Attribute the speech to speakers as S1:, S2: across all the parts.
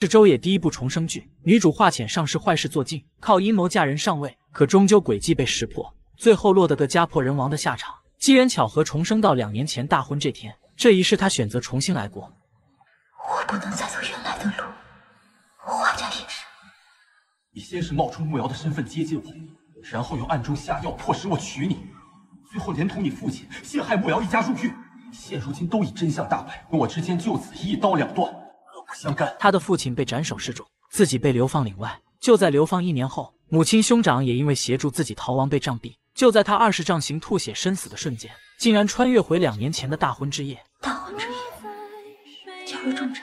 S1: 是周也第一部重生剧，女主化浅上是坏事做尽，靠阴谋嫁人上位，可终究诡计被识破，最后落得个家破人亡的下场。机缘巧合重生到两年前大婚这天，这一世她选择重新来过。
S2: 我不能再走原来的路，华家也是。
S3: 你先是冒充慕瑶的身份接近我，然后又暗中下药迫使我娶你，最后连同你父亲陷害慕瑶一家入狱，现如今都已真相大白，跟我之间就此一刀两断。不相干，
S1: 他的父亲被斩首示众，自己被流放岭外。就在流放一年后，母亲兄长也因为协助自己逃亡被杖毙。就在他二十杖刑吐血身死的瞬间，竟然穿越回两年前的大婚之夜。
S2: 大婚之夜，加入重宅，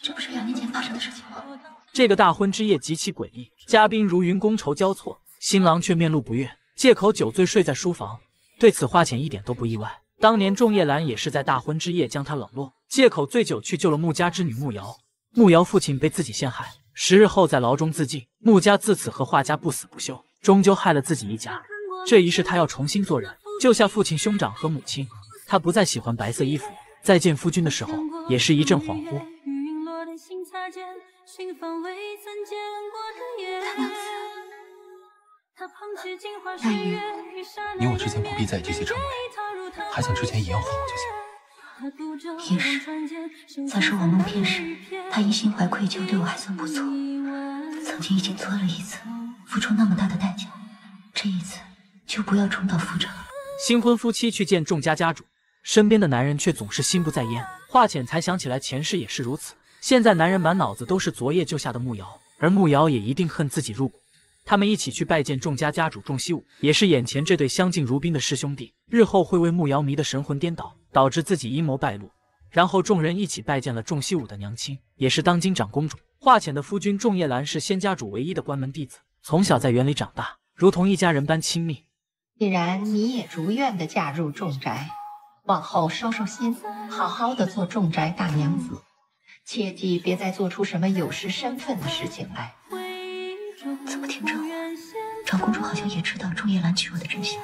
S2: 这不是两年前发生的事情吗？
S1: 这个大婚之夜极其诡异，嘉宾如云，觥筹交错，新郎却面露不悦，借口酒醉睡在书房。对此，花浅一点都不意外。当年仲夜兰也是在大婚之夜将他冷落。借口醉酒去救了穆家之女穆瑶，穆瑶父亲被自己陷害，十日后在牢中自尽。穆家自此和画家不死不休，终究害了自己一家。这一世他要重新做人，救下父亲、兄长和母亲。他不再喜欢白色衣服，再见夫君的时候也是一阵恍惚。
S2: 大爷，
S3: 你我之间不必在意这些称谓，还像之前一样活好就行。
S2: 也是，在受我蒙骗时，他因心怀愧疚，对我还算不错。曾经已经错了一次，付出那么大的代价，这一次就不要重蹈覆辙了。
S1: 新婚夫妻去见众家家主，身边的男人却总是心不在焉。华浅才想起来前世也是如此。现在男人满脑子都是昨夜救下的慕瑶，而慕瑶也一定恨自己入骨。他们一起去拜见众家家主仲西武，也是眼前这对相敬如宾的师兄弟，日后会为慕瑶迷得神魂颠倒。导致自己阴谋败露，然后众人一起拜见了仲西武的娘亲，也是当今长公主华浅的夫君仲夜兰，是仙家主唯一的关门弟子，从小在园里长大，如同一家人般亲密。
S4: 既然你也如愿的嫁入仲宅，往后收收心，好好的做仲宅大娘子，切记别再做出什么有失身份的事情来。
S2: 怎么听着，长公主好像也知道钟夜兰娶我的真相，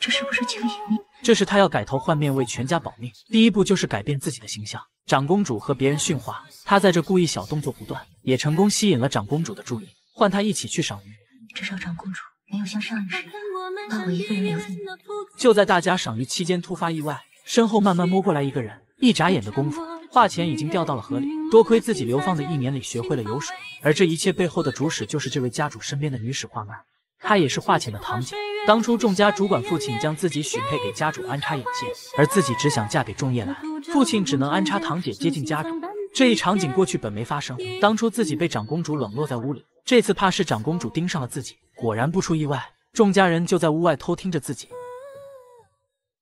S2: 这是不是情理隐秘？
S1: 这是他要改头换面，为全家保命。第一步就是改变自己的形象。长公主和别人训话，他在这故意小动作不断，也成功吸引了长公主的注意，换她一起去赏鱼。
S2: 至少长公主没有像上一世把我一个人留在。
S1: 就在大家赏鱼期间，突发意外，身后慢慢摸过来一个人，一眨眼的功夫，华钱已经掉到了河里。多亏自己流放的一年里学会了游水，而这一切背后的主使就是这位家主身边的女使画妹。她也是华浅的堂姐。当初众家主管父亲将自己许配给家主安插眼线，而自己只想嫁给仲夜兰，父亲只能安插堂姐接近家主。这一场景过去本没发生，当初自己被长公主冷落在屋里，这次怕是长公主盯上了自己。果然不出意外，众家人就在屋外偷听着自己。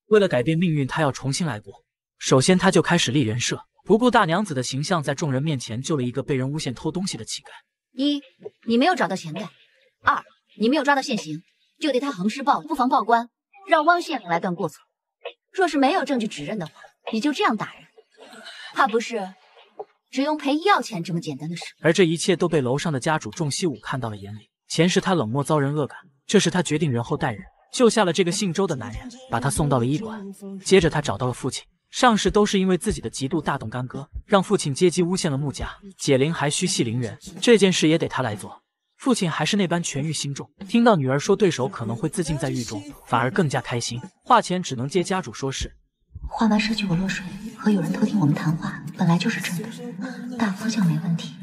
S1: 为了改变命运，她要重新来过。首先，她就开始立人设，不顾大娘子的形象，在众人面前救了一个被人诬陷偷东西的乞丐。
S5: 一，你没有找到钱袋；二。你没有抓到现行，就对他横施暴，不妨报官，让汪县令来断过错。若是没有证据指认的话，你就这样打人，怕不是只用赔医药钱这么简单的事。
S1: 而这一切都被楼上的家主仲西武看到了眼里。前世他冷漠遭人恶感，这是他决定人后待人，救下了这个姓周的男人，把他送到了医馆。接着他找到了父亲，上世都是因为自己的嫉妒大动干戈，让父亲借机诬陷了穆家，解铃还须系铃人，这件事也得他来做。父亲还是那般权欲心重，听到女儿说对手可能会自尽在狱中，反而更加开心。话前只能接家主说事。
S2: 华妈设局我落水和有人偷听我们谈话，本来就是真的。大夫将没问题，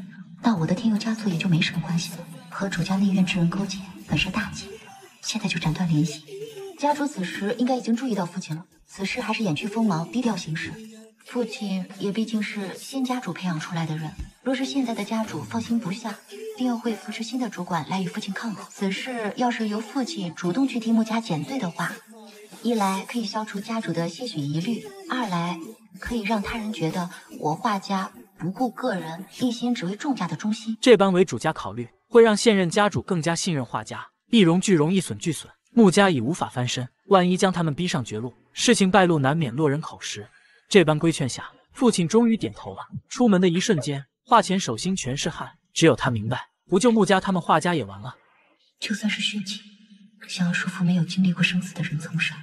S2: 那我的添油加醋也就没什么关系了。和主家内院之人勾结，本是大忌，现在就斩断联系。家主此时应该已经注意到父亲了，此事还是掩去锋芒，低调行事。父亲也毕竟是新家主培养出来的人，若是现在的家主放心不下。定又会扶持新的主管来与父亲抗衡。此事要是由父亲主动去替穆家减罪的话，一来可以消除家主的些许疑虑，二来可以让他人觉得我华家不顾个人，一心只为众家的忠心。
S1: 这般为主家考虑，会让现任家主更加信任华家。一荣俱荣，一损俱损，穆家已无法翻身。万一将他们逼上绝路，事情败露，难免落人口实。这般规劝下，父亲终于点头了。出门的一瞬间，华前手心全是汗。只有他明白，不救穆家，他们华家也完了。
S2: 就算是殉情，想要说服没有经历过生死的人从善，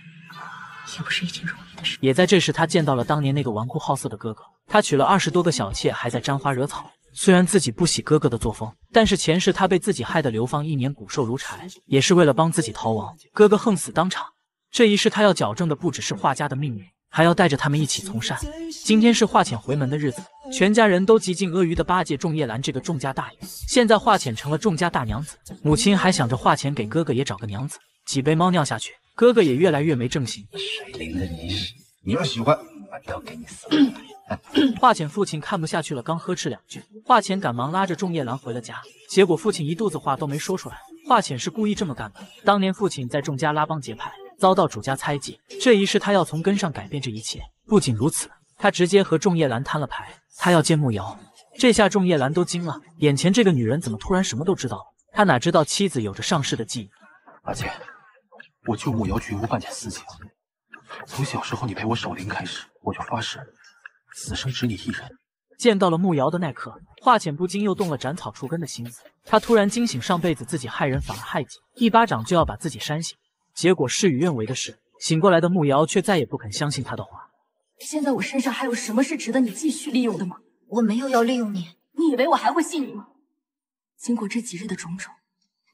S2: 也不是一件容易的事。
S1: 也在这时，他见到了当年那个纨绔好色的哥哥。他娶了二十多个小妾，还在沾花惹草。虽然自己不喜哥哥的作风，但是前世他被自己害得流放一年，骨瘦如柴，也是为了帮自己逃亡。哥哥横死当场，这一世他要矫正的不只是画家的命运，还要带着他们一起从善。今天是华浅回门的日子，全家人都极尽阿谀的巴结仲夜兰这个仲家大爷。现在华浅成了仲家大娘子，母亲还想着华浅给哥哥也找个娘子。几杯猫尿下去，哥哥也越来越没正形。
S6: 谁淋的离世，你要喜欢，我都给你送。
S1: 华浅父亲看不下去了，刚呵斥两句，华浅赶忙拉着仲夜兰回了家。结果父亲一肚子话都没说出来。华浅是故意这么干的。当年父亲在仲家拉帮结派，遭到主家猜忌，这一世他要从根上改变这一切。不仅如此，他直接和仲夜兰摊了牌，他要见慕瑶。这下仲夜兰都惊了，眼前这个女人怎么突然什么都知道了？他哪知道妻子有着上世的记忆？
S3: 阿姐，我救慕瑶绝无半点私情。从小时候你陪我守灵开始，我就发誓。此生只你一人。
S1: 见到了慕瑶的那刻，华浅不禁又动了斩草除根的心思。他突然惊醒，上辈子自己害人反而害己，一巴掌就要把自己扇醒。结果事与愿违的是，醒过来的慕瑶却再也不肯相信他的话。
S7: 现在我身上还有什么是值得你继续利用的吗？
S2: 我没有要利用你，
S7: 你以为我还会信你吗？经过这几日的种种，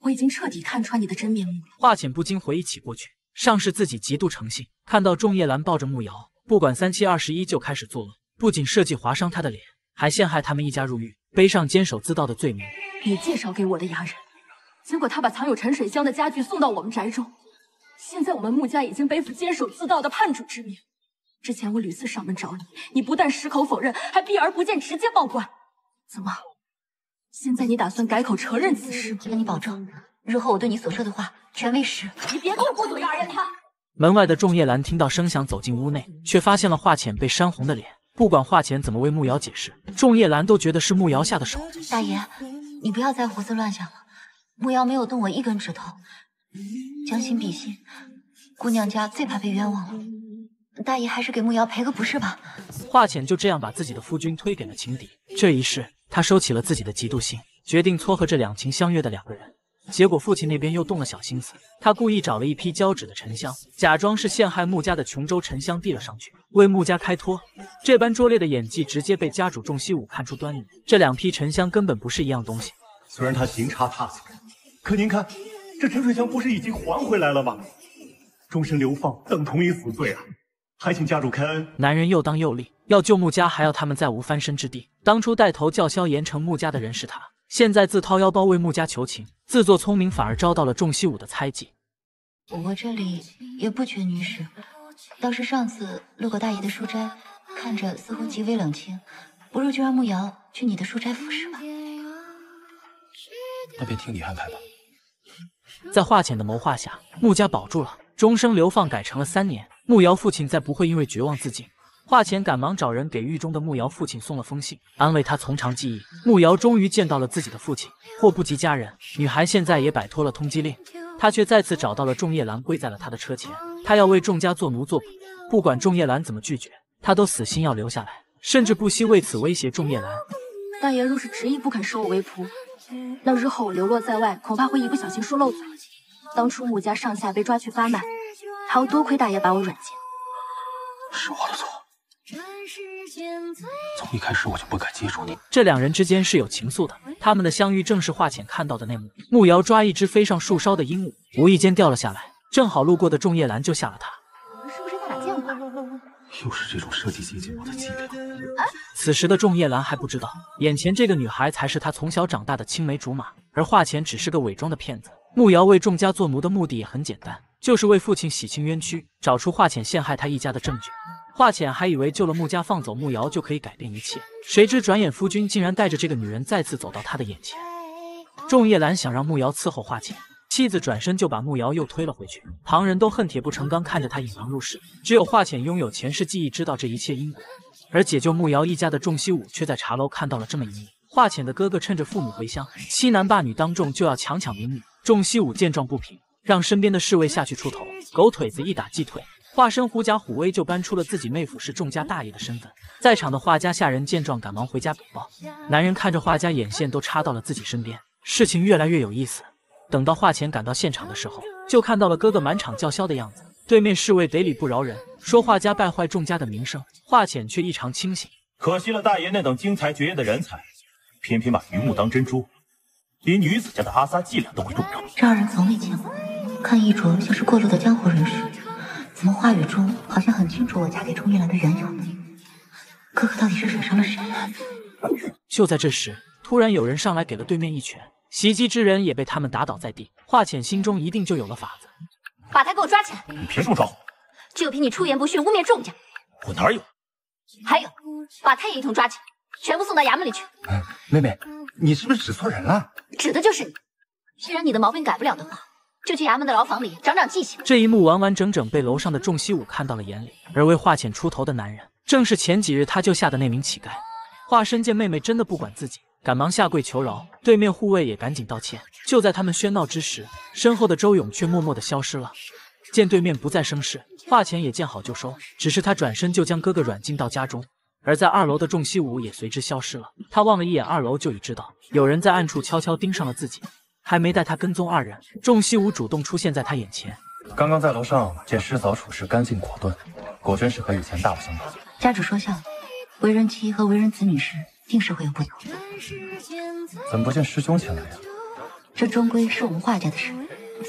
S7: 我已经彻底看穿你的真面目了。
S1: 华浅不禁回忆起过去，上世自己极度诚信，看到仲夜兰抱着慕瑶，不管三七二十一就开始作恶。不仅设计划伤他的脸，还陷害他们一家入狱，背上监守自盗的罪名。
S7: 你介绍给我的牙人，结果他把藏有沉水香的家具送到我们宅中。现在我们穆家已经背负监守自盗的叛主之名。之前我屡次上门找你，你不但矢口否认，还避而不见，直接报官。怎么？现在你打算改口承认此事？
S2: 那你保证，日后我对你所说的话全为实。
S7: 你别给我顾左右而言他。
S1: 门外的仲夜兰听到声响，走进屋内，却发现了华浅被扇红的脸。不管华浅怎么为穆瑶解释，仲夜兰都觉得是穆瑶下的手。
S2: 大爷，你不要再胡思乱想了。穆瑶没有动我一根指头，将心比心，姑娘家最怕被冤枉了。大爷还是给慕瑶赔个不是吧。
S1: 华浅就这样把自己的夫君推给了情敌。这一世，他收起了自己的嫉妒心，决定撮合这两情相悦的两个人。结果父亲那边又动了小心思，他故意找了一批交趾的沉香，假装是陷害穆家的琼州沉香递了上去，为穆家开脱。这般拙劣的演技直接被家主仲西武看出端倪，这两批沉香根本不是一样东西。
S8: 虽然他行差踏错，可您看，这陈水香不是已经还回来了吗？终身流放等同于死罪啊！还请家主开恩。
S1: 男人又当又立，要救穆家，还要他们再无翻身之地。当初带头叫嚣严惩穆家的人是他。现在自掏腰包为穆家求情，自作聪明反而遭到了仲西武的猜忌。
S2: 我这里也不缺女使，倒是上次路过大爷的书斋，看着似乎极为冷清，不如就让穆瑶去你的书斋服侍吧。
S3: 那便听你安排吧。
S1: 在华浅的谋划下，穆家保住了，终生流放改成了三年。穆瑶父亲再不会因为绝望自尽。华浅赶忙找人给狱中的穆瑶父亲送了封信，安慰他从长计议。穆瑶终于见到了自己的父亲。祸不及家人，女孩现在也摆脱了通缉令，她却再次找到了仲夜兰，跪在了他的车前。她要为仲家做奴做仆，不管仲夜兰怎么拒绝，她都死心要留下来，甚至不惜为此威胁仲夜兰。
S7: 大爷若是执意不肯收我为仆，那日后我流落在外，恐怕会一不小心说漏嘴。当初穆家上下被抓去发卖，还要多亏大爷把我软禁。
S3: 是我的错。从一开始我就不该接触你。
S1: 这两人之间是有情愫的，他们的相遇正是华浅看到的那幕。穆瑶抓一只飞上树梢的鹦鹉，无意间掉了下来，正好路过的仲夜兰救下了他。
S3: 又是这种设计接近我的伎俩。
S1: 此时的仲夜兰还不知道，眼前这个女孩才是他从小长大的青梅竹马，而华浅只是个伪装的骗子。慕瑶为仲家做奴的目的也很简单，就是为父亲洗清冤屈，找出华浅陷害他一家的证据。华浅还以为救了穆家、放走慕瑶就可以改变一切，谁知转眼夫君竟然带着这个女人再次走到他的眼前。仲夜兰想让慕瑶伺候华浅，妻子转身就把慕瑶又推了回去。旁人都恨铁不成钢，看着他引狼入室。只有华浅拥有前世记忆，知道这一切因果。而解救慕瑶一家的仲西武却在茶楼看到了这么一幕：华浅的哥哥趁着父母回乡，欺男霸女当众就要强抢民女。仲西武见状不平，让身边的侍卫下去出头，狗腿子一打即退。化身狐假虎威，就搬出了自己妹夫是仲家大爷的身份。在场的画家下人见状，赶忙回家禀报。男人看着画家眼线都插到了自己身边，事情越来越有意思。等到华浅赶到现场的时候，就看到了哥哥满场叫嚣的样子。对面侍卫得理不饶人，说华家败坏众家的名声，华浅却异常清醒。
S8: 可惜了大爷那等惊才绝艳的人才，偏偏把榆木当珍珠，连女子家的阿萨伎俩都会动摇。
S2: 这二人从未见过，看衣着像是过路的江湖人士，怎么话语中好像很清楚我嫁给钟玉兰的缘由呢？哥哥到底是惹上了谁？
S1: 就在这时，突然有人上来给了对面一拳，袭击之人也被他们打倒在地。华浅心中一定就有了法子，
S5: 把他给我抓起来！
S8: 你凭什么抓我？
S5: 就凭你出言不逊，污蔑众家。
S8: 我哪有？
S5: 还有，把他也一同抓起来，全部送到衙门里去。
S6: 妹妹，你是不是指错人了？
S5: 指的就是你。既然你的毛病改不了的话，就去衙门的牢房里长长记性。
S1: 这一幕完完整整被楼上的仲西武看到了眼里，而为华浅出头的男人，正是前几日他救下的那名乞丐。华深见妹妹真的不管自己，赶忙下跪求饶，对面护卫也赶紧道歉。就在他们喧闹之时，身后的周勇却默默的消失了。见对面不再生事，华钱也见好就收，只是他转身就将哥哥软禁到家中。而在二楼的仲西武也随之消失了。他望了一眼二楼，就已知道有人在暗处悄悄盯上了自己。还没待他跟踪二人，仲西武主动出现在他眼前。
S9: 刚刚在楼上见师嫂处事干净果断，果真是和以前大不相同。
S2: 家主说笑了，为人妻和为人子女时，定是会有不同。
S9: 怎么不见师兄前来呀？
S2: 这终归是我们华家的事，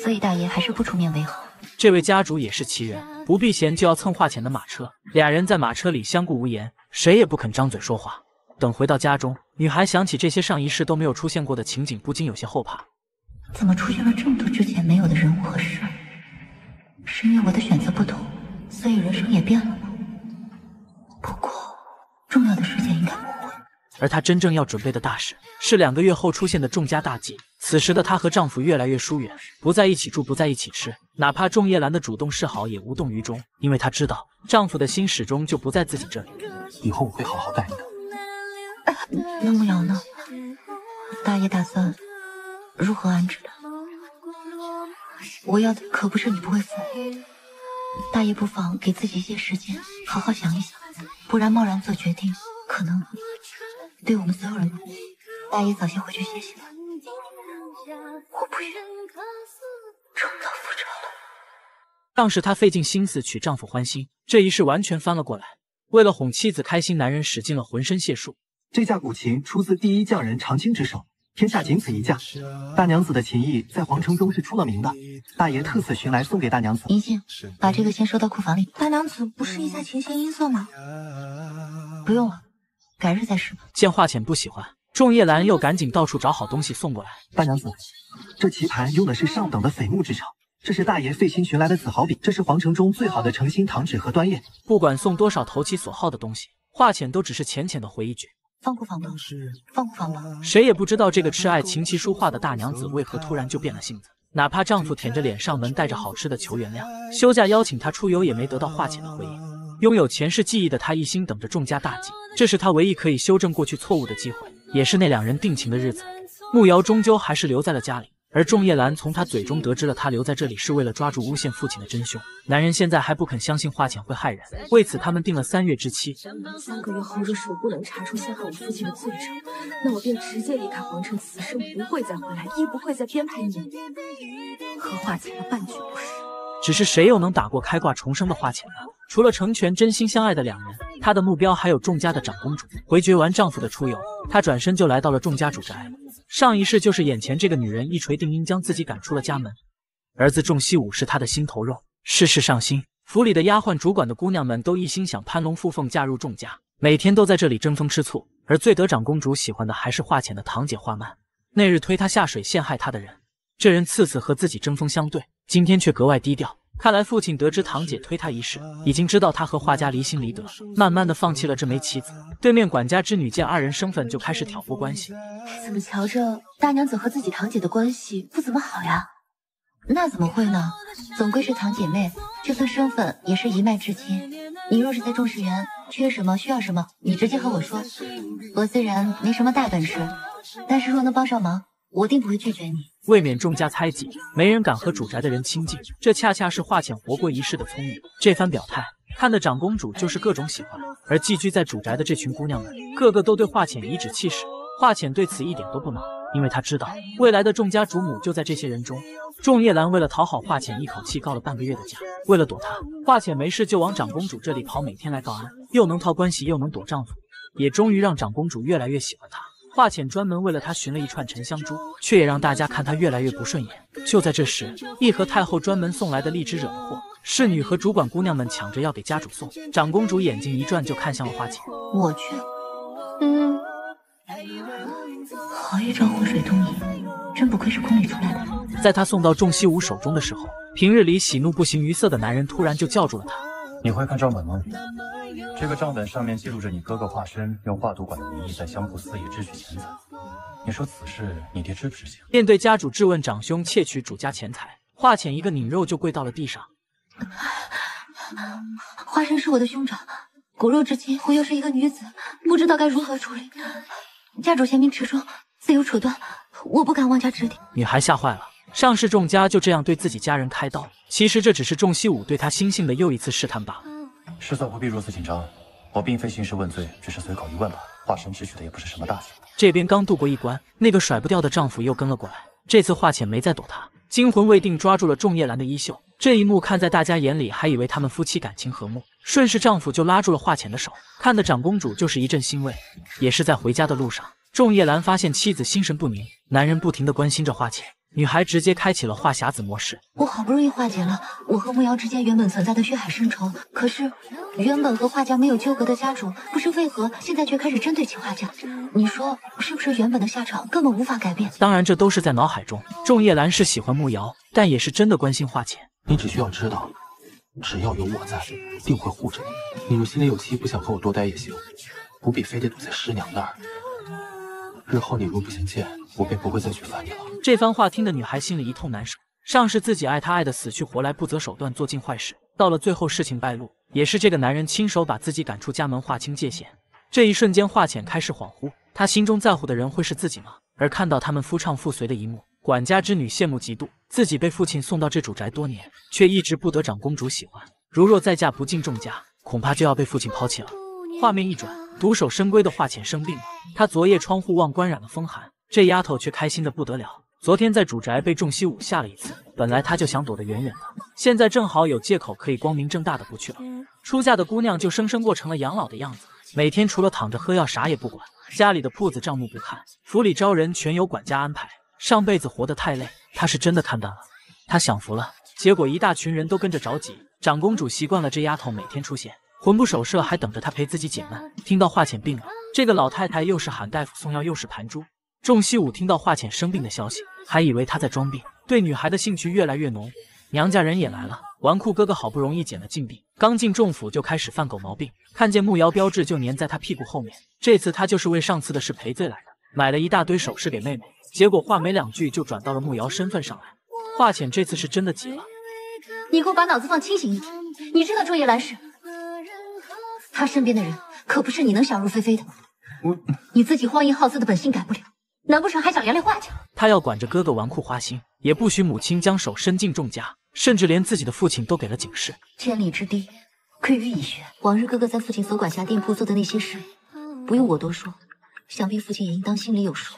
S2: 所以大爷还是不出面为好。
S1: 这位家主也是奇人，不避嫌就要蹭华浅的马车。俩人在马车里相顾无言，谁也不肯张嘴说话。等回到家中，女孩想起这些上一世都没有出现过的情景，不禁有些后怕。
S2: 怎么出现了这么多之前没有的人物和事？是因为我的选择不同，所以人生也变了吗？不过，重要的事情应该。
S1: 而她真正要准备的大事，是两个月后出现的众家大计。此时的她和丈夫越来越疏远，不在一起住，不在一起吃，哪怕仲夜兰的主动示好也无动于衷，因为她知道丈夫的心始终就不在自己这里。
S3: 以后我会好好待你的。
S2: 那慕瑶呢？大爷打算？如何安置他？我要的可不是你不会服。大爷不妨给自己一些时间，好好想一想，不然贸然做决定，可能对我们所有人不利。大爷早些回去歇息吧。我不愿重蹈覆辙了。
S1: 当时她费尽心思取丈夫欢心，这一世完全翻了过来。为了哄妻子开心，男人使尽了浑身解数。
S10: 这架古琴出自第一匠人长青之手。天下仅此一架，大娘子的琴艺在皇城中是出了名的。大爷特此寻来送给大娘子。
S2: 银杏，把这个先收到库房里。大娘子不试一下琴弦音色吗？不用了，改日再试吧。
S1: 见华浅不喜欢，仲夜兰又赶紧到处找好东西送过来。
S10: 大娘子，这棋盘用的是上等的榧木制成，这是大爷费心寻来的紫毫笔，这是皇城中最好的诚心糖纸和端砚。
S1: 不管送多少投其所好的东西，华浅都只是浅浅的回一句。
S2: 放不放吧，放不放吧。
S1: 谁也不知道这个痴爱琴棋书画的大娘子为何突然就变了性子。哪怕丈夫舔着脸上门，带着好吃的求原谅，休假邀请她出游，也没得到华浅的回应。拥有前世记忆的他，一心等着众家大计，这是他唯一可以修正过去错误的机会，也是那两人定情的日子。慕瑶终究还是留在了家里。而仲夜兰从他嘴中得知了，他留在这里是为了抓住诬陷父亲的真凶。男人现在还不肯相信华浅会害人，为此他们定了三月之期。
S7: 三个月后，若是我不能查出陷害我父亲的罪证，那我便直接离开皇城，此生不会再回来，亦不会再编排你和华浅的半句不是。
S1: 只是谁又能打过开挂重生的华浅呢？除了成全真心相爱的两人，她的目标还有众家的长公主。回绝完丈夫的出游，她转身就来到了众家主宅。上一世就是眼前这个女人一锤定音，将自己赶出了家门。儿子仲西武是她的心头肉，事事上心。府里的丫鬟、主管的姑娘们都一心想攀龙附凤，嫁入仲家，每天都在这里争风吃醋。而最得长公主喜欢的还是华浅的堂姐华曼。那日推她下水陷害她的人，这人次次和自己针锋相对，今天却格外低调。看来父亲得知堂姐推他一事，已经知道他和华家离心离德，慢慢的放弃了这枚棋子。对面管家之女见二人身份，就开始挑拨关系。
S2: 怎么瞧着大娘子和自己堂姐的关系不怎么好呀？那怎么会呢？总归是堂姐妹，就算身份也是一脉至亲。你若是在众士园缺什么需要什么，你直接和我说。我虽然没什么大本事，但是若能帮上忙，我定不会拒绝你。
S1: 未免众家猜忌，没人敢和主宅的人亲近。这恰恰是华浅活过一世的聪明。这番表态，看得长公主就是各种喜欢。而寄居在主宅的这群姑娘们，个个都对华浅颐指气使。华浅对此一点都不恼，因为她知道未来的众家主母就在这些人中。仲夜兰为了讨好华浅，一口气告了半个月的假。为了躲他，华浅没事就往长公主这里跑，每天来告安，又能套关系，又能躲丈夫，也终于让长公主越来越喜欢他。华浅专门为了他寻了一串沉香珠，却也让大家看他越来越不顺眼。就在这时，一盒太后专门送来的荔枝惹了祸，侍女和主管姑娘们抢着要给家主送。长公主眼睛一转，就看向了华浅。
S2: 我去，嗯，好一招浑水东移，真不愧是宫里出来的。
S1: 在他送到仲西武手中的时候，平日里喜怒不形于色的男人突然就叫住了他。
S9: 你会看账本吗？这个账本上面记录着你哥哥化身用化毒馆的名义在相互肆意支取钱财。你说此事你爹知不知情？
S1: 面对家主质问长兄窃取主家钱财，华浅一个拧肉就跪到了地上。
S2: 化身是我的兄长，骨肉至亲，我又是一个女子，不知道该如何处理。家主贤明持重，自有处断，我不敢妄加指点。
S1: 女孩吓坏了，上世众家就这样对自己家人开刀？其实这只是仲西武对他心性的又一次试探罢了。
S9: 师嫂不必如此紧张，我并非兴师问罪，只是随口一问罢了。化身支取的也不是什么大事。
S1: 这边刚度过一关，那个甩不掉的丈夫又跟了过来。这次华浅没再躲他，惊魂未定，抓住了仲叶兰的衣袖。这一幕看在大家眼里，还以为他们夫妻感情和睦，顺势丈夫就拉住了华浅的手，看得长公主就是一阵欣慰。也是在回家的路上，仲叶兰发现妻子心神不宁，男人不停的关心着华浅。女孩直接开启了话匣子模式。
S2: 我好不容易化解了我和慕瑶之间原本存在的血海深仇，可是原本和画家没有纠葛的家主，不知为何现在却开始针对起画家。你说是不是原本的下场根本无法改变？
S1: 当然，这都是在脑海中。仲夜兰是喜欢慕瑶，但也是真的关心画浅。
S3: 你只需要知道，只要有我在，定会护着你。你若心里有气，不想和我多待也行，不必非得堵在师娘那儿。日后你若不相见，我便不会再去烦你了。
S1: 这番话听得女孩心里一通难受。上是自己爱他爱的死去活来，不择手段做尽坏事，到了最后事情败露，也是这个男人亲手把自己赶出家门，划清界限。这一瞬间，华浅开始恍惚，他心中在乎的人会是自己吗？而看到他们夫唱妇随的一幕，管家之女羡慕嫉妒，自己被父亲送到这主宅多年，却一直不得长公主喜欢。如若再嫁不进仲家，恐怕就要被父亲抛弃了。画面一转，独守深闺的华浅生病了，她昨夜窗户忘关染了风寒。这丫头却开心的不得了。昨天在主宅被仲西武吓了一次，本来她就想躲得远远的，现在正好有借口可以光明正大的不去了。出嫁的姑娘就生生过成了养老的样子，每天除了躺着喝药啥也不管，家里的铺子账目不看，府里招人全由管家安排。上辈子活得太累，她是真的看淡了。她享福了，结果一大群人都跟着着急。长公主习惯了这丫头每天出现，魂不守舍，还等着他陪自己解闷。听到华浅病了，这个老太太又是喊大夫送药，又是盘珠。仲西武听到华浅生病的消息，还以为他在装病，对女孩的兴趣越来越浓。娘家人也来了，纨绔哥哥好不容易捡了禁病，刚进仲府就开始犯狗毛病，看见慕瑶标志就粘在他屁股后面。这次他就是为上次的事赔罪来的，买了一大堆首饰给妹妹，结果话没两句就转到了慕瑶身份上来。华浅这次是真的急了，
S2: 你给我把脑子放清醒一点。你知道仲夜兰是他身边的人，可不是你能想入非非的。
S3: 我
S2: 你自己荒淫好色的本性改不了。难不成还想连累华家？
S1: 他要管着哥哥纨绔花心，也不许母亲将手伸进仲家，甚至连自己的父亲都给了警示。
S2: 千里之堤，溃于蚁穴。往日哥哥在父亲所管辖店铺做的那些事，不用我多说，想必父亲也应当心里有数。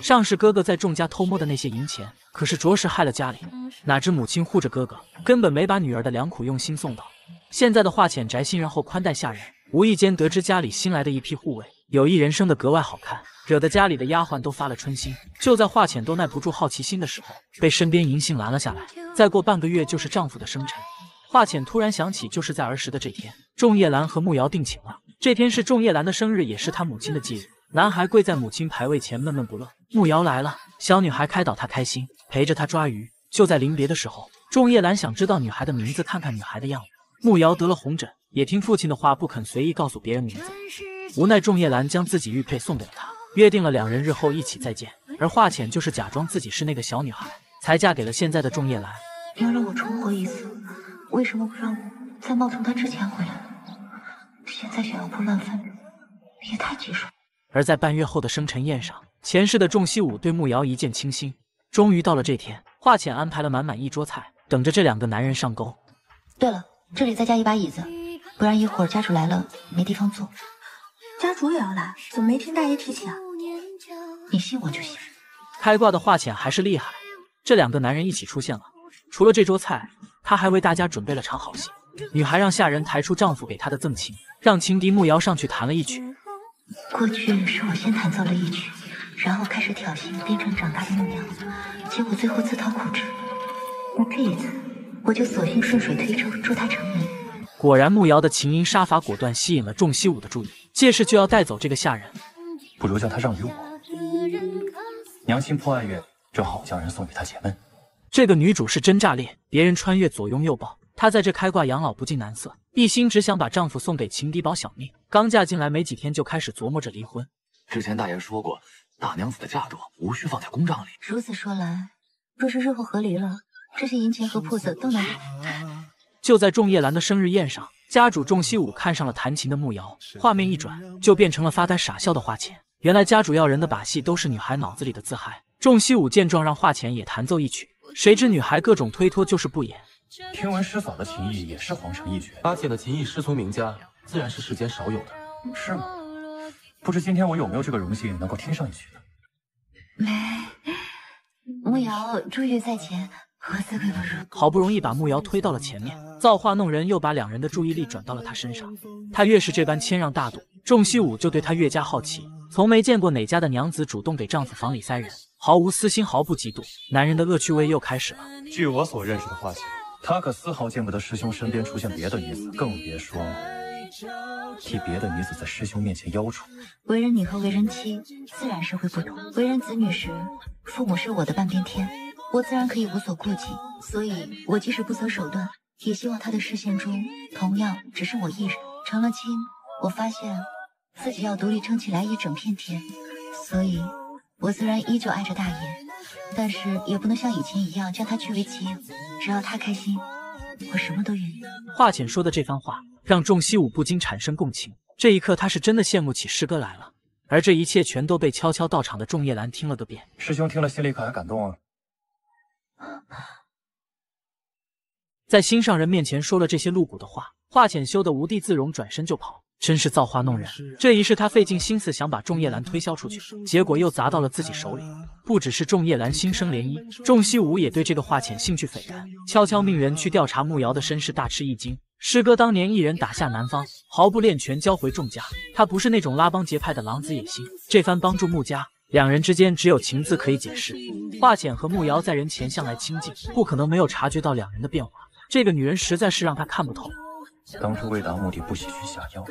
S1: 上世哥哥在仲家偷摸的那些银钱，可是着实害了家里。哪知母亲护着哥哥，根本没把女儿的良苦用心送到。现在的华浅宅心仁厚，宽待下人，无意间得知家里新来的一批护卫，有一人生的格外好看。惹得家里的丫鬟都发了春心。就在华浅都耐不住好奇心的时候，被身边银杏拦了下来。再过半个月就是丈夫的生辰，华浅突然想起，就是在儿时的这天，仲夜兰和慕瑶定情了。这天是仲夜兰的生日，也是她母亲的忌日。男孩跪在母亲牌位前，闷闷不乐。慕瑶来了，小女孩开导他开心，陪着他抓鱼。就在临别的时候，仲夜兰想知道女孩的名字，看看女孩的样子。慕瑶得了红疹，也听父亲的话，不肯随意告诉别人名字。无奈仲夜兰将自己玉佩送给了他。约定了两人日后一起再见，而华浅就是假装自己是那个小女孩，才嫁给了现在的仲夜兰。
S2: 你要让我重活一次，为什么不让我在冒充他之前回来呢？现在想要拨乱反正，也太棘手。
S1: 而在半月后的生辰宴上，前世的仲西武对慕瑶一见倾心。终于到了这天，华浅安排了满满一桌菜，等着这两个男人上钩。
S2: 对了，这里再加一把椅子，不然一会儿家主来了没地方坐。
S7: 家主也要来，怎么没听大爷提起啊？
S2: 你信我就行。
S1: 开挂的华浅还是厉害，这两个男人一起出现了。除了这桌菜，他还为大家准备了场好戏。女孩让下人抬出丈夫给她的赠琴，让情敌慕瑶上去弹了一曲。
S2: 过去是我先弹奏了一曲，然后开始挑衅变成长大的慕瑶，结果最后自讨苦吃。那这一次，我就索性顺水推舟，助他成名。
S1: 果然，慕瑶的琴音杀伐果断，吸引了仲西武的注意，借势就要带走这个下人。
S9: 不如将他让与我，娘亲破案乐，正好将人送给他解闷。
S1: 这个女主是真炸裂，别人穿越左拥右抱，她在这开挂养老不近男色，一心只想把丈夫送给情敌保小命。刚嫁进来没几天，就开始琢磨着离婚。
S11: 之前大爷说过，大娘子的嫁妆无需放在公账里。
S2: 如此说来，若是日后和离了，这些银钱和铺子都能给。
S1: 就在仲夜兰的生日宴上，家主仲西武看上了弹琴的慕瑶，画面一转，就变成了发呆傻笑的华浅。原来家主要人的把戏都是女孩脑子里的自嗨。仲西武见状，让华浅也弹奏一曲。谁知女孩各种推脱，就是不演。
S9: 听闻师嫂的琴艺也是皇城一绝，
S3: 阿姐的琴艺师从名家，自然是世间少有的。
S9: 是吗？不知今天我有没有这个荣幸，能够听上一曲呢？
S2: 没，慕瑶珠玉在前？
S1: 好不容易把慕瑶推到了前面，造化弄人，又把两人的注意力转到了他身上。他越是这般谦让大度，仲西武就对他越加好奇。从没见过哪家的娘子主动给丈夫房里塞人。毫无私心，毫不嫉妒，男人的恶趣味又开始了。
S8: 据我所认识的花姐，
S9: 她可丝毫见不得师兄身边出现别的女子，更别说替别的女子在师兄面前邀宠。
S2: 为人女和为人妻，自然是会不同。为人子女时，父母是我的半边天，我自然可以无所顾忌。所以，我即使不择手段，也希望他的视线中同样只是我一人。成了亲，我发现自己要独立撑起来一整片天，所以。我虽然依旧爱着大爷，但是也不能像以前一样将他据为己有。只要他开心，我什么都愿意。
S1: 华浅说的这番话，让仲西武不禁产生共情。这一刻，他是真的羡慕起师哥来了。而这一切全都被悄悄到场的仲夜兰听了个遍。
S9: 师兄听了心里可还感动啊？
S1: 在心上人面前说了这些露骨的话，华浅羞得无地自容，转身就跑。真是造化弄人！这一世他费尽心思想把仲夜兰推销出去，结果又砸到了自己手里。不只是仲夜兰心生涟漪，仲西武也对这个华浅兴趣斐然，悄悄命人去调查慕瑶的身世，大吃一惊。师哥当年一人打下南方，毫不练拳交回仲家，他不是那种拉帮结派的狼子野心。这番帮助穆家，两人之间只有情字可以解释。华浅和慕瑶在人前向来亲近，不可能没有察觉到两人的变化。这个女人实在是让他看不透。
S9: 当初为达目的不惜去下药，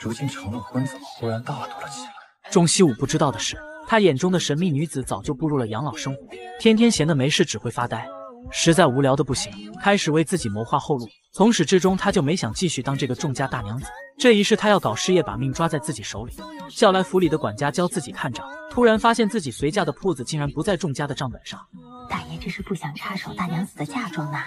S9: 如今成了婚，怎么忽然大度了起来？
S1: 钟西武不知道的是，他眼中的神秘女子早就步入了养老生活，天天闲的没事只会发呆，实在无聊的不行，开始为自己谋划后路。从始至终，他就没想继续当这个仲家大娘子。这一世，他要搞事业，把命抓在自己手里。叫来府里的管家教自己看账，突然发现自己随嫁的铺子竟然不在仲家的账本上。
S2: 大爷这是不想插手大娘子的嫁妆呐。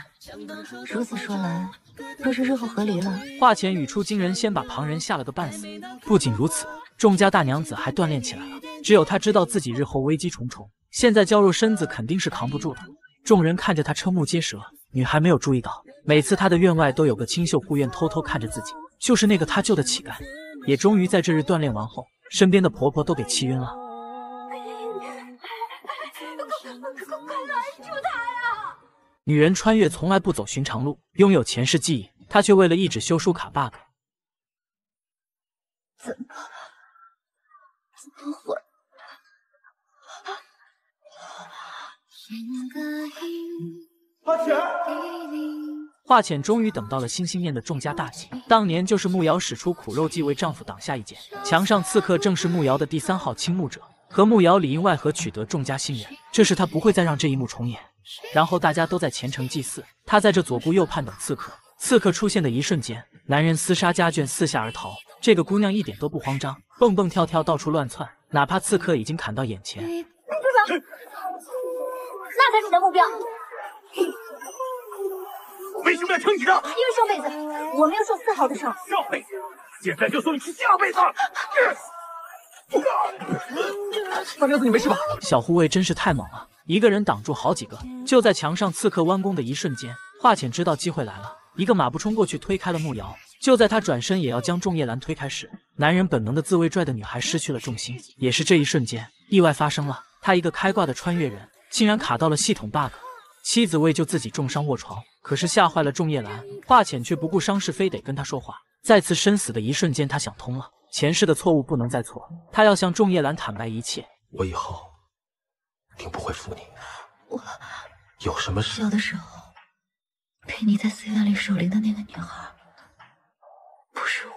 S2: 如此说来。若是日后和离了，
S1: 话前语出惊人，先把旁人吓了个半死。不仅如此，众家大娘子还锻炼起来了。只有她知道自己日后危机重重，现在娇弱身子肯定是扛不住的。众人看着她瞠目结舌，女孩没有注意到，每次她的院外都有个清秀护院偷偷看着自己，就是那个她救的乞丐。也终于在这日锻炼完后，身边的婆婆都给气晕了。女人穿越从来不走寻常路，拥有前世记忆，她却为了一纸修书卡 bug。
S2: 怎么？怎么会？
S8: 华浅，
S1: 华浅终于等到了心心念的众家大吉。当年就是慕瑶使出苦肉计为丈夫挡下一剑，墙上刺客正是慕瑶的第三号倾慕者，和慕瑶里应外合取得众家信任。这是他不会再让这一幕重演。然后大家都在虔诚祭祀，他在这左顾右盼等刺客。刺客出现的一瞬间，男人厮杀家眷四下而逃。这个姑娘一点都不慌张，蹦蹦跳跳到处乱窜，哪怕刺客已经砍到眼前。
S5: 那才是你的目标。
S8: 我为什么要听你的？
S5: 因为上辈子我没有受丝毫的伤。
S8: 上辈子，现在就送你去下辈子。
S3: 大娘子，你没事吧？
S1: 小护卫真是太猛了。一个人挡住好几个，就在墙上刺客弯弓的一瞬间，华浅知道机会来了，一个马步冲过去推开了木瑶。就在他转身也要将仲夜兰推开时，男人本能的自卫拽的女孩失去了重心。也是这一瞬间，意外发生了，他一个开挂的穿越人，竟然卡到了系统 bug。妻子为救自己重伤卧床，可是吓坏了仲夜兰。华浅却不顾伤势，非得跟他说话。再次生死的一瞬间，他想通了，前世的错误不能再错，他要向仲夜兰坦白一切。
S3: 我以后定不会负你。
S2: 我
S3: 有什么事？
S2: 小的时候陪你在寺院里守灵的那个女孩，不是我，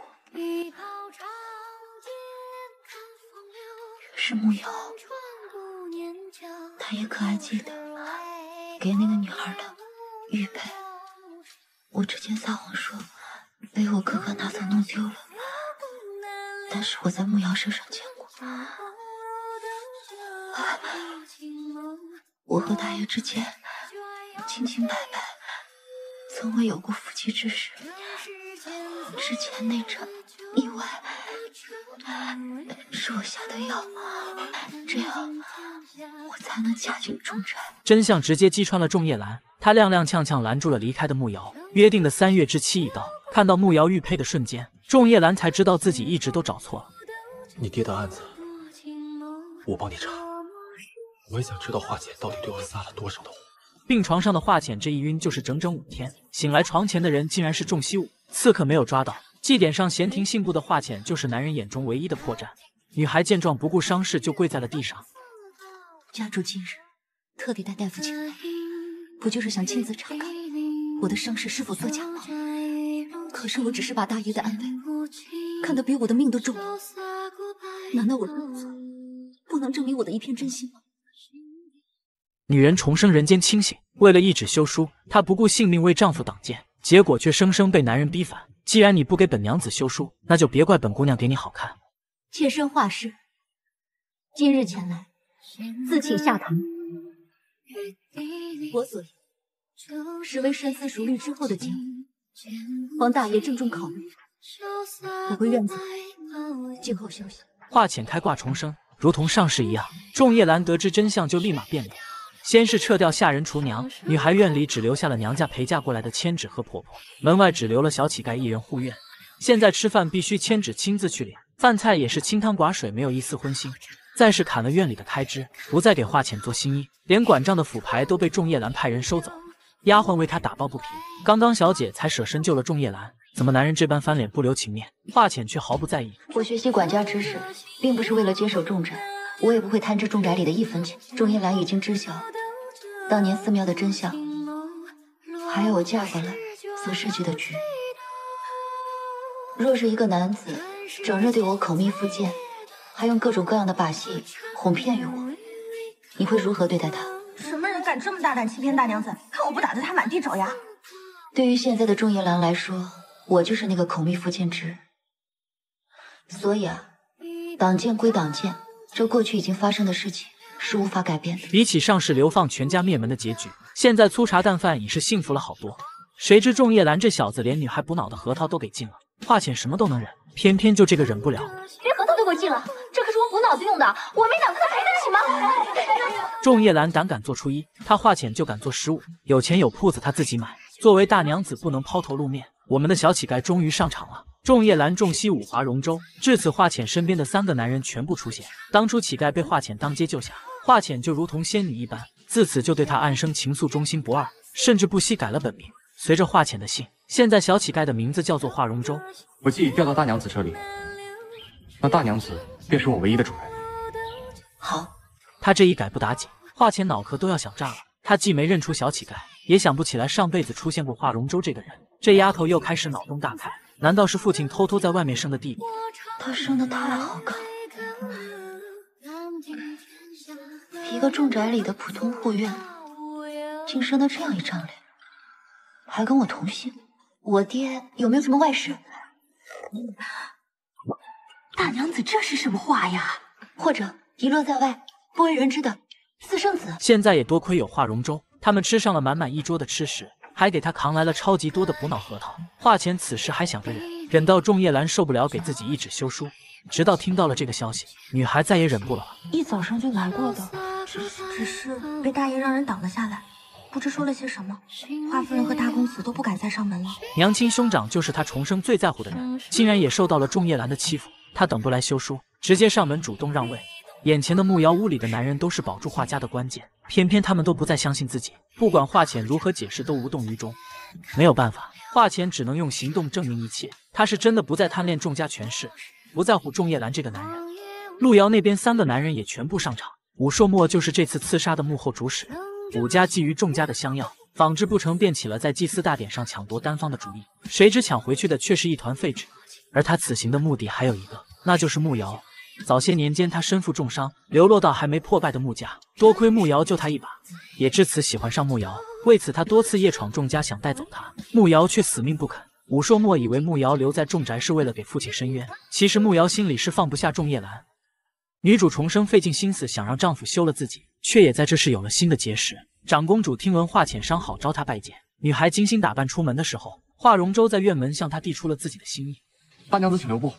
S2: 是慕瑶。他也可还记得给那个女孩的玉佩？我之前撒谎说被我哥哥拿走弄丢了，但是我在慕瑶身上见过。我和大爷之间清清白白，从未有过夫妻之事。之前那场意外是我下的药，这样我才能嫁进重宅。
S1: 真相直接击穿了仲夜兰，他踉踉跄跄拦住了离开的慕瑶。约定的三月之期已到，看到慕瑶玉佩的瞬间，仲夜兰才知道自己一直都找错了。
S3: 你爹的案子，我帮你查。我也想知道华浅到底对我撒了多少的谎。
S1: 病床上的华浅这一晕就是整整五天，醒来床前的人竟然是仲西武。刺客没有抓到，祭典上闲庭信步的华浅就是男人眼中唯一的破绽。女孩见状不顾伤势就跪在了地上。
S2: 家主今日特地带大夫前来，不就是想亲自查看我的伤势是否作假吗？可是我只是把大爷的安危看得比我的命都重要，难道我这么做不能证明我的一片真心吗？
S1: 女人重生人间清醒，为了一纸休书，她不顾性命为丈夫挡剑，结果却生生被男人逼反。既然你不给本娘子休书，那就别怪本姑娘给你好看。
S5: 妾身画师今日前来，自请下堂。我所言，实为深思熟虑之后的建议，望大爷郑重考虑。我回院子，静候消息。
S1: 画浅开挂重生，如同上世一样。众夜兰得知真相，就立马变脸。先是撤掉下人厨娘，女孩院里只留下了娘家陪嫁过来的千纸和婆婆，门外只留了小乞丐一人护院。现在吃饭必须千纸亲自去领，饭菜也是清汤寡水，没有一丝荤腥。再是砍了院里的开支，不再给华浅做新衣，连管账的府牌都被仲夜兰派人收走，丫鬟为她打抱不平。刚刚小姐才舍身救了仲夜兰，怎么男人这般翻脸不留情面？华浅却毫不在意。
S2: 我学习管家知识，并不是为了接手重宅。我也不会贪这重宅里的一分钱。钟夜兰已经知晓当年寺庙的真相，还有我嫁过来所设计的局。若是一个男子整日对我口蜜腹剑，还用各种各样的把戏哄骗于我，你会如何对待他？
S12: 什么人敢这么大胆欺骗大娘子？看我不打得他满地找牙！
S2: 对于现在的钟夜兰来说，我就是那个口蜜腹剑之人。所以啊，挡剑归挡剑。这过去已经发生的事情是无法改变的。
S1: 比起上世流放全家灭门的结局，现在粗茶淡饭已是幸福了好多。谁知仲夜兰这小子连女孩补脑的核桃都给禁了，华浅什么都能忍，偏偏就这个忍不了。
S5: 连核桃都给我禁了，这可是我补脑子用的，我没脑子他赔得起吗？
S1: 仲夜兰胆敢做初一，他华浅就敢做十五。有钱有铺子他自己买，作为大娘子不能抛头露面。我们的小乞丐终于上场了。仲夜兰、仲西武、华容州，至此华浅身边的三个男人全部出现。当初乞丐被华浅当街救下，华浅就如同仙女一般，自此就对他暗生情愫，忠心不二，甚至不惜改了本名。随着华浅的姓，现在小乞丐的名字叫做华容州。
S13: 我既已掉到大娘子这里，那大娘子便是我唯一的主人。
S2: 好，
S1: 他这一改不打紧，华浅脑壳都要想炸了。他既没认出小乞丐，也想不起来上辈子出现过华容州这个人。这丫头又开始脑洞大开。难道是父亲偷偷在外面生的弟弟？
S2: 他生的太好看了，一个重宅里的普通护院，竟生的这样一张脸，还跟我同姓。我爹有没有什么外事？
S12: 大娘子这是什么话呀？
S2: 或者遗落在外不为人知的私生子？
S1: 现在也多亏有华容粥，他们吃上了满满一桌的吃食。还给他扛来了超级多的补脑核桃。华浅此时还想着忍，忍到仲夜兰受不了，给自己一纸休书。直到听到了这个消息，女孩再也忍不了。
S12: 一早上就来过的，只只是被大爷让人挡了下来，不知说了些什么。华夫人和大公子都不敢再上门了。
S1: 娘亲兄长就是他重生最在乎的人，竟然也受到了仲夜兰的欺负。他等不来休书，直接上门主动让位。眼前的木瑶屋里的男人都是保住画家的关键，偏偏他们都不再相信自己。不管华浅如何解释，都无动于衷。没有办法，华浅只能用行动证明一切。他是真的不再贪恋众家权势，不在乎仲夜兰这个男人。路遥那边三个男人也全部上场。武硕墨就是这次刺杀的幕后主使。武家觊觎众家的香药，仿制不成，便起了在祭祀大典上抢夺丹方的主意。谁知抢回去的却是一团废纸。而他此行的目的还有一个，那就是慕瑶。早些年间，他身负重伤，流落到还没破败的穆家，多亏穆瑶救他一把，也至此喜欢上穆瑶。为此，他多次夜闯众家，想带走她，穆瑶却死命不肯。武硕墨以为穆瑶留在众宅是为了给父亲伸冤，其实穆瑶心里是放不下仲夜兰。女主重生费尽心思想让丈夫休了自己，却也在这时有了新的结识。长公主听闻华浅伤好，招她拜见。女孩精心打扮出门的时候，华容舟在院门向她递出了自己的心意。
S13: 大娘子，请留步。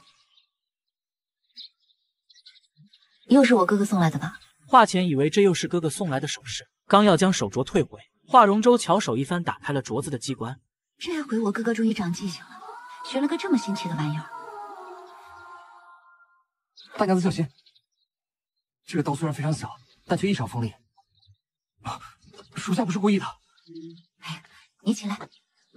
S2: 又是我哥哥送来的吧？
S1: 华浅以为这又是哥哥送来的首饰，刚要将手镯退回，华容舟巧手一翻，打开了镯子的机关。
S2: 这回我哥哥终于长记性了，学了个这么新奇的玩意儿。
S13: 大娘子小心，这个刀虽然非常小，但却异常锋利。啊，属下不是故意的。
S2: 哎，你起来，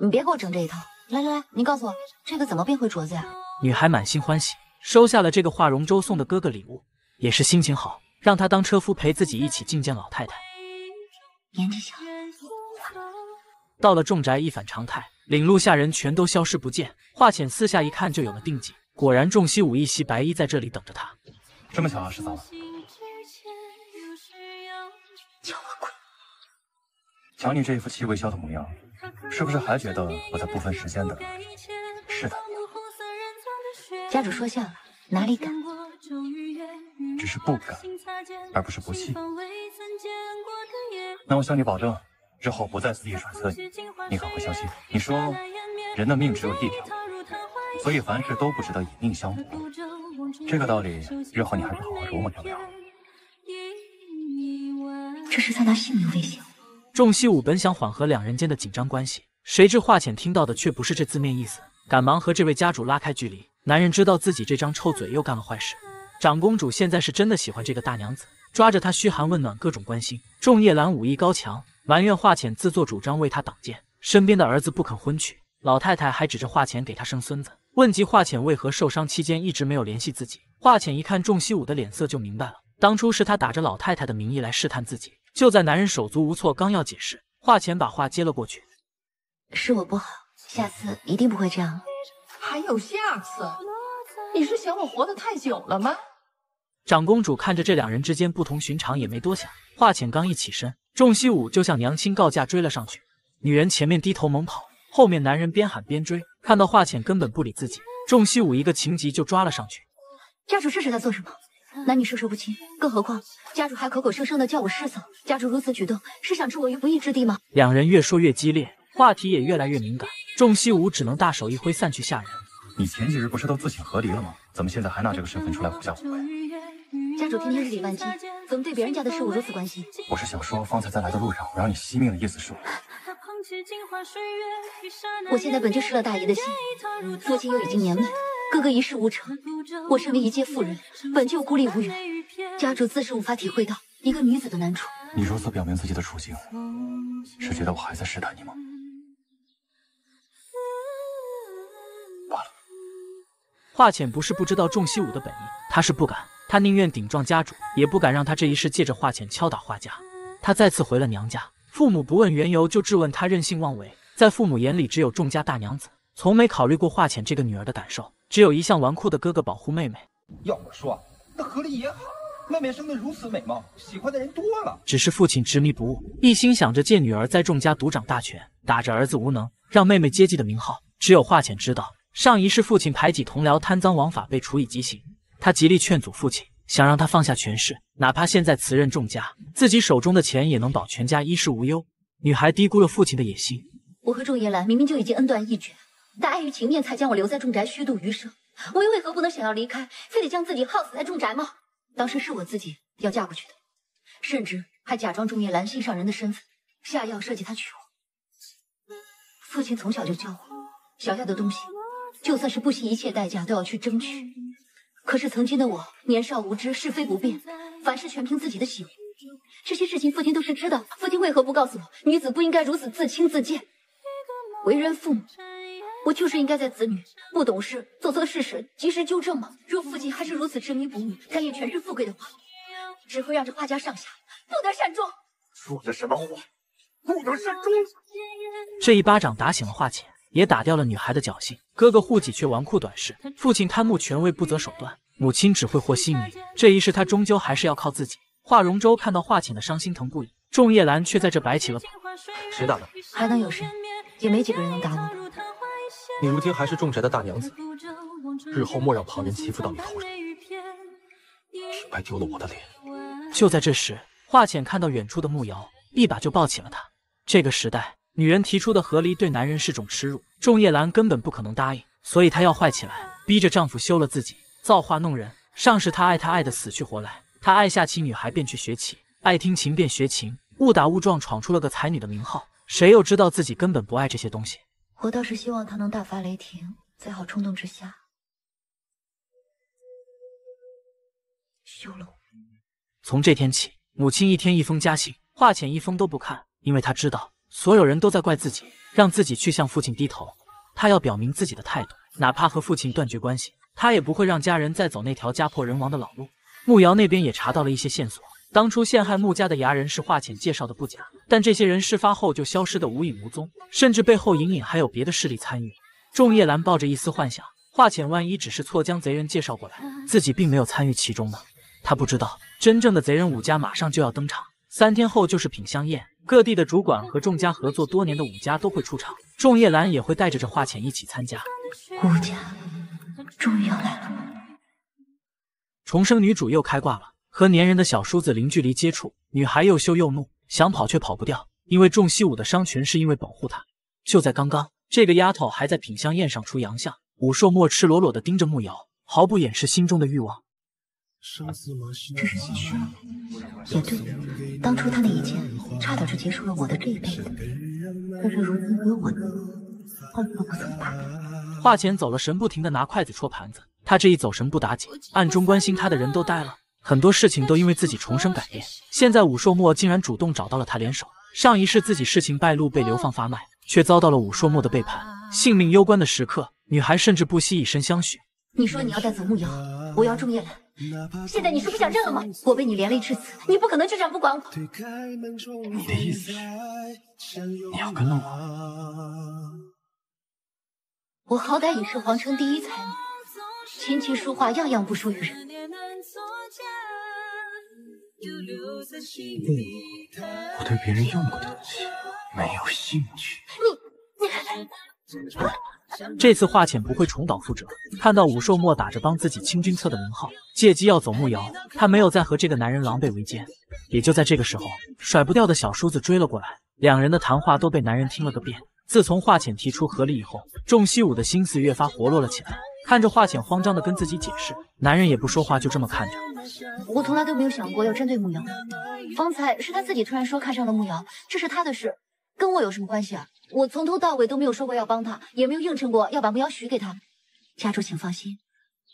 S2: 你别给我整这一套。来来来，你告诉我，这个怎么变回镯子呀？
S1: 女孩满心欢喜，收下了这个华容舟送的哥哥礼物，也是心情好，让他当车夫陪自己一起觐见老太太。
S2: 年纪小，
S1: 到了重宅一反常态，领路下人全都消失不见。华浅四下一看就有了定计，果然仲西武一袭白衣在这里等着他。
S9: 这么巧啊，十三。
S2: 叫我滚！
S9: 瞧你这一副气未消的模样。是不是还觉得我在不分时间的是
S2: 的？家主说笑了，哪里敢？
S9: 只是不敢，而不是不信。那我向你保证，日后不再肆意揣测你，你可会相信？你说，人的命只有一条，所以凡事都不值得以命相搏。这个道理，日后你还是好好琢磨琢磨。
S2: 这是在拿性命威胁我。
S1: 仲西武本想缓和两人间的紧张关系，谁知华浅听到的却不是这字面意思，赶忙和这位家主拉开距离。男人知道自己这张臭嘴又干了坏事，长公主现在是真的喜欢这个大娘子，抓着她嘘寒问暖，各种关心。仲夜兰武艺高强，埋怨华浅自作主张为她挡箭，身边的儿子不肯婚娶，老太太还指着华浅给她生孙子。问及华浅为何受伤期间一直没有联系自己，华浅一看仲西武的脸色就明白了，当初是他打着老太太的名义来试探自己。就在男人手足无措，刚要解释，华浅把话接了过去：“
S2: 是我不好，下次一定不会这样了。”
S4: 还有下次？你是嫌我活得太久了吗？
S1: 长公主看着这两人之间不同寻常，也没多想。华浅刚一起身，仲西武就向娘亲告假追了上去。女人前面低头猛跑，后面男人边喊边追。看到华浅根本不理自己，仲西武一个情急就抓了上去。
S2: 家主这是在做什么？男女授受不亲，更何况家主还口口声声的叫我师嫂。家主如此举动，是想置我于不义之地吗？
S1: 两人越说越激烈，话题也越来越敏感。仲西武只能大手一挥，散去下人。
S9: 你前几日不是都自请和离了吗？怎么现在还拿这个身份出来狐假虎威？
S2: 家主天天日理万机，怎么对别人家的事物如此关心？
S9: 我是想说，方才在来的路上，我让你惜命的意思是……
S2: 我现在本就失了大爷的心，父亲又已经年迈。哥哥一事无成，我身为一介妇人，本就孤立无援，家主自是无法体会到一个女子的难处。
S9: 你如此表明自己的处境，是觉得我还在试探你吗？罢了。
S1: 华浅不是不知道仲西武的本意，他是不敢，他宁愿顶撞家主，也不敢让他这一世借着华浅敲打华家。他再次回了娘家，父母不问缘由就质问他任性妄为，在父母眼里只有仲家大娘子，从没考虑过华浅这个女儿的感受。只有一向纨绔的哥哥保护妹妹。
S6: 要我说，那何丽也好，妹妹生得如此美貌，喜欢的人多了。
S1: 只是父亲执迷不悟，一心想着借女儿在仲家独掌大权，打着儿子无能，让妹妹接济的名号。只有华浅知道，上一世父亲排挤同僚、贪赃枉法，被处以极刑。他极力劝阻父亲，想让他放下权势，哪怕现在辞任众家，自己手中的钱也能保全家衣食无忧。女孩低估了父亲的野心。
S2: 我和仲叶兰明明就已经恩断义绝。但碍于情面，才将我留在重宅虚度余生。我又为何不能想要离开，非得将自己耗死在重宅吗？当时是我自己要嫁过去的，甚至还假装仲叶兰心上人的身份，下药设计他娶我。父亲从小就教我，想要的东西，就算是不惜一切代价都要去争取。可是曾经的我年少无知，是非不辨，
S5: 凡事全凭自己的喜恶。这些事情父亲都是知道，父亲为何不告诉我？女子不应该如此自轻自贱。为人父母，我就是应该在子女不懂事、做错事时及时纠正吗？若父亲还是如此执迷不悟，贪恋权势富贵的话，只会让这华家上下不得善终。
S8: 说的什么话？不得善终！
S1: 这一巴掌打醒了华浅，也打掉了女孩的侥幸。哥哥护己却纨绔短视，父亲贪慕权位不择手段，母亲只会和稀泥。这一世他终究还是要靠自己。华容州看到华浅的伤心疼不已，仲夜兰却在这摆起了谱。
S13: 谁打的？
S5: 还能有谁？也没几个人能打我。
S13: 你如今还是仲宅的大娘子，日后莫让旁人欺负到你头上，平白丢了我的脸。
S1: 就在这时，华浅看到远处的慕瑶，一把就抱起了她。这个时代，女人提出的和离对男人是种耻辱，仲夜兰根本不可能答应，所以她要坏起来，逼着丈夫休了自己，造化弄人。上世她爱他爱的死去活来。他爱下棋女孩便去学棋，爱听琴便学琴，误打误撞闯出了个才女的名号。谁又知道自己根本不爱这些东西？
S2: 我倒是希望他能大发雷霆，在好冲动之下休了我。
S1: 从这天起，母亲一天一封家信，华浅一封都不看，因为她知道所有人都在怪自己，让自己去向父亲低头。他要表明自己的态度，哪怕和父亲断绝关系，他也不会让家人再走那条家破人亡的老路。慕瑶那边也查到了一些线索，当初陷害穆家的牙人是华浅介绍的不假，但这些人事发后就消失的无影无踪，甚至背后隐隐还有别的势力参与。仲夜兰抱着一丝幻想，华浅万一只是错将贼人介绍过来，自己并没有参与其中呢？他不知道，真正的贼人武家马上就要登场，三天后就是品香宴，各地的主管和众家合作多年的武家都会出场，众夜兰也会带着这华浅一起参加。
S2: 武家终于要来了。
S1: 重生女主又开挂了，和粘人的小叔子零距离接触，女孩又羞又怒，想跑却跑不掉，因为仲西武的伤全是因为保护她。就在刚刚，这个丫头还在品香宴上出洋相，武硕墨赤裸裸的盯着慕瑶，毫不掩饰心中的欲望。
S2: 这是心虚了。也对，当初他那一剑，差点就结束了我的这一辈子。可是如今有我呢，换做不曾罢。
S1: 华浅走了神，不停的拿筷子戳盘子。他这一走神不打紧，暗中关心他的人都呆了。很多事情都因为自己重生改变。现在武硕墨竟然主动找到了他联手。上一世自己事情败露被流放发卖，却遭到了武硕墨的背叛。性命攸关的时刻，女孩甚至不惜以身相许。
S5: 你说你要带走慕瑶，我要仲夜兰。现在你是不想认了吗？我被你连累至此，你不可能就这样不管我。
S13: 你的意思是你要跟了我？
S5: 我好歹也是皇城第一才女。琴棋书画样样不输于人。
S13: 我对别人用过的东西没有兴趣。
S1: 你，这次华浅不会重蹈覆辙。看到武寿墨打着帮自己清君侧的名号，借机要走慕瑶，他没有再和这个男人狼狈为奸。也就在这个时候，甩不掉的小叔子追了过来，两人的谈话都被男人听了个遍。自从华浅提出和离以后，仲西武的心思越发活络了起来。看着华浅慌张的跟自己解释，男人也不说话，就这么看着。
S5: 我从来都没有想过要针对慕瑶，方才是他自己突然说看上了慕瑶，这是他的事，跟我有什么关系啊？我从头到尾都没有说过要帮他，也没有应承过要把慕瑶许给他。
S2: 家主请放心，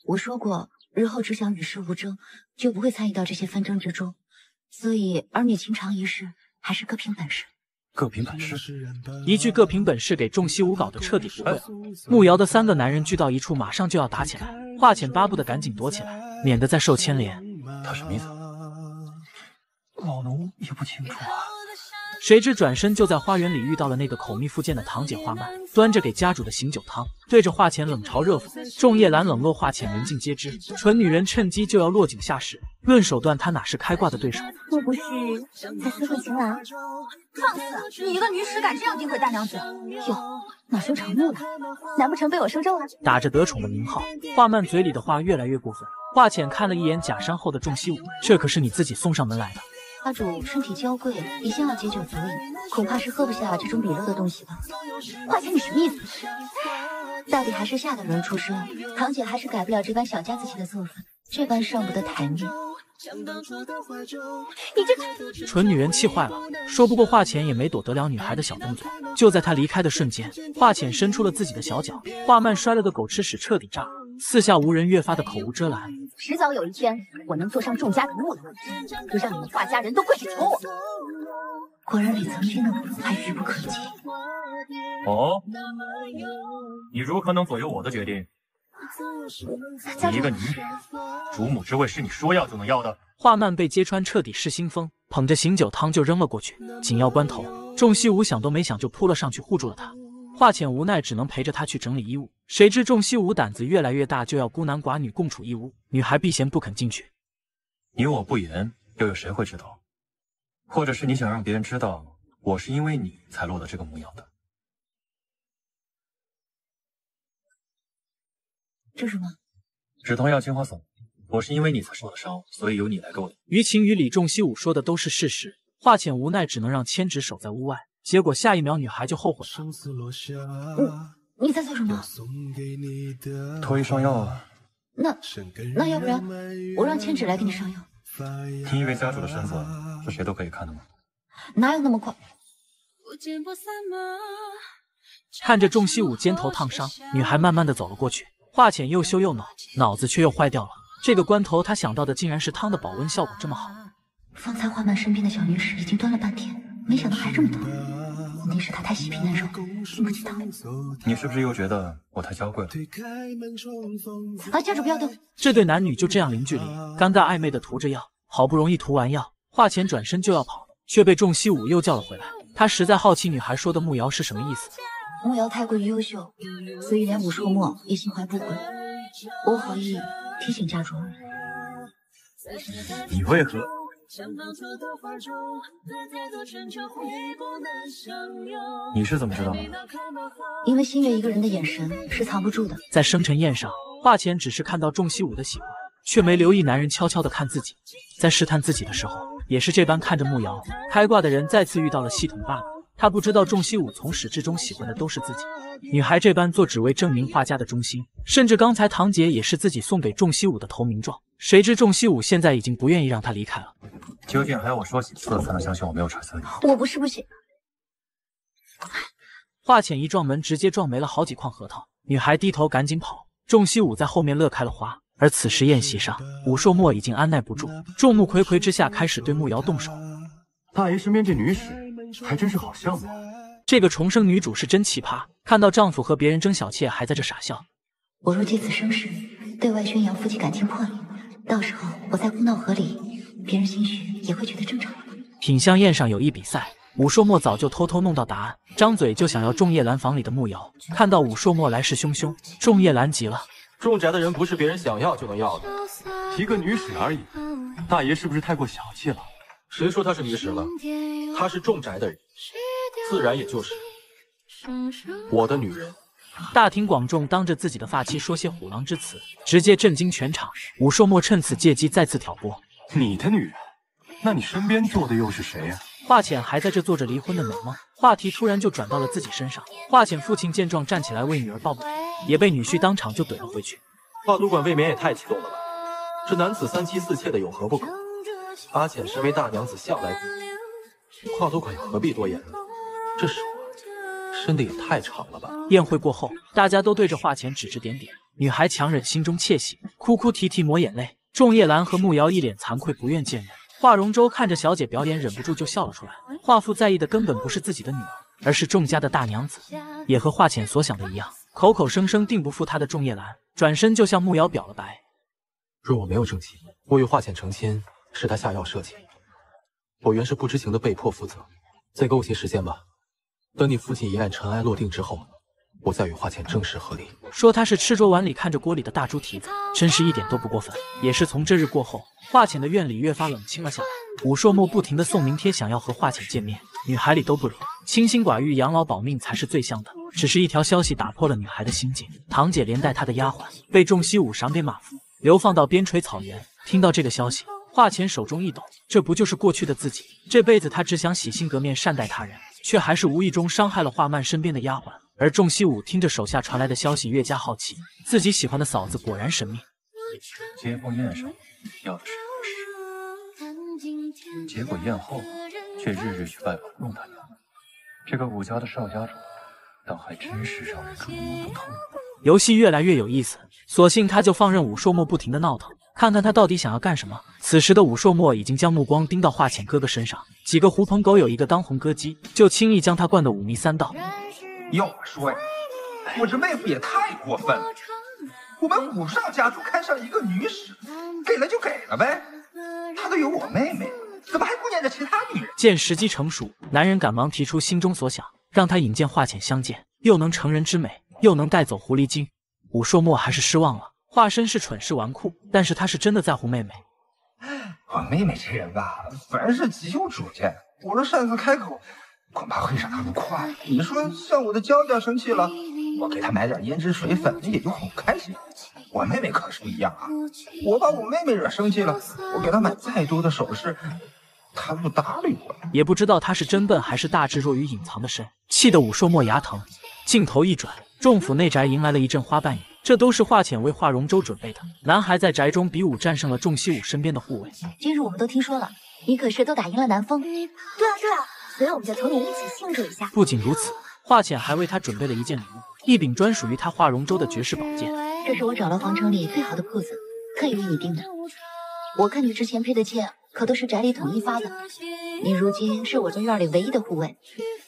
S2: 我说过日后只想与世无争，就不会参与到这些纷争之中。所以儿女情长一事，还是各凭本事。
S13: 各凭本事，
S1: 一句各凭本事给仲西武搞得彻底不会了。慕瑶的三个男人聚到一处，马上就要打起来。华浅巴不得赶紧躲起来，免得再受牵连。
S13: 他什么意思？老奴也不清楚啊。
S1: 谁知转身就在花园里遇到了那个口蜜腹剑的堂姐华曼，端着给家主的醒酒汤，对着华浅冷嘲热讽。众夜兰冷落华浅，人尽皆知。蠢女人趁机就要落井下石，论手段，她哪是开挂的对手？
S12: 莫不是在私会情郎？
S7: 放肆！你一个女使敢这样诋毁大娘子？
S12: 哟，恼羞成怒了？难不成被我说中了？
S1: 打着得宠的名号，华曼嘴里的话越来越过分。华浅看了一眼假山后的仲西武，这可是你自己送上门来的。
S2: 家主身体娇贵，一向要解酒足饮，恐怕是喝不下这种鄙陋的东西吧？
S12: 华浅，你什么意思？
S2: 到底还是下等人出身，堂姐还是改不了这般小家子气的做法，这般上不得台面。
S12: 你这
S1: 蠢女人气坏了，说不过华浅也没躲得了女孩的小动作。就在她离开的瞬间，华浅伸出了自己的小脚，华曼摔了个狗吃屎，彻底炸了。四下无人，越发的口无遮拦。
S5: 迟早有一天，我能坐上众家的木头，就让你们华家人都跪着求我。
S2: 果然李曾经的还愚不可及。
S9: 哦，你如何能左右我的决定？你一个女人，主母之位是你说要就能要的？
S1: 华曼被揭穿彻底失心疯，捧着醒酒汤就扔了过去。紧要关头，仲西武想都没想就扑了上去护住了他。华浅无奈只能陪着他去整理衣物，谁知仲西武胆子越来越大，就要孤男寡女共处一屋。女孩避嫌不肯进去，
S9: 你我不言，又有谁会知道？或者是你想让别人知道，我是因为你才落得这个模样的？
S2: 这是什么？
S9: 止痛药青花散，我是因为你才受的伤，所以由你来给我。
S1: 于情于理，仲西武说的都是事实。华浅无奈，只能让千纸守在屋外。结果下一秒，女孩就后悔了。
S2: 你你在做什么？
S9: 脱衣上药啊。
S2: 那那要不然我让千纸来给你上药。
S9: 你以为家主的身子是谁都可以看的吗？
S2: 哪有那么快？
S1: 看着仲西武肩头烫伤，女孩慢慢的走了过去。华浅又羞又恼，脑子却又坏掉了。这个关头，他想到的竟然是汤的保温效果这么好。
S2: 方才华曼身边的小女使已经端了半天，没想到还这么多。肯定是他太细皮嫩肉，你不知道。
S9: 你是不是又觉得我太娇贵了？
S2: 啊，家主不要动！
S1: 这对男女就这样零距离，尴尬暧昧的涂着药。好不容易涂完药，华浅转身就要跑，却被仲西武又叫了回来。他实在好奇女孩说的慕瑶是什么意思。
S2: 慕瑶太过于优秀，所以连武硕墨也心怀不轨。我好意提醒家主。
S9: 你为何？你是怎么知道的？
S2: 因为心月一个人的眼神是藏不住的。
S1: 在生辰宴上，华浅只是看到仲西武的喜欢，却没留意男人悄悄的看自己。在试探自己的时候，也是这般看着慕瑶。开挂的人再次遇到了系统 bug，他不知道仲西武从始至终喜欢的都是自己。女孩这般做，只为证明画家的忠心。甚至刚才堂姐也是自己送给仲西武的投名状。谁知仲西武现在已经不愿意让他离开了。
S9: 究竟还要我说几次才能相信我没有揣测你？
S2: 我不是不行。
S1: 华浅一撞门，直接撞没了好几筐核桃。女孩低头赶紧跑，仲西武在后面乐开了花。而此时宴席上，武硕墨已经按耐不住，众目睽睽之下开始对慕瑶动手。
S9: 大爷身边这女使还真是好相貌。
S1: 这个重生女主是真奇葩，看到丈夫和别人争小妾，还在这傻笑。
S2: 我若借此生事，对外宣扬夫妻感情破裂，到时候我在公道合理，别人兴许也会觉得正常了。
S1: 品香宴上有一比赛，武硕墨早就偷偷弄到答案，张嘴就想要仲夜兰房里的木瑶。看到武硕墨来势汹汹，仲夜兰急了。
S13: 仲宅的人不是别人想要就能要的，
S9: 一个女使而已，大爷是不是太过小气了？
S13: 谁说她是女使了？她是重宅的人，自然也就是我的女人。
S1: 大庭广众当着自己的发妻说些虎狼之词，直接震惊全场。武硕墨趁此借机再次挑拨：“
S9: 你的女人？那你身边坐的又是谁呀？”
S1: 华浅还在这做着离婚的美梦，话题突然就转到了自己身上。华浅父亲见状站起来为女儿抱不平，也被女婿当场就怼了回去。
S13: 华都管未免也太激动了吧？这男子三妻四妾的有何不可？阿浅身为大娘子，向来低华都管又何必多言呢？这手啊伸的也太长了吧？
S1: 宴会过后，大家都对着华浅指指点点，女孩强忍心中窃喜，哭哭啼啼抹眼泪。仲夜兰和慕瑶一脸惭愧，不愿见人。华容周看着小姐表演，忍不住就笑了出来。华父在意的根本不是自己的女儿，而是仲家的大娘子。也和华浅所想的一样，口口声声定不负他的仲夜兰，转身就向慕瑶表了白。
S13: 若我没有正妻，我与华浅成亲是他下药设计，我原是不知情的，被迫负责。再给我些时间吧，等你父亲一案尘埃落定之后，我再与华浅正式和离。
S1: 说他是吃着碗里看着锅里的大猪蹄子，真是一点都不过分。也是从这日过后，华浅的院里越发冷清了下来。武硕墨不停的送名帖，想要和华浅见面，女孩里都不如，清心寡欲、养老保命才是最香的。只是一条消息打破了女孩的心境，堂姐连带她的丫鬟被仲西武赏给马夫，流放到边陲草原。听到这个消息，华浅手中一抖，这不就是过去的自己？这辈子他只想洗心革面，善待他人，却还是无意中伤害了华曼身边的丫鬟。而仲西武听着手下传来的消息，越加好奇，自己喜欢的嫂子果然神秘。
S9: 接风宴上要的是事，结果宴后却日日去拜访陆大娘，这个武家的少家主，倒还真是让人捉摸不透。
S1: 游戏越来越有意思，索性他就放任武硕墨不停的闹腾。看看他到底想要干什么。此时的武硕墨已经将目光盯到华浅哥哥身上，几个狐朋狗友一个当红歌姬，就轻易将他灌得五迷三道。
S6: 要我说呀，我这妹夫也太过分了。我们武少家族看上一个女使，给了就给了呗。他都有我妹妹，怎么还顾念着其他女人？
S1: 见时机成熟，男人赶忙提出心中所想，让他引荐华浅相见，又能成人之美，又能带走狐狸精。武硕墨还是失望了。化身是蠢是纨绔，但是他是真的在乎妹妹。
S6: 我妹妹这人吧，凡事极有主见，我若擅自开口，恐怕会让她不快。你说像我的娇娇生气了，我给她买点胭脂水粉，也就哄开心。我妹妹可是不一样啊，我把我妹妹惹生气了，我给她买再多的首饰，她不搭理我。
S1: 也不知道他是真笨还是大智若愚，隐藏的深，气得武硕墨牙疼。镜头一转，众府内宅迎来了一阵花瓣雨。这都是华浅为华容州准备的。男孩在宅中比武战胜了仲西武身边的护卫。
S2: 今日我们都听说了，你可是都打赢了南风。对
S12: 啊对啊，所以我们就同你一起庆祝一下。
S1: 不仅如此，华浅还为他准备了一件礼物，一柄专属于他华容州的绝世宝剑。
S2: 这是我找了皇城里最好的铺子，特意为你订的。我看你之前配的剑可都是宅里统一发的，你如今是我这院里唯一的护卫，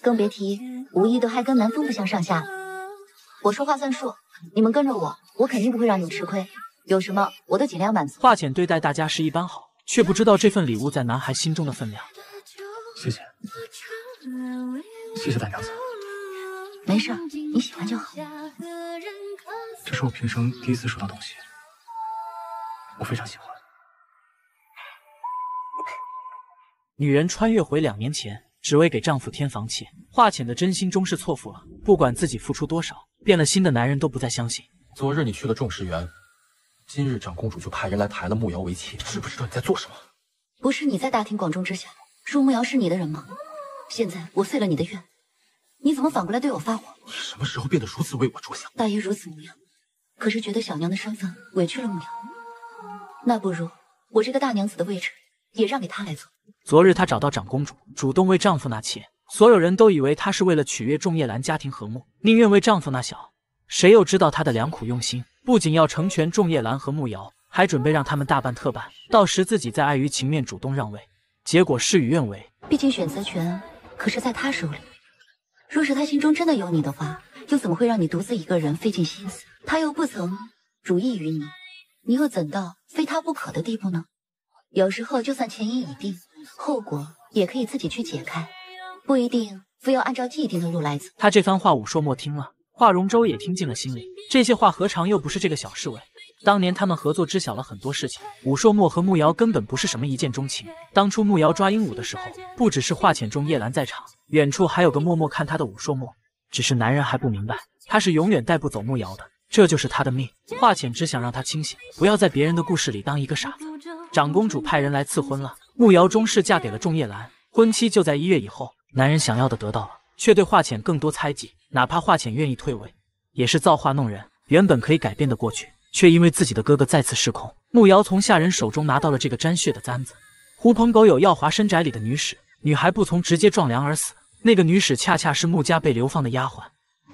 S2: 更别提武艺都还跟南风不相上下了。我说话算数。你们跟着我，我肯定不会让你们吃亏。有什么我都尽量满足。
S1: 华浅对待大家是一般好，却不知道这份礼物在男孩心中的分量。
S8: 谢谢，谢谢大娘子。
S2: 没事，你喜欢就好。
S8: 这是我平生第一次收到东西，我非常喜欢。
S1: 女人穿越回两年前，只为给丈夫添房契。华浅的真心终是错付了，不管自己付出多少。变了心的男人都不再相信。
S13: 昨日你去了众石园，今日长公主就派人来抬了慕瑶为妾，知不知道你在做什么？
S2: 不是你在大庭广众之下说慕瑶是你的人吗？现在我遂了你的愿，你怎么反过来对我发火？
S13: 你什么时候变得如此为我着想？
S2: 大爷如此模样，可是觉得小娘的身份委屈了慕瑶。那不如我这个大娘子的位置也让给她来做。
S1: 昨日她找到长公主，主动为丈夫纳妾。所有人都以为她是为了取悦仲夜兰家庭和睦，宁愿为丈夫纳小。谁又知道她的良苦用心？不仅要成全仲夜兰和慕瑶，还准备让他们大办特办，到时自己再碍于情面主动让位。结果事与愿违。
S2: 毕竟选择权可是在他手里。若是他心中真的有你的话，又怎么会让你独自一个人费尽心思？他又不曾主意于你，你又怎到非他不可的地步呢？有时候就算前因已定，后果也可以自己去解开。不一定非要按照既定的路来走。
S1: 他这番话，武硕墨听了，华容州也听进了心里。这些话何尝又不是这个小侍卫？当年他们合作知晓了很多事情。武硕墨和慕瑶根本不是什么一见钟情。当初慕瑶抓鹦鹉的时候，不只是华浅中叶兰在场，远处还有个默默看他的武硕墨。只是男人还不明白，他是永远带不走慕瑶的，这就是他的命。华浅只想让他清醒，不要在别人的故事里当一个傻子。长公主派人来赐婚了，慕瑶终是嫁给了仲叶兰，婚期就在一月以后。男人想要的得到了，却对华浅更多猜忌。哪怕华浅愿意退位，也是造化弄人。原本可以改变的过去，却因为自己的哥哥再次失控。慕瑶从下人手中拿到了这个沾血的簪子。狐朋狗友耀华深宅里的女使，女孩不从，直接撞梁而死。那个女使恰恰是穆家被流放的丫鬟。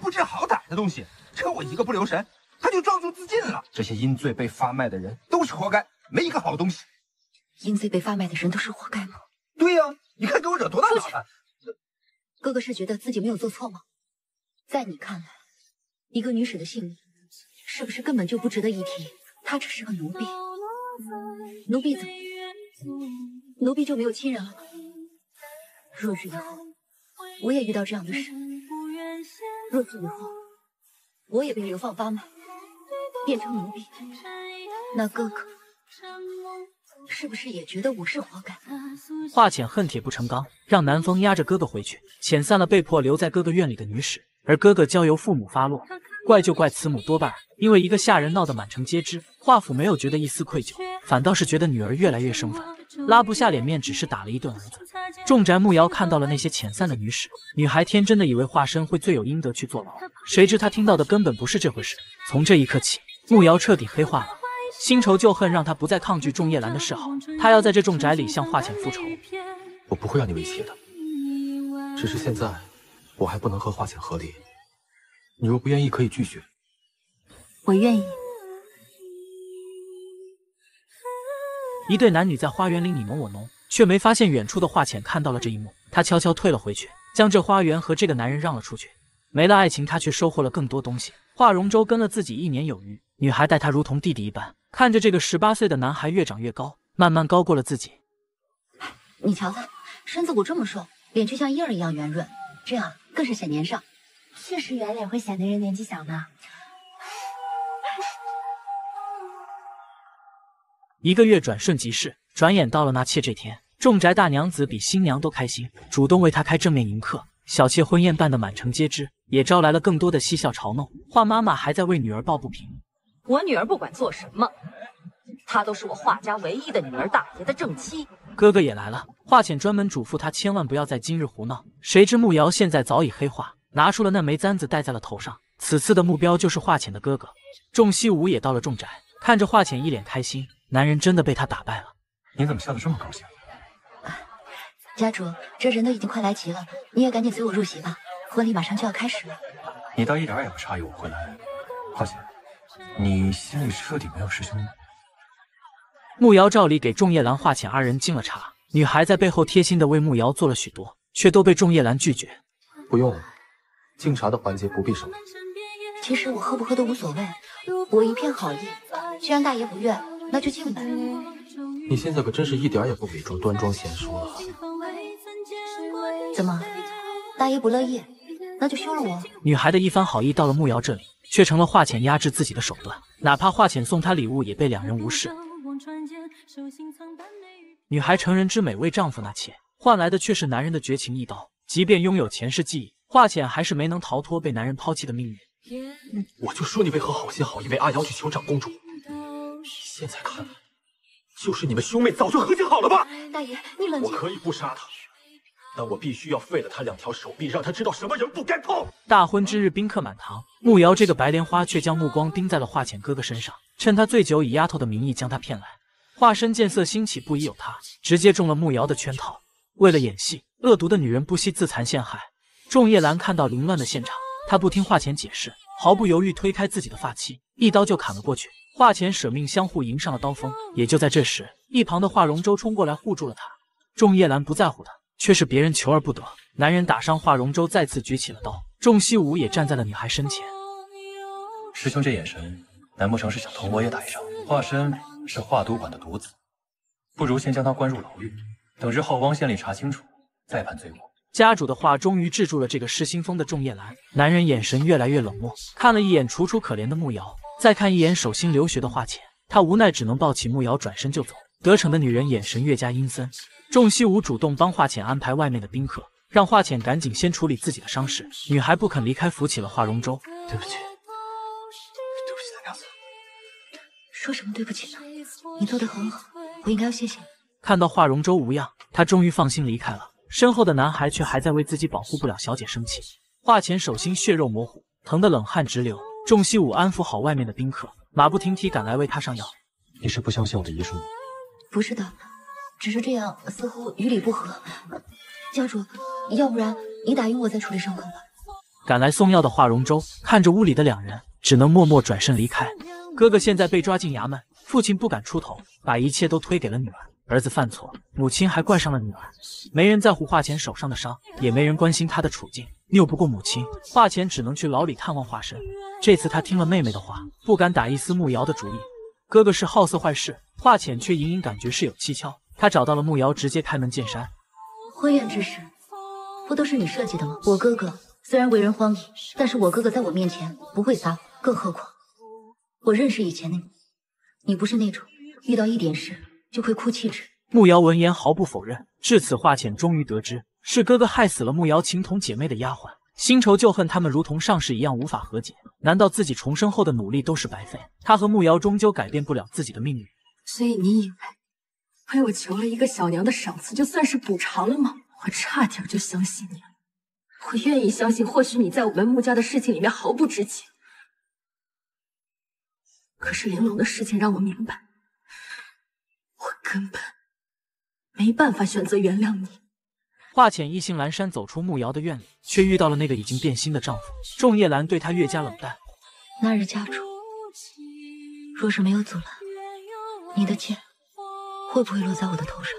S6: 不知好歹的东西，趁我一个不留神，他就撞柱自尽了。这些因罪被发卖的人都是活该，没一个好东西。
S2: 因罪被发卖的人都是活该吗？
S6: 对呀，你看给我惹多大麻烦。
S2: 哥哥是觉得自己没有做错吗？在你看来，一个女使的性命是不是根本就不值得一提？她只是个奴婢，奴婢怎么，奴婢就没有亲人了吗？若是以后我也遇到这样的事，若是以后我也被流放发卖，变成奴婢，那哥哥。是不是也觉得我是活该？
S1: 华浅恨铁不成钢，让南风压着哥哥回去，遣散了被迫留在哥哥院里的女使，而哥哥交由父母发落。怪就怪慈母多半因为一个下人闹得满城皆知。华府没有觉得一丝愧疚，反倒是觉得女儿越来越生分，拉不下脸面，只是打了一顿儿子。众宅慕瑶看到了那些遣散的女使，女孩天真的以为华生会罪有应得去坐牢，谁知她听到的根本不是这回事。从这一刻起，慕瑶彻底黑化了。新仇旧恨让他不再抗拒仲夜兰的示好，他要在这重宅里向华浅复仇。
S13: 我不会让你威胁的，只是现在我还不能和华浅合离。你若不愿意，可以拒绝。
S2: 我愿意。
S1: 一对男女在花园里你侬我侬，却没发现远处的华浅看到了这一幕，他悄悄退了回去，将这花园和这个男人让了出去。没了爱情，他却收获了更多东西。华容周跟了自己一年有余，女孩待他如同弟弟一般，看着这个十八岁的男孩越长越高，慢慢高过了自己。
S5: 你瞧他，身子骨这么瘦，脸却像婴儿一样圆润，这样更是显年少。
S12: 确实，圆脸会显得人年纪小呢。
S1: 一个月转瞬即逝，转眼到了纳妾这天，众宅大娘子比新娘都开心，主动为她开正面迎客，小妾婚宴办得满城皆知，也招来了更多的嬉笑嘲弄。华妈妈还在为女儿抱不平，
S14: 我女儿不管做什么，她都是我华家唯一的女儿大爷的正妻。
S1: 哥哥也来了，华浅专门嘱咐他千万不要在今日胡闹。谁知慕瑶现在早已黑化，拿出了那枚簪子戴在了头上，此次的目标就是华浅的哥哥。仲西武也到了重宅，看着华浅一脸开心。男人真的被他打败了，
S9: 你怎么笑得这么高兴？
S2: 家主，这人都已经快来齐了，你也赶紧随我入席吧，婚礼马上就要开始了。
S9: 你倒一点也不诧异我会来，华姐，你心里彻底没有师兄吗？
S1: 慕瑶照例给仲夜兰、华浅二人敬了茶，女孩在背后贴心的为慕瑶做了许多，却都被仲夜兰拒绝。
S13: 不用了，敬茶的环节不必省略。
S2: 其实我喝不喝都无所谓，我一片好意，既然大爷不愿。那就敬呗。
S13: 你现在可真是一点也不伪装端庄贤淑了。
S2: 怎么，大爷不乐意，那就休了我。
S1: 女孩的一番好意到了慕瑶这里，却成了华浅压制自己的手段。哪怕华浅送她礼物，也被两人无视。女孩成人之美为丈夫纳妾，换来的却是男人的绝情一刀。即便拥有前世记忆，华浅还是没能逃脱被男人抛弃的命运。
S13: 我就说你为何好心好意为阿瑶去求长公主。现在看来，就是你们兄妹早就和解好了吧？
S2: 大爷，你冷静。
S13: 我可以不杀他，但我必须要废了他两条手臂，让他知道什么人不该碰。
S1: 大婚之日，宾客满堂，慕瑶这个白莲花却将目光盯在了华浅哥哥身上，趁他醉酒，以丫头的名义将他骗来。华生见色兴起，不疑有他，直接中了慕瑶的圈套。为了演戏，恶毒的女人不惜自残陷害。仲夜兰看到凌乱的现场，她不听华浅解释，毫不犹豫推开自己的发妻，一刀就砍了过去。华浅舍命相互迎上了刀锋，也就在这时，一旁的华容周冲过来护住了他。仲夜兰不在乎他，却是别人求而不得。男人打伤华容周，再次举起了刀。仲西武也站在了女孩身前。
S9: 师兄这眼神，难不成是想同我也打一场？华深是华都馆的独子，不如先将他关入牢狱，等日后汪县令查清楚，再判罪过。
S1: 家主的话终于制住了这个失心疯的仲夜兰。男人眼神越来越冷漠，看了一眼楚楚可怜的慕瑶。再看一眼手心流血的华浅，他无奈只能抱起慕瑶转身就走。得逞的女人眼神越加阴森。仲西武主动帮华浅安排外面的宾客，让华浅赶紧先处理自己的伤势。女孩不肯离开，扶起了华容周。
S13: 对不起，对不起，大娘子。
S2: 说什么对不起呢？你做的很好，我应该要谢谢你。
S1: 看到华容周无恙，她终于放心离开了。身后的男孩却还在为自己保护不了小姐生气。华浅手心血肉模糊，疼得冷汗直流。仲西武安抚好外面的宾客，马不停蹄赶来为他上药。
S9: 你是不相信我的医术吗？
S2: 不是的，只是这样似乎与理不合。教主，要不然你打晕我再处理伤口吧。
S1: 赶来送药的华容周看着屋里的两人，只能默默转身离开。哥哥现在被抓进衙门，父亲不敢出头，把一切都推给了女儿。儿子犯错，母亲还怪上了女儿。没人在乎华浅手上的伤，也没人关心他的处境。拗不过母亲，华浅只能去牢里探望华生。这次他听了妹妹的话，不敢打一丝慕瑶的主意。哥哥是好色坏事，华浅却隐隐感觉是有蹊跷。他找到了慕瑶，直接开门见山。
S2: 婚宴之事，不都是你设计的吗？我哥哥虽然为人荒淫，但是我哥哥在我面前不会撒谎。更何况，我认识以前的你，你不是那种遇到一点事就会哭泣之人。
S1: 慕瑶闻言毫不否认。至此，华浅终于得知是哥哥害死了慕瑶情同姐妹的丫鬟。新仇旧恨，他们如同上世一样无法和解。难道自己重生后的努力都是白费？他和慕瑶终究改变不了自己的命运。
S7: 所以你以为为我求了一个小娘的赏赐，就算是补偿了吗？我差点就相信你了。我愿意相信，或许你在我们穆家的事情里面毫不知情。可是玲珑的事情让我明白，我根本没办法选择原谅你。
S1: 华浅一行阑珊走出穆瑶的院里，却遇到了那个已经变心的丈夫。仲夜兰对她越加冷淡。
S2: 那日家主若是没有阻拦，你的剑会不会落在我的头上？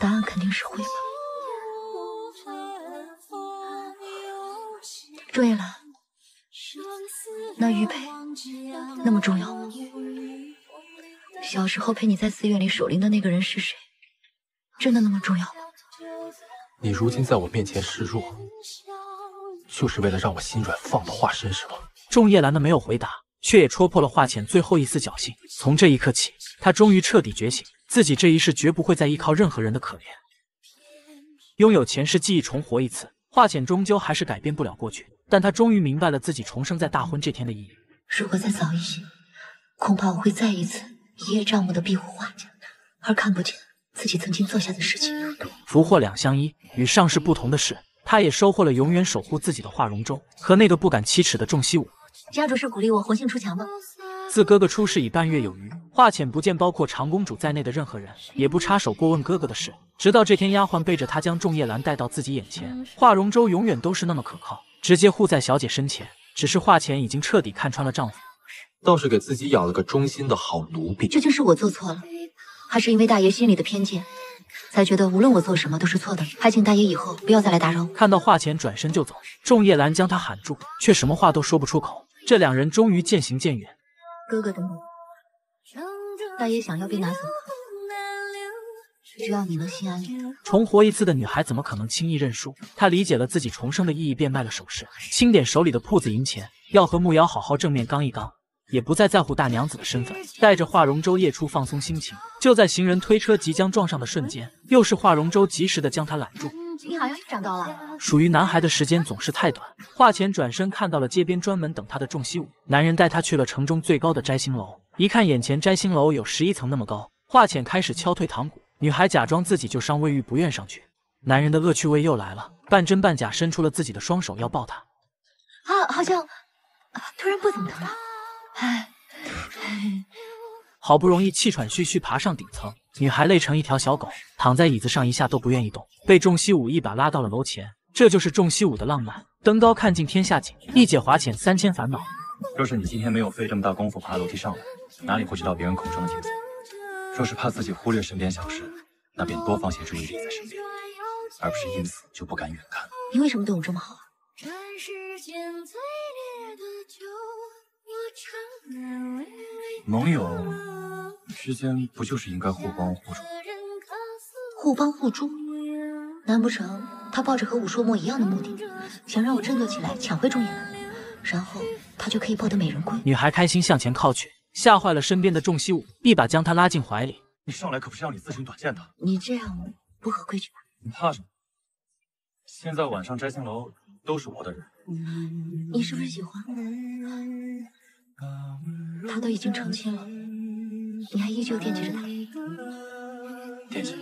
S2: 答案肯定是会吧。钟夜兰，那玉佩那么重要吗？小时候陪你在寺院里守灵的那个人是谁？真的那么重要吗？
S13: 你如今在我面前示弱，就是为了让我心软放的化身是吗？
S1: 仲夜兰的没有回答，却也戳破了华浅最后一丝侥幸。从这一刻起，他终于彻底觉醒，自己这一世绝不会再依靠任何人的可怜。拥有前世记忆重活一次，华浅终究还是改变不了过去，但他终于明白了自己重生在大婚这天的意义。
S2: 如果再早一些，恐怕我会再一次一叶障目的庇护华家，而看不见。自己曾经做下的事情，
S1: 福祸两相依。与上世不同的是，他也收获了永远守护自己的华容州和那个不敢启齿的仲西武。
S2: 家主是鼓励我活性出墙吗？
S1: 自哥哥出事已半月有余，华浅不见包括长公主在内的任何人，也不插手过问哥哥的事。直到这天，丫鬟背着他将仲夜兰带到自己眼前。华容州永远都是那么可靠，直接护在小姐身前。只是华浅已经彻底看穿了丈夫，
S13: 倒是给自己养了个忠心的好奴婢。
S2: 究竟是我做错了？还是因为大爷心里的偏见，才觉得无论我做什么都是错的。还请大爷以后不要再来打扰我。
S1: 看到华浅转身就走，仲夜兰将他喊住，却什么话都说不出口。这两人终于渐行渐远。
S2: 哥哥的墓，大爷想要被拿走，只要你能心安理得。
S1: 重活一次的女孩怎么可能轻易认输？她理解了自己重生的意义，便卖了首饰，清点手里的铺子银钱，要和慕瑶好好正面刚一刚。也不再在乎大娘子的身份，带着华容舟夜出放松心情。就在行人推车即将撞上的瞬间，又是华容舟及时的将他揽住。
S2: 你好像又长高了。
S1: 属于男孩的时间总是太短。华浅转身看到了街边专门等他的仲西武，男人带他去了城中最高的摘星楼。一看眼前摘星楼有十一层那么高，华浅开始敲退堂鼓。女孩假装自己就伤未愈，不愿上去。男人的恶趣味又来了，半真半假伸出了自己的双手要抱她。
S2: 啊，好像突然不怎么疼了。
S1: 好不容易气喘吁吁爬上顶层，女孩累成一条小狗，躺在椅子上一下都不愿意动，被仲西武一把拉到了楼前。这就是仲西武的浪漫，登高看尽天下景，一解华浅三千烦恼。
S9: 若是你今天没有费这么大功夫爬楼梯上来，哪里会知道别人口中的天才？若是怕自己忽略身边小事，那便多放些注意力在身边，而不是因此就不敢远看。
S2: 你为什么对我这么好？
S9: 盟友之间不就是应该互帮互助？
S2: 互帮互助？难不成他抱着和武硕墨一样的目的，想让我振作起来抢回钟眼，然后他就可以抱得美人归？
S1: 女孩开心向前靠去，吓坏了身边的仲西武，一把将他拉进怀里。
S9: 你上来可不是让你自寻短见的。
S2: 你这样不合规矩吧？
S9: 你怕什么？现在晚上摘星楼都是我的人。
S2: 你是不是喜欢？他都已经成亲了，你还依旧惦记着他？
S13: 惦记。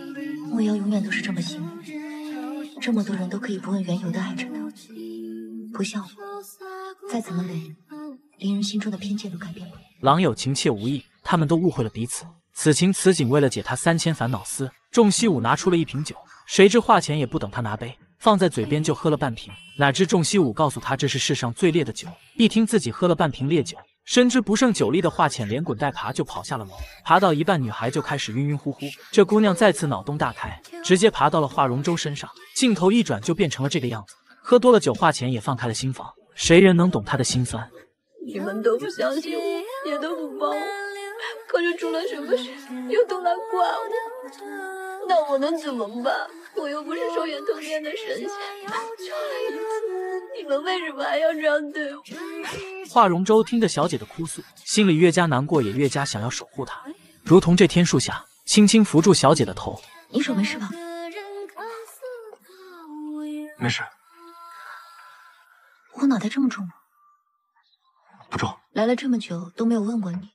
S2: 莫瑶永远都是这么幸运，这么多人都可以不问缘由的爱着他，不像我，再怎么美，连人心中的偏见都改变不了。
S1: 郎有情妾无意，他们都误会了彼此。此情此景，为了解他三千烦恼丝，仲西武拿出了一瓶酒，谁知话前也不等他拿杯，放在嘴边就喝了半瓶。哪知仲西武告诉他这是世上最烈的酒，一听自己喝了半瓶烈酒。深知不胜酒力的华浅连滚带爬就跑下了楼，爬到一半，女孩就开始晕晕乎乎。这姑娘再次脑洞大开，直接爬到了华容舟身上，镜头一转就变成了这个样子。喝多了酒，华浅也放开了心房，谁人能懂她的心酸？
S7: 你们都不相信我，也都不帮我，可是出了什么事又都来怪我，那我能怎么办？我又不是寿元通天的神仙，就来一次，你们为什么还要这样对我？
S1: 华容舟听着小姐的哭诉，心里越加难过，也越加想要守护她，如同这天树下，轻轻扶住小姐的头。
S2: 你手没事吧？
S13: 没事。
S2: 我脑袋这么重吗？
S13: 不重。
S2: 来了这么久都没有问过你，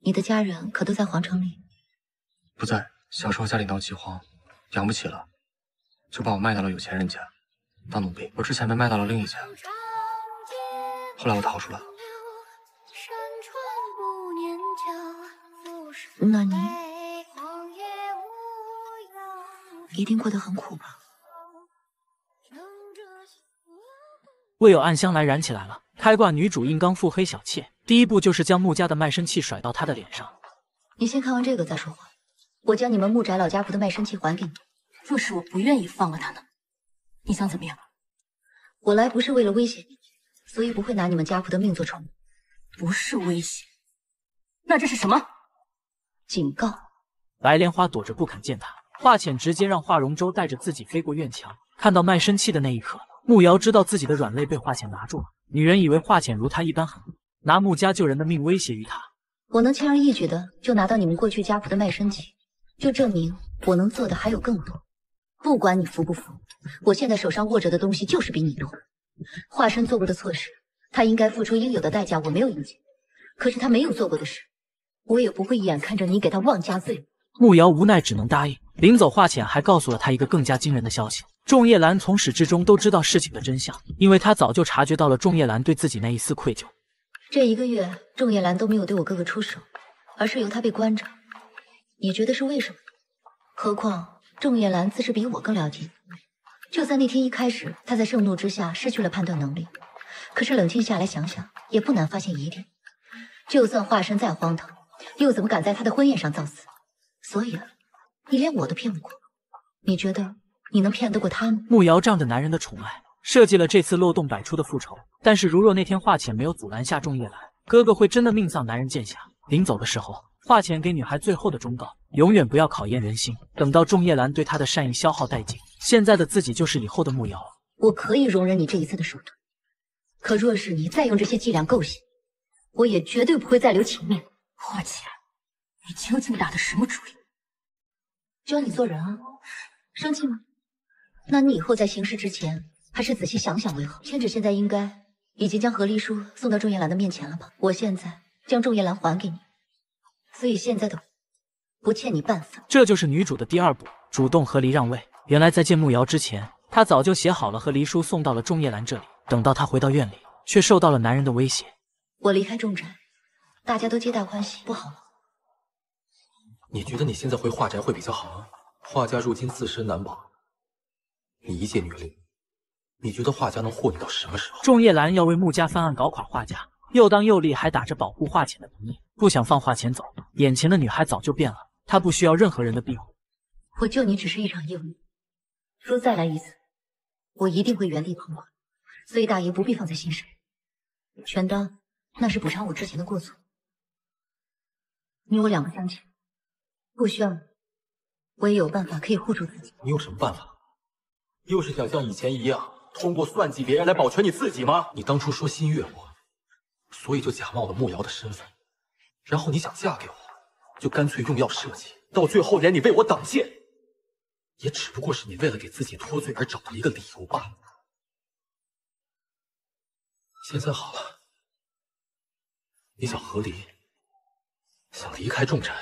S2: 你的家人可都在皇城里？
S13: 不在。小时候家里闹饥荒，养不起了，就把我卖到了有钱人家当奴婢。我之前被卖到了另一家，后来我逃出来了。
S2: 那你一定过得很苦吧？
S1: 魏有暗香来燃起来了。开挂女主硬刚腹黑小妾，第一步就是将穆家的卖身契甩到她的脸上。
S2: 你先看完这个再说话。我将你们穆宅老家仆的卖身契还给你。
S7: 若是我不愿意放了他呢？你想怎么样？
S2: 我来不是为了威胁你，所以不会拿你们家仆的命做筹码。
S7: 不是威胁，那这是什么？
S2: 警告。
S1: 白莲花躲着不肯见他，华浅直接让华容舟带着自己飞过院墙。看到卖身契的那一刻，慕瑶知道自己的软肋被华浅拿住了。女人以为华浅如她一般狠毒，拿穆家救人的命威胁于她。
S2: 我能轻而易举的就拿到你们过去家仆的卖身契，就证明我能做的还有更多。不管你服不服，我现在手上握着的东西就是比你多。华生做过的错事，他应该付出应有的代价，我没有意见。可是他没有做过的事，我也不会眼看着你给他妄加罪。
S1: 慕瑶无奈只能答应。临走，华浅还告诉了他一个更加惊人的消息：仲夜兰从始至终都知道事情的真相，因为他早就察觉到了仲夜兰对自己那一丝愧疚。
S2: 这一个月，仲夜兰都没有对我哥哥出手，而是由他被关着。你觉得是为什么？何况仲夜兰自是比我更了解。就算那天一开始他在盛怒之下失去了判断能力，可是冷静下来想想，也不难发现疑点。就算化身再荒唐，又怎么敢在他的婚宴上造次？所以啊。你连我都骗不过，你觉得你能骗得过他吗？
S1: 慕瑶仗着男人的宠爱，设计了这次漏洞百出的复仇。但是如若那天华浅没有阻拦下仲夜兰，哥哥会真的命丧男人剑下。临走的时候，华浅给女孩最后的忠告：永远不要考验人心。等到仲夜兰对他的善意消耗殆尽，现在的自己就是以后的慕瑶。
S2: 我可以容忍你这一次的手段，可若是你再用这些伎俩构陷，我也绝对不会再留情面。
S7: 华浅，你究竟打的什么主意？
S2: 教你做人啊，生气吗？那你以后在行事之前，还是仔细想想为好。千芷现在应该已经将和离书送到仲夜兰的面前了吧？我现在将仲夜兰还给你，所以现在的我不欠你半分。
S1: 这就是女主的第二步，主动和离让位。原来在见慕瑶之前，她早就写好了和离书送到了仲夜兰这里。等到她回到院里，却受到了男人的威胁。
S2: 我离开仲宅，大家都皆大欢喜，不好吗？
S13: 你觉得你现在回画宅会比较好吗？画家如今自身难保，你一介女流，你觉得画家能护你到什么时候？
S1: 仲夜兰要为穆家翻案搞垮画家，又当又立，还打着保护画浅的名义，不想放话前走。眼前的女孩早就变了，她不需要任何人的庇护。
S2: 我救你只是一场义务，若再来一次，我一定会原地旁观。所以大爷不必放在心上，全当那是补偿我之前的过错。你我两个相欠。不需要，我也有办法可以护住自己。
S13: 你有什么办法？又是想像以前一样，通过算计别人来保全你自己吗？你当初说心悦我，所以就假冒了慕瑶的身份，然后你想嫁给我，就干脆用药设计，到最后连你为我挡箭，也只不过是你为了给自己脱罪而找的一个理由罢了。现在好了，你想和离，想离开重宅。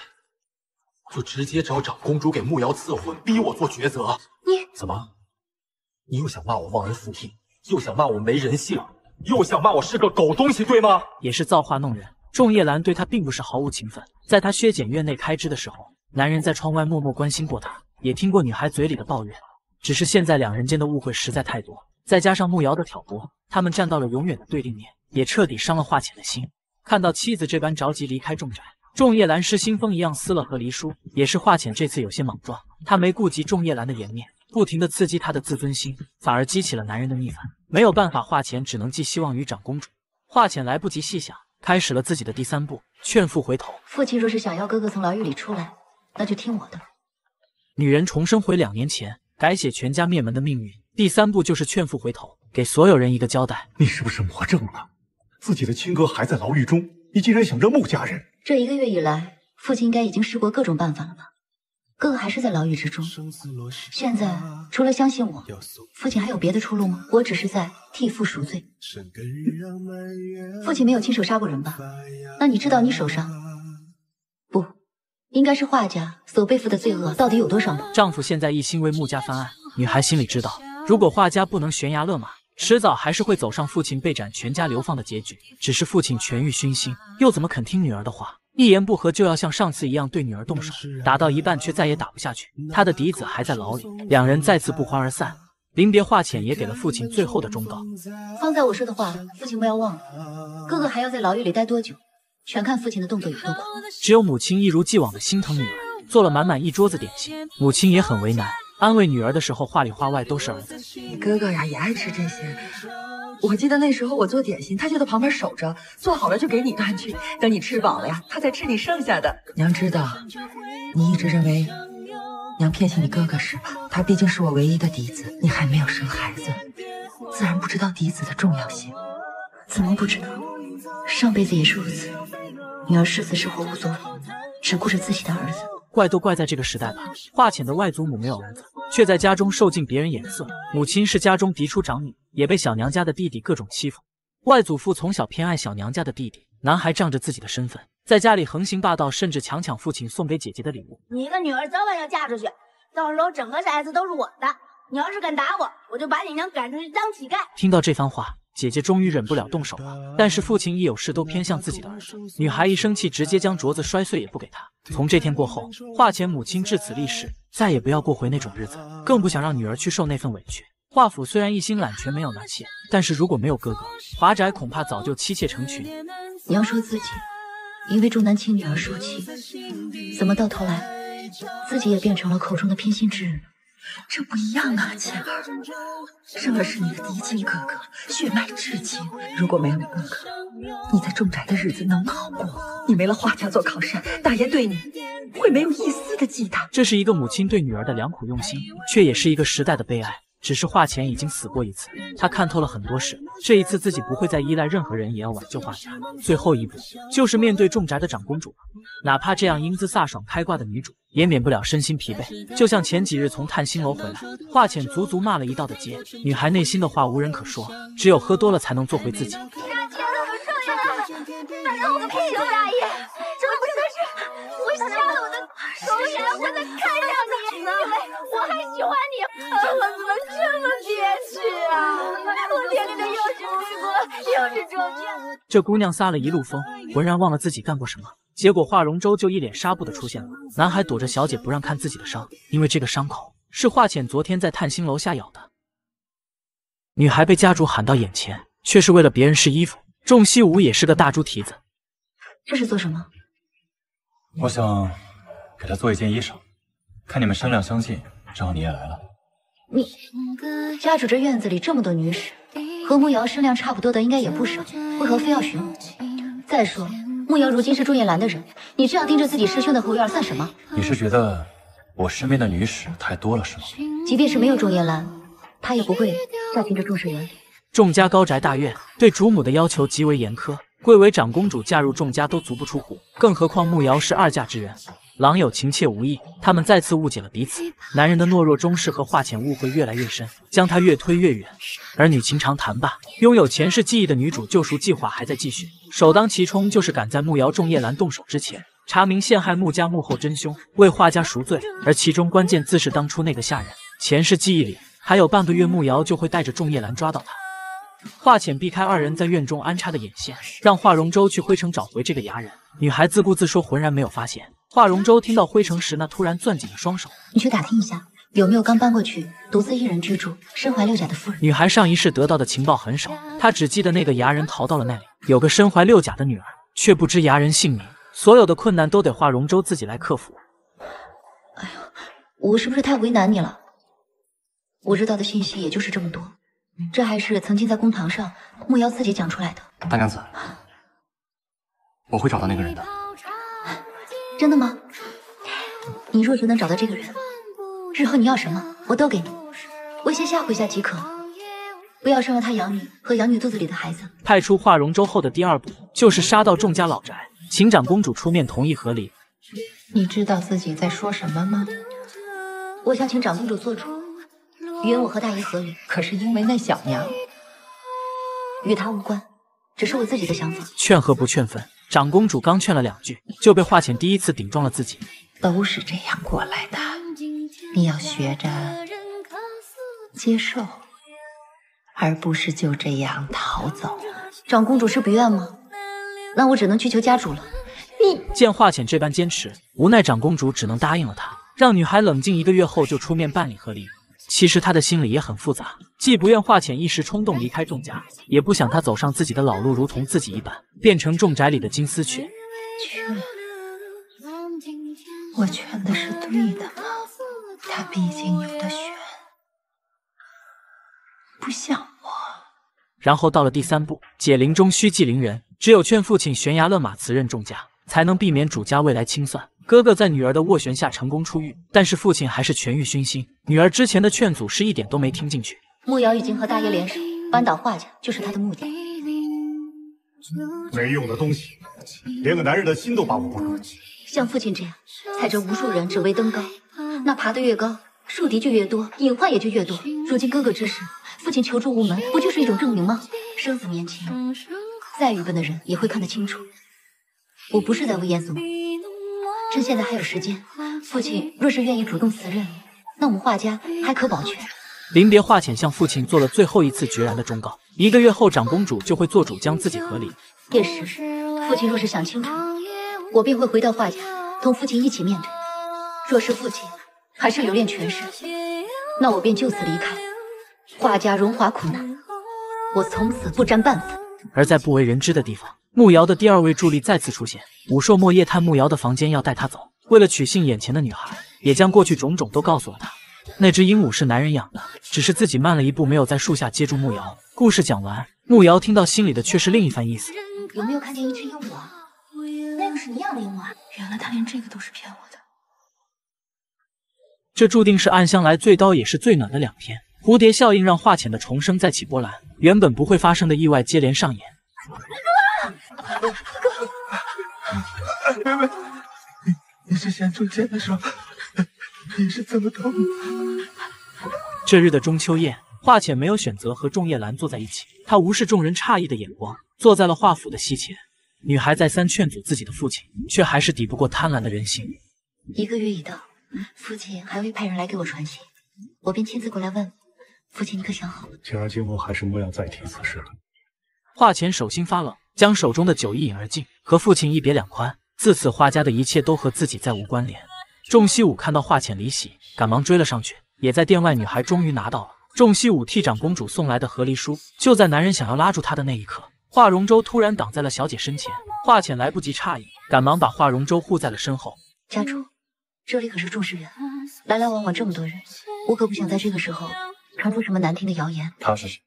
S13: 就直接找长公主给慕瑶赐婚，逼我做抉择。
S2: 你
S13: 怎么？你又想骂我忘恩负义，又想骂我没人性，又想骂我是个狗东西，对吗？
S1: 也是造化弄人。仲夜兰对他并不是毫无情分，在他削减院内开支的时候，男人在窗外默默关心过他，也听过女孩嘴里的抱怨。只是现在两人间的误会实在太多，再加上慕瑶的挑拨，他们站到了永远的对立面，也彻底伤了华浅的心。看到妻子这般着急离开重宅。仲夜兰失心疯一样撕了和离书，也是华浅这次有些莽撞，他没顾及仲夜兰的颜面，不停的刺激他的自尊心，反而激起了男人的逆反。没有办法，华浅只能寄希望于长公主。华浅来不及细想，开始了自己的第三步，劝父回头。
S2: 父亲若是想要哥哥从牢狱里出来，那就听我的。
S1: 女人重生回两年前，改写全家灭门的命运。第三步就是劝父回头，给所有人一个交代。
S8: 你是不是魔怔了？自己的亲哥还在牢狱中，你竟然想着穆家人？
S2: 这一个月以来，父亲应该已经试过各种办法了吧？哥哥还是在牢狱之中，现在除了相信我，父亲还有别的出路吗？我只是在替父赎罪。父亲没有亲手杀过人吧？那你知道你手上不应该是画家所背负的罪恶到底有多少吗？
S1: 丈夫现在一心为穆家翻案，女孩心里知道，如果画家不能悬崖勒马。迟早还是会走上父亲被斩、全家流放的结局。只是父亲权欲熏心，又怎么肯听女儿的话？一言不合就要像上次一样对女儿动手，打到一半却再也打不下去。他的嫡子还在牢里，两人再次不欢而散。临别，华浅也给了父亲最后的忠告：
S2: 方才我说的话，父亲不要忘了。哥哥还要在牢狱里待多久，
S5: 全看父亲的动作有多快。
S1: 只有母亲一如既往的心疼女儿，做了满满一桌子点心。母亲也很为难，安慰女儿的时候话里话外都是儿子。
S15: 你哥哥呀也爱吃这些。我记得那时候我做点心，他就在旁边守着，做好了就给你端去，等你吃饱了呀，他再吃你剩下的。娘知道，你一直认为娘骗信你哥哥是吧？他毕竟是我唯一的嫡子，你还没有生孩子，自然不知道嫡子的重要性。
S2: 怎么不知道？上辈子也是如此，女儿是死是活无所谓，只顾着自己的儿子。
S1: 怪都怪在这个时代吧。华浅的外祖母没有儿子，却在家中受尽别人眼色。母亲是家中嫡出长女，也被小娘家的弟弟各种欺负。外祖父从小偏爱小娘家的弟弟，男孩仗着自己的身份，在家里横行霸道，甚至强抢父亲送给姐姐的礼物。
S16: 你一个女儿早晚要嫁出去，到时候整个骰子都是我的。你要是敢打我，我就把你娘赶出去当乞丐。
S1: 听到这番话。姐姐终于忍不了动手了，但是父亲一有事都偏向自己的儿子。女孩一生气，直接将镯子摔碎也不给他。从这天过后，华浅母亲至此立誓，再也不要过回那种日子，更不想让女儿去受那份委屈。华府虽然一心揽权，没有纳妾，但是如果没有哥哥，华宅恐怕早就妻妾成群。
S2: 你要说自己因为重男轻女而受气，怎么到头来自己也变成了口中的偏心之人？
S15: 这不一样啊，倩儿，生儿是你的嫡亲哥哥，血脉至亲。如果没有你哥哥，你在重宅的日子能好过？你没了华家做靠山，大爷对你会没有一丝的忌惮。
S1: 这是一个母亲对女儿的良苦用心，却也是一个时代的悲哀。只是华浅已经死过一次，他看透了很多事。这一次自己不会再依赖任何人，也要挽救华家。最后一步就是面对重宅的长公主了。哪怕这样英姿飒爽、开挂的女主，也免不了身心疲惫。就像前几日从探星楼回来，华浅足足骂了一道的街。女孩内心的话无人可说，只有喝多了才能做回自己。大
S16: 姐，我受伤了，打扰我个屁！大爷，这不是我瞎了我的狗眼，我在看上你，因为我还喜欢你。我怎么这么憋屈啊！我天天的又是回国，又是中箭。
S1: 这姑娘撒了一路疯，浑然忘了自己干过什么。结果华容舟就一脸纱布的出现了。男孩躲着小姐不让看自己的伤，因为这个伤口是华浅昨天在探星楼下咬的。女孩被家主喊到眼前，却是为了别人试衣服。仲西武也是个大猪蹄子，
S2: 这是做什么？
S9: 我想给他做一件衣裳，看你们商量相近，正好你也来了。
S2: 你家主这院子里这么多女使，和慕瑶身量差不多的应该也不少，为何非要寻我？再说慕瑶如今是仲夜兰的人，你这样盯着自己师兄的后院算什么？
S9: 你是觉得我身边的女使太多了是吗？
S2: 即便是没有仲夜兰，她也不会再盯着仲世元。
S1: 仲家高宅大院对主母的要求极为严苛，贵为长公主嫁入仲家都足不出户，更何况慕瑶是二嫁之人。狼有情妾无意，他们再次误解了彼此。男人的懦弱终是和华浅误会越来越深，将他越推越远。儿女情长谈罢，拥有前世记忆的女主救赎计划还在继续。首当其冲就是赶在慕瑶仲夜兰动手之前，查明陷害穆家幕后真凶，为华家赎罪。而其中关键自是当初那个下人。前世记忆里还有半个月，慕瑶就会带着仲夜兰抓到他。华浅避开二人在院中安插的眼线，让华容舟去灰城找回这个牙人。女孩自顾自说，浑然没有发现。华容舟听到灰城时，那突然攥紧了双手。
S2: 你去打听一下，有没有刚搬过去、独自一人居住、身怀六甲的夫人。
S1: 女孩上一世得到的情报很少，她只记得那个牙人逃到了那里，有个身怀六甲的女儿，却不知牙人姓名。所有的困难都得华容舟自己来克服。
S2: 哎呀，我是不是太为难你了？我知道的信息也就是这么多。这还是曾经在公堂上木瑶自己讲出来的。
S11: 大娘子，我会找到那个人的。
S2: 真的吗？你若是能找到这个人，日后你要什么我都给你，威胁吓唬一下即可，不要伤了他养女和养女肚子里的孩子。
S1: 派出华容州后的第二步就是杀到众家老宅，请长公主出面同意和离。
S4: 你知道自己在说什么吗？
S2: 我想请长公主做主。允我和大姨和离，
S4: 可是因为那小娘，
S2: 与她无关，只是我自己的想法。
S1: 劝和不劝分，长公主刚劝了两句，就被华浅第一次顶撞了自己。
S4: 都是这样过来的，你要学着接受，而不是就这样逃走。
S2: 长公主是不愿吗？那我只能去求家主了。
S1: 你见华浅这般坚持，无奈长公主只能答应了她，让女孩冷静一个月后就出面办理和离。其实他的心里也很复杂，既不愿化浅一时冲动离开仲家，也不想他走上自己的老路，如同自己一般变成仲宅里的金丝雀。
S4: 劝，我劝的是对的吗？他毕竟有的选，不像我。
S1: 然后到了第三步，解铃终须系铃人，只有劝父亲悬崖勒马辞任仲家，才能避免主家未来清算。哥哥在女儿的斡旋下成功出狱，但是父亲还是权欲熏心，女儿之前的劝阻是一点都没听进去。
S2: 慕瑶已经和大爷联手，扳倒画家就是他的目的。
S8: 没用的东西，连个男人的心都把握不住。
S2: 像父亲这样踩着无数人只为登高，那爬得越高，树敌就越多，隐患也就越多。如今哥哥之事，父亲求助无门，不就是一种证明吗？生死面前，再愚笨的人也会看得清楚。我不是在危言耸听，趁现在还有时间，父亲若是愿意主动辞任，那我们画家还可保全。
S1: 临别，华浅向父亲做了最后一次决然的忠告：一个月后，长公主就会做主将自己和离。
S2: 届时，父亲若是想清楚，我便会回到画家，同父亲一起面对。若是父亲还是留恋权势，那我便就此离开。画家荣华苦难，我从此不沾半分。
S1: 而在不为人知的地方，慕瑶的第二位助力再次出现。武硕莫夜探慕瑶的房间，要带她走。为了取信眼前的女孩，也将过去种种都告诉了她。那只鹦鹉是男人养的，只是自己慢了一步，没有在树下接住慕瑶。故事讲完，慕瑶听到心里的却是另一番意思。
S2: 有没有看见一只鹦鹉啊？那个是你养的鹦鹉啊？
S7: 原来他连这个都是骗我的。
S1: 这注定是暗香来最刀也是最暖的两天。蝴蝶效应让华浅的重生再起波澜，原本不会发生的意外接连上演。
S6: 哥，妹妹，你你之前中箭的时候。你是怎么痛的？
S1: 这日的中秋宴，华浅没有选择和仲夜兰坐在一起，他无视众人诧异的眼光，坐在了华府的西前。女孩再三劝阻自己的父亲，却还是抵不过贪婪的人性。
S2: 一个月已到，父亲还未派人来给我传信，我便亲自过来问父亲：“你可想好？”
S8: 今儿今后还是莫要再提此事了。
S1: 华浅手心发冷，将手中的酒一饮而尽，和父亲一别两宽。自此，华家的一切都和自己再无关联。仲西武看到华浅离席，赶忙追了上去。也在殿外，女孩终于拿到了仲西武替长公主送来的和离书。就在男人想要拉住她的那一刻，华容舟突然挡在了小姐身前。华浅来不及诧异，赶忙把华容舟护在了身后。
S2: 家主，这里可是众士人，来来往往这么多人，我可不想在这个时候传出什么难听的谣言。
S9: 他是谁？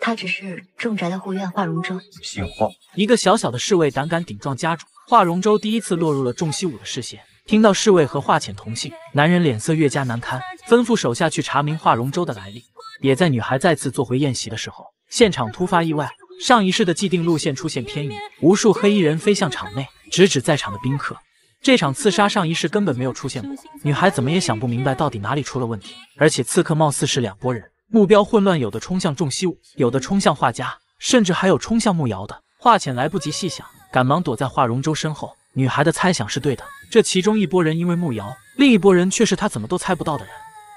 S2: 他只是众宅的护院华容州，
S9: 姓华。
S1: 一个小小的侍卫胆敢顶撞家主，华容州第一次落入了仲西武的视线。听到侍卫和华浅同姓，男人脸色越加难堪，吩咐手下去查明华容州的来历。也在女孩再次坐回宴席的时候，现场突发意外，上一世的既定路线出现偏移，无数黑衣人飞向场内，直指在场的宾客。这场刺杀上一世根本没有出现过，女孩怎么也想不明白到底哪里出了问题。而且刺客貌似是两拨人，目标混乱，有的冲向仲西武，有的冲向画家，甚至还有冲向慕瑶的。华浅来不及细想，赶忙躲在华容舟身后。女孩的猜想是对的，这其中一拨人因为慕瑶，另一拨人却是她怎么都猜不到的人。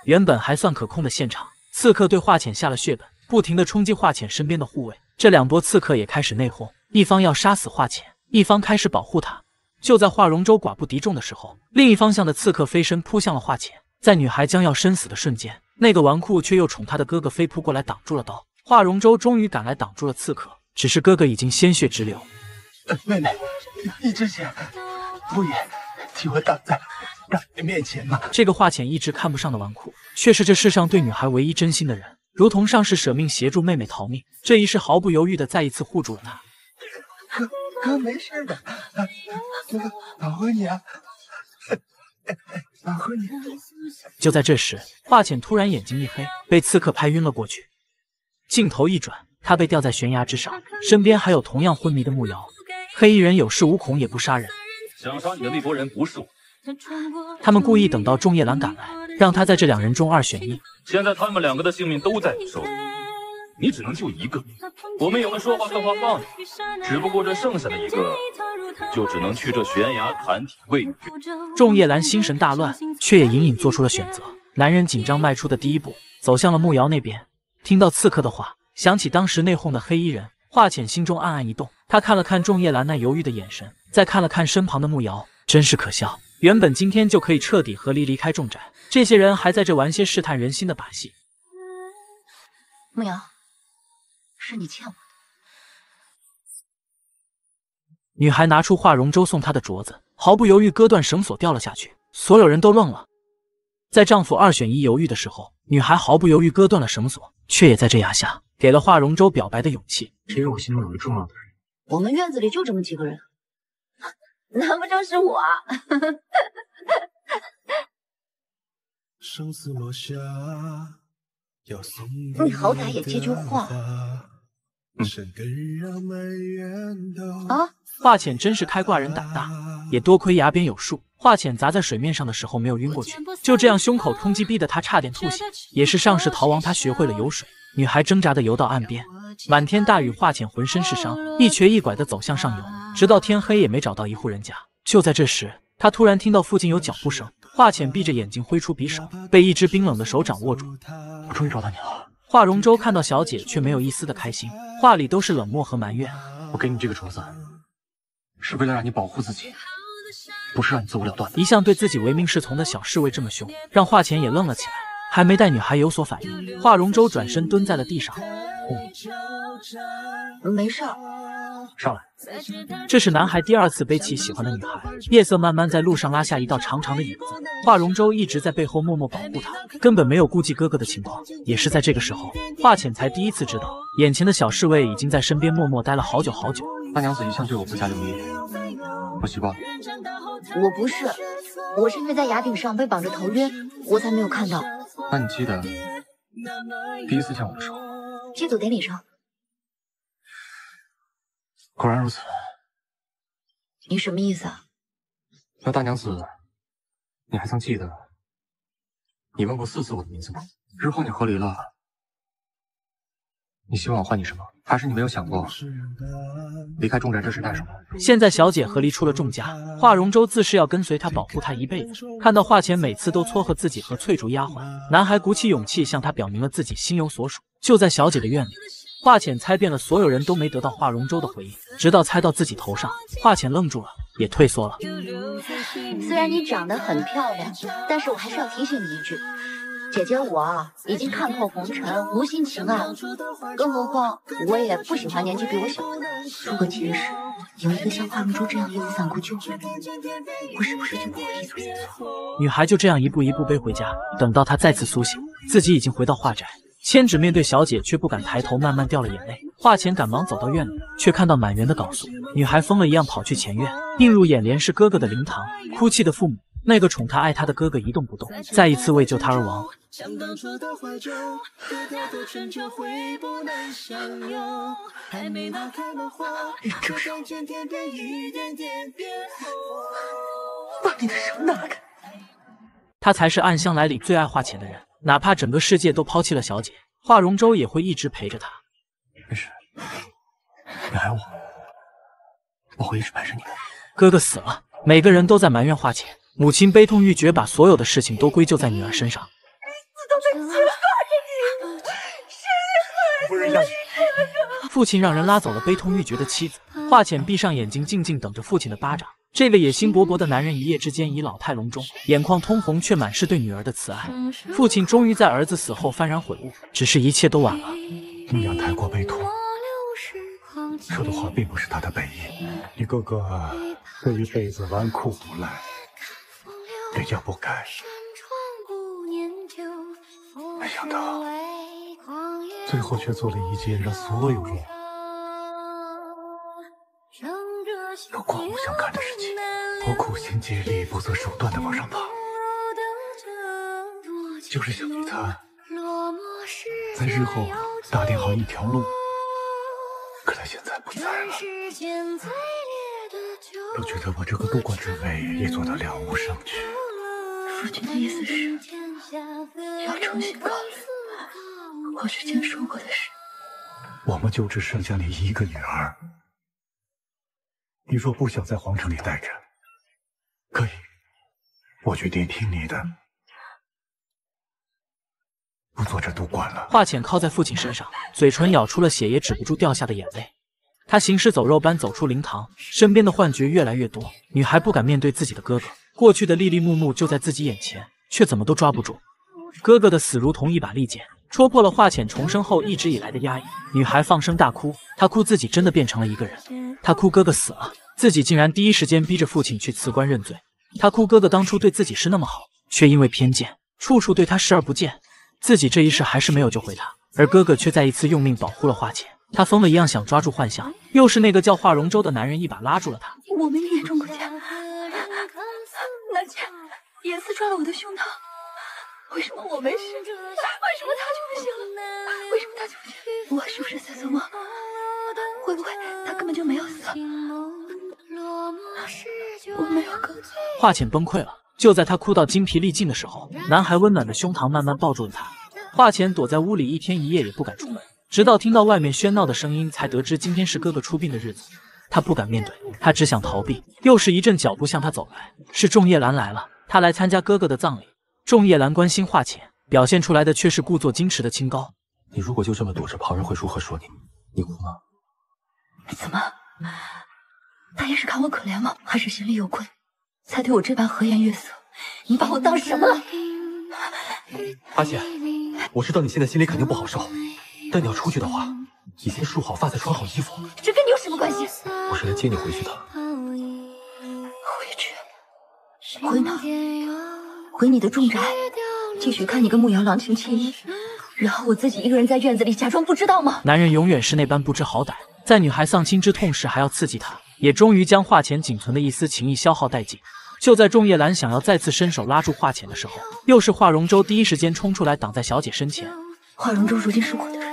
S1: 原本还算可控的现场，刺客对华浅下了血本，不停的冲击华浅身边的护卫。这两拨刺客也开始内讧，一方要杀死华浅，一方开始保护他。就在华容舟寡不敌众的时候，另一方向的刺客飞身扑向了华浅。在女孩将要身死的瞬间，那个纨绔却又宠她的哥哥飞扑过来挡住了刀。华容舟终于赶来挡住了刺客，只是哥哥已经鲜血直流。
S6: 妹妹，你之前不也替我挡在大爷面前吗？
S1: 这个华浅一直看不上的纨绔，却是这世上对女孩唯一真心的人，如同上世舍命协助妹妹逃命，这一世毫不犹豫的再一次护住了她。
S6: 哥哥没事的，哥保护你啊，保护你。
S1: 就在这时，华浅突然眼睛一黑，被刺客拍晕了过去。镜头一转，他被吊在悬崖之上，身边还有同样昏迷的慕瑶。黑衣人有恃无恐，也不杀人。
S9: 想杀你的那拨人不是我，
S1: 他们故意等到仲夜兰赶来，让他在这两人中二选一。
S9: 现在他们两个的性命都在你手里，你只能救一个。我们有个说话算话放你，只不过这剩下的一个，就只能去这悬崖谈体喂鱼。
S1: 仲夜兰心神大乱，却也隐隐做出了选择。男人紧张迈出的第一步，走向了慕瑶那边。听到刺客的话，想起当时内讧的黑衣人，华浅心中暗暗一动。他看了看仲夜兰那犹豫的眼神，再看了看身旁的慕瑶，真是可笑。原本今天就可以彻底和离离开重宅，这些人还在这玩些试探人心的把戏。
S2: 慕瑶，是你欠我的。
S1: 女孩拿出华容周送她的镯子，毫不犹豫割断绳索掉了下去。所有人都愣了。在丈夫二选一犹豫的时候，女孩毫不犹豫割断了绳索，却也在这崖下给了华容周表白的勇气。
S13: 其实我心中有个重要的人？
S2: 我们院子里就这么几个人，难不成是我？生死落下你好歹也接句话。
S1: 啊！华浅真是开挂人胆大，也多亏崖边有树。华浅砸在水面上的时候没有晕过去，就这样胸口冲击逼得他差点吐血。也是上世逃亡，他学会了游水。女孩挣扎的游到岸边，满天大雨，华浅浑身是伤，一瘸一拐的走向上游，直到天黑也没找到一户人家。就在这时，他突然听到附近有脚步声。华浅闭着眼睛挥出匕首，被一只冰冷的手掌握住。
S13: 我终于找到你了。
S1: 华容周看到小姐，却没有一丝的开心，话里都是冷漠和埋怨。
S13: 我给你这个镯子，是为了让你保护自己，不是让你自我了断。
S1: 一向对自己唯命是从的小侍卫这么凶，让华浅也愣了起来。还没待女孩有所反应，华容周转身蹲在了地上。
S2: 没事。
S13: 上来。
S1: 这是男孩第二次背起喜欢的女孩。夜色慢慢在路上拉下一道长长的影子。华容周一直在背后默默保护她，根本没有顾及哥哥的情况。也是在这个时候，华浅才第一次知道，眼前的小侍卫已经在身边默默待了好久好久。
S13: 大娘子一向对我不加留意，我习惯了。
S2: 我不是，我是因为在崖顶上被绑着头晕，我才没有看到。
S13: 那你记得第一次见我的时候？
S2: 祭祖典礼上。
S13: 果然如此。
S2: 你什么意思啊？
S13: 那大娘子，你还曾记得你问过四次我的名字吗？日后你和离了，你希望我换你什么？还是你没有想过离开重宅这是干什么？
S1: 现在小姐和离出了重家，华容周自是要跟随她，保护她一辈子。看到华浅每次都撮合自己和翠竹丫鬟，男孩鼓起勇气向她表明了自己心有所属。就在小姐的院里。华浅猜遍了所有人都没得到华容周的回应，直到猜到自己头上，华浅愣住了，也退缩了。
S2: 虽然你长得很漂亮，但是我还是要提醒你一句，姐姐我已经看破红尘，无心情爱了。更何况我也不喜欢年纪比我小的。
S17: 如果前世有一个像华容周这样义无反顾救我，我是不是就不会一错再错？
S1: 女孩就这样一步一步背回家，等到她再次苏醒，自己已经回到画宅。千纸面对小姐，却不敢抬头，慢慢掉了眼泪。华浅赶忙走到院里，却看到满园的缟素。女孩疯了一样跑去前院，映入眼帘是哥哥的灵堂，哭泣的父母，那个宠她爱她的哥哥一动不动，再一次为救她而亡。
S18: 住手！把你的手拿开！
S1: 他才是暗香来里最爱花钱的人。哪怕整个世界都抛弃了小姐，华容周也会一直陪着她。
S13: 没事，你爱我，我会一直陪着你。
S1: 哥哥死了，每个人都在埋怨华浅，母亲悲痛欲绝，把所有的事情都归咎在女儿身上。
S19: 你死都被谁害的？谁害的？
S1: 父亲让人拉走了悲痛欲绝的妻子，华浅闭上眼睛，静静等着父亲的巴掌。这个野心勃勃的男人一夜之间已老态龙钟，眼眶通红，却满是对女儿的慈爱。父亲终于在儿子死后幡然悔悟，只是一切都晚了。
S20: 姑娘太过悲痛，说的话并不是他的本意。你哥哥这一辈子纨绔无赖，人家不该。没想到最后却做了一件让所有人都刮目相看的事情。我苦心竭力、不择手段的往上爬，就是想给他在日后打定好一条路。可他现在不在了，都觉得我这个督管之位也做得了无生趣。
S17: 父亲的意思是要重新考虑我之前说过的事。
S20: 我们就只剩下你一个女儿，你若不想在皇城里待着。可以，我决定听你的，不做这督管了。
S1: 华浅靠在父亲身上，嘴唇咬出了血也止不住掉下的眼泪。他行尸走肉般走出灵堂，身边的幻觉越来越多。女孩不敢面对自己的哥哥，过去的历历幕幕就在自己眼前，却怎么都抓不住。哥哥的死如同一把利剑，戳破了华浅重生后一直以来的压抑。女孩放声大哭，她哭自己真的变成了一个人，她哭哥哥死了。自己竟然第一时间逼着父亲去辞官认罪。他哭，哥哥当初对自己是那么好，却因为偏见，处处对他视而不见。自己这一世还是没有救回他，而哥哥却再一次用命保护了华浅。他疯了一样想抓住幻象，又是那个叫华容州的男人一把拉住了他。
S2: 我明明也中过箭，那箭也刺穿了我的胸膛，为什么我没事？为什么他就不行了？为什么他就不行？我是不是在做梦？会不会他根本就没有死？我没有哥哥。
S1: 华浅崩溃了。就在他哭到精疲力尽的时候，男孩温暖的胸膛慢慢抱住了他。华浅躲在屋里一天一夜也不敢出门，直到听到外面喧闹的声音，才得知今天是哥哥出殡的日子。他不敢面对，他只想逃避。又是一阵脚步向他走来，是仲夜兰来了。他来参加哥哥的葬礼。仲夜兰关心华浅，表现出来的却是故作矜持的清高。
S13: 你如果就这么躲着，旁人会如何说你？你哭吗？
S2: 怎么？大爷是看我可怜吗？还是心里有愧？才对我这般和颜悦色，你把我当什么了？
S13: 阿姐，我知道你现在心里肯定不好受，但你要出去的话，你先梳好发，再穿好衣服。
S2: 这跟你有什么关系？
S13: 我是来接你回去的。
S2: 回去？回哪？回你的重宅，继续看你跟牧羊郎情妾意，然后我自己一个人在院子里假装不知道吗？
S1: 男人永远是那般不知好歹，在女孩丧亲之痛时还要刺激她。也终于将华浅仅存的一丝情谊消耗殆尽。就在仲夜兰想要再次伸手拉住华浅的时候，又是华容州第一时间冲出来挡在小姐身前。
S2: 华容州如今是我的人，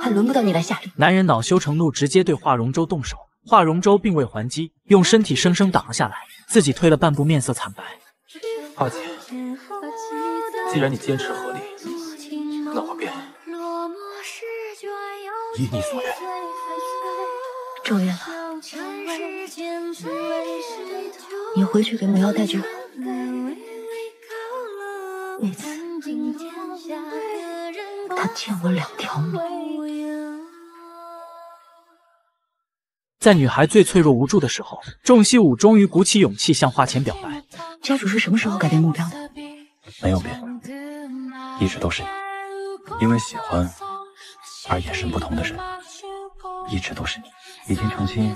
S2: 还轮不到你来下令。
S1: 男人恼羞成怒，直接对华容州动手。华容州并未还击，用身体生生挡了下来，自己退了半步，面色惨白。
S13: 华姐，既然你坚持合理，那我便依你所愿。
S2: 仲夜兰。你回去给母妖带句话。那次他欠我两条命。
S1: 在女孩最脆弱无助的时候，仲西武终于鼓起勇气向花钱表白。
S2: 家主是什么时候改变目标的？
S9: 没有变，一直都是你。因为喜欢而眼神不同的人，一直都是你。已经成亲。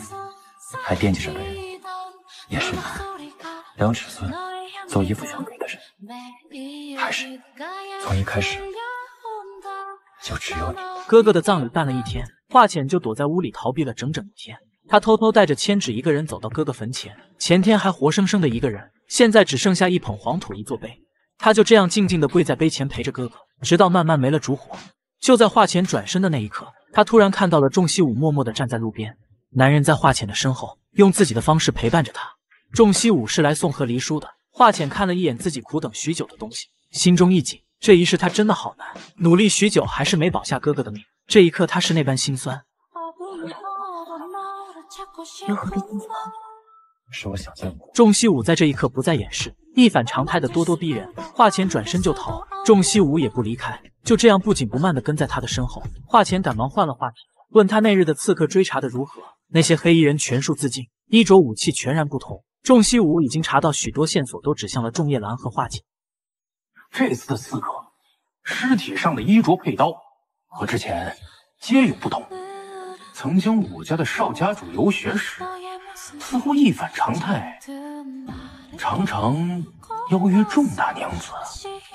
S9: 还惦记着的人，也是你；量尺寸、做衣服想给的人，还是。从一开始就只有你。
S1: 哥哥的葬礼办了一天，华浅就躲在屋里逃避了整整一天。他偷偷带着千纸一个人走到哥哥坟前，前天还活生生的一个人，现在只剩下一捧黄土一座碑。他就这样静静的跪在碑前陪着哥哥，直到慢慢没了烛火。就在华浅转身的那一刻，他突然看到了仲西武默默的站在路边。男人在华浅的身后，用自己的方式陪伴着他。仲西武是来送贺离书的。华浅看了一眼自己苦等许久的东西，心中一紧。这一世他真的好难，努力许久还是没保下哥哥的命。这一刻他是那般心酸。
S2: 又何必这么
S9: 是我想见你。
S1: 仲西武在这一刻不再掩饰，一反常态的咄咄逼人。华浅转身就逃，仲西武也不离开，就这样不紧不慢的跟在他的身后。华浅赶忙换了话题，问他那日的刺客追查的如何。那些黑衣人全数自尽，衣着武器全然不同。仲西武已经查到许多线索，都指向了仲夜兰和华姐。
S21: 这次的刺客尸体上的衣着配刀和之前皆有不同，曾经武家的少家主游学时，似乎一反常态，常常邀约众大娘子。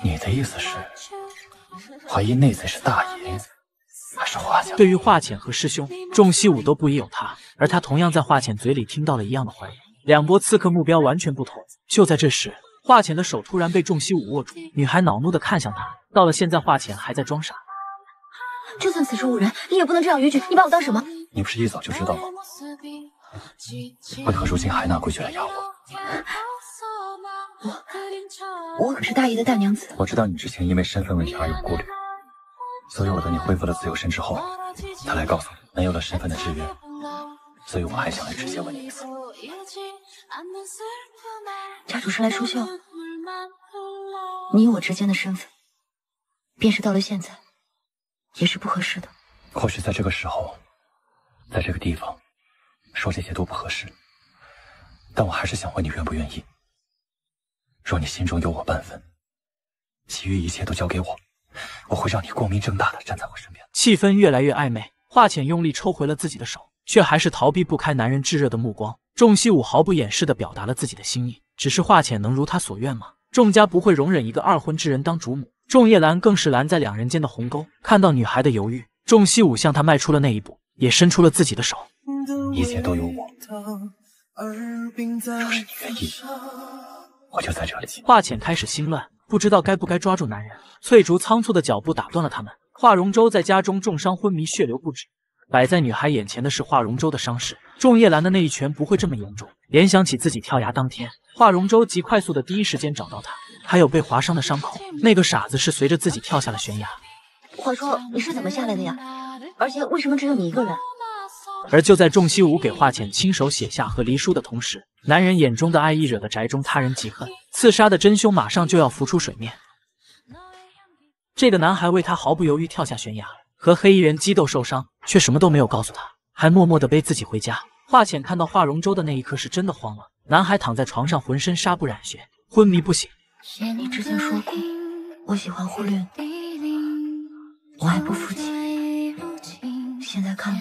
S9: 你的意思是，怀疑那才是大爷？还是华家。
S1: 对于华浅和师兄，仲西武都不疑有他，而他同样在华浅嘴里听到了一样的怀疑。两波刺客目标完全不同。就在这时，华浅的手突然被仲西武握住，女孩恼怒的看向他。到了现在，华浅还在装傻。
S2: 就算此处无人，你也不能这样逾矩。你把我当什么？
S9: 你不是一早就知道吗？为何如今还拿规矩来压我？
S2: 我我可是大爷的大娘子。
S9: 我知道你之前因为身份问题而有顾虑。所以我等你恢复了自由身之后，他来告诉你，没有了身份的制约，所以我还想来直接问你一次。
S2: 家主是来说笑，你我之间的身份，便是到了现在，也是不合适的。
S9: 或许在这个时候，在这个地方，说这些都不合适，但我还是想问你愿不愿意。若你心中有我半分，其余一切都交给我。我会让你光明正大的站在我身边。
S1: 气氛越来越暧昧，华浅用力抽回了自己的手，却还是逃避不开男人炙热的目光。仲西武毫不掩饰的表达了自己的心意，只是华浅能如他所愿吗？仲家不会容忍一个二婚之人当主母。仲夜兰更是拦在两人间的鸿沟，看到女孩的犹豫，仲西武向她迈出了那一步，也伸出了自己的手。
S9: 一切都有我，若是你愿意，我就在这里。
S1: 华浅开始心乱，不知道该不该抓住男人。翠竹仓促的脚步打断了他们。华容舟在家中重伤昏迷，血流不止。摆在女孩眼前的是华容舟的伤势。仲叶兰的那一拳不会这么严重。联想起自己跳崖当天，华容舟极快速的第一时间找到他。还有被划伤的伤口，那个傻子是随着自己跳下了悬崖。
S2: 话说你是怎么下来的呀？而且为什么只有你一个人？
S1: 而就在仲西武给华浅亲手写下和离书的同时，男人眼中的爱意惹得宅中他人嫉恨，刺杀的真凶马上就要浮出水面。这个男孩为他毫不犹豫跳下悬崖，和黑衣人激斗受伤，却什么都没有告诉他，还默默的背自己回家。华浅看到华容舟的那一刻是真的慌了。男孩躺在床上，浑身纱布染血，昏迷不醒。
S2: 你之前说过，我喜欢忽略你，我还不服气。现在看来，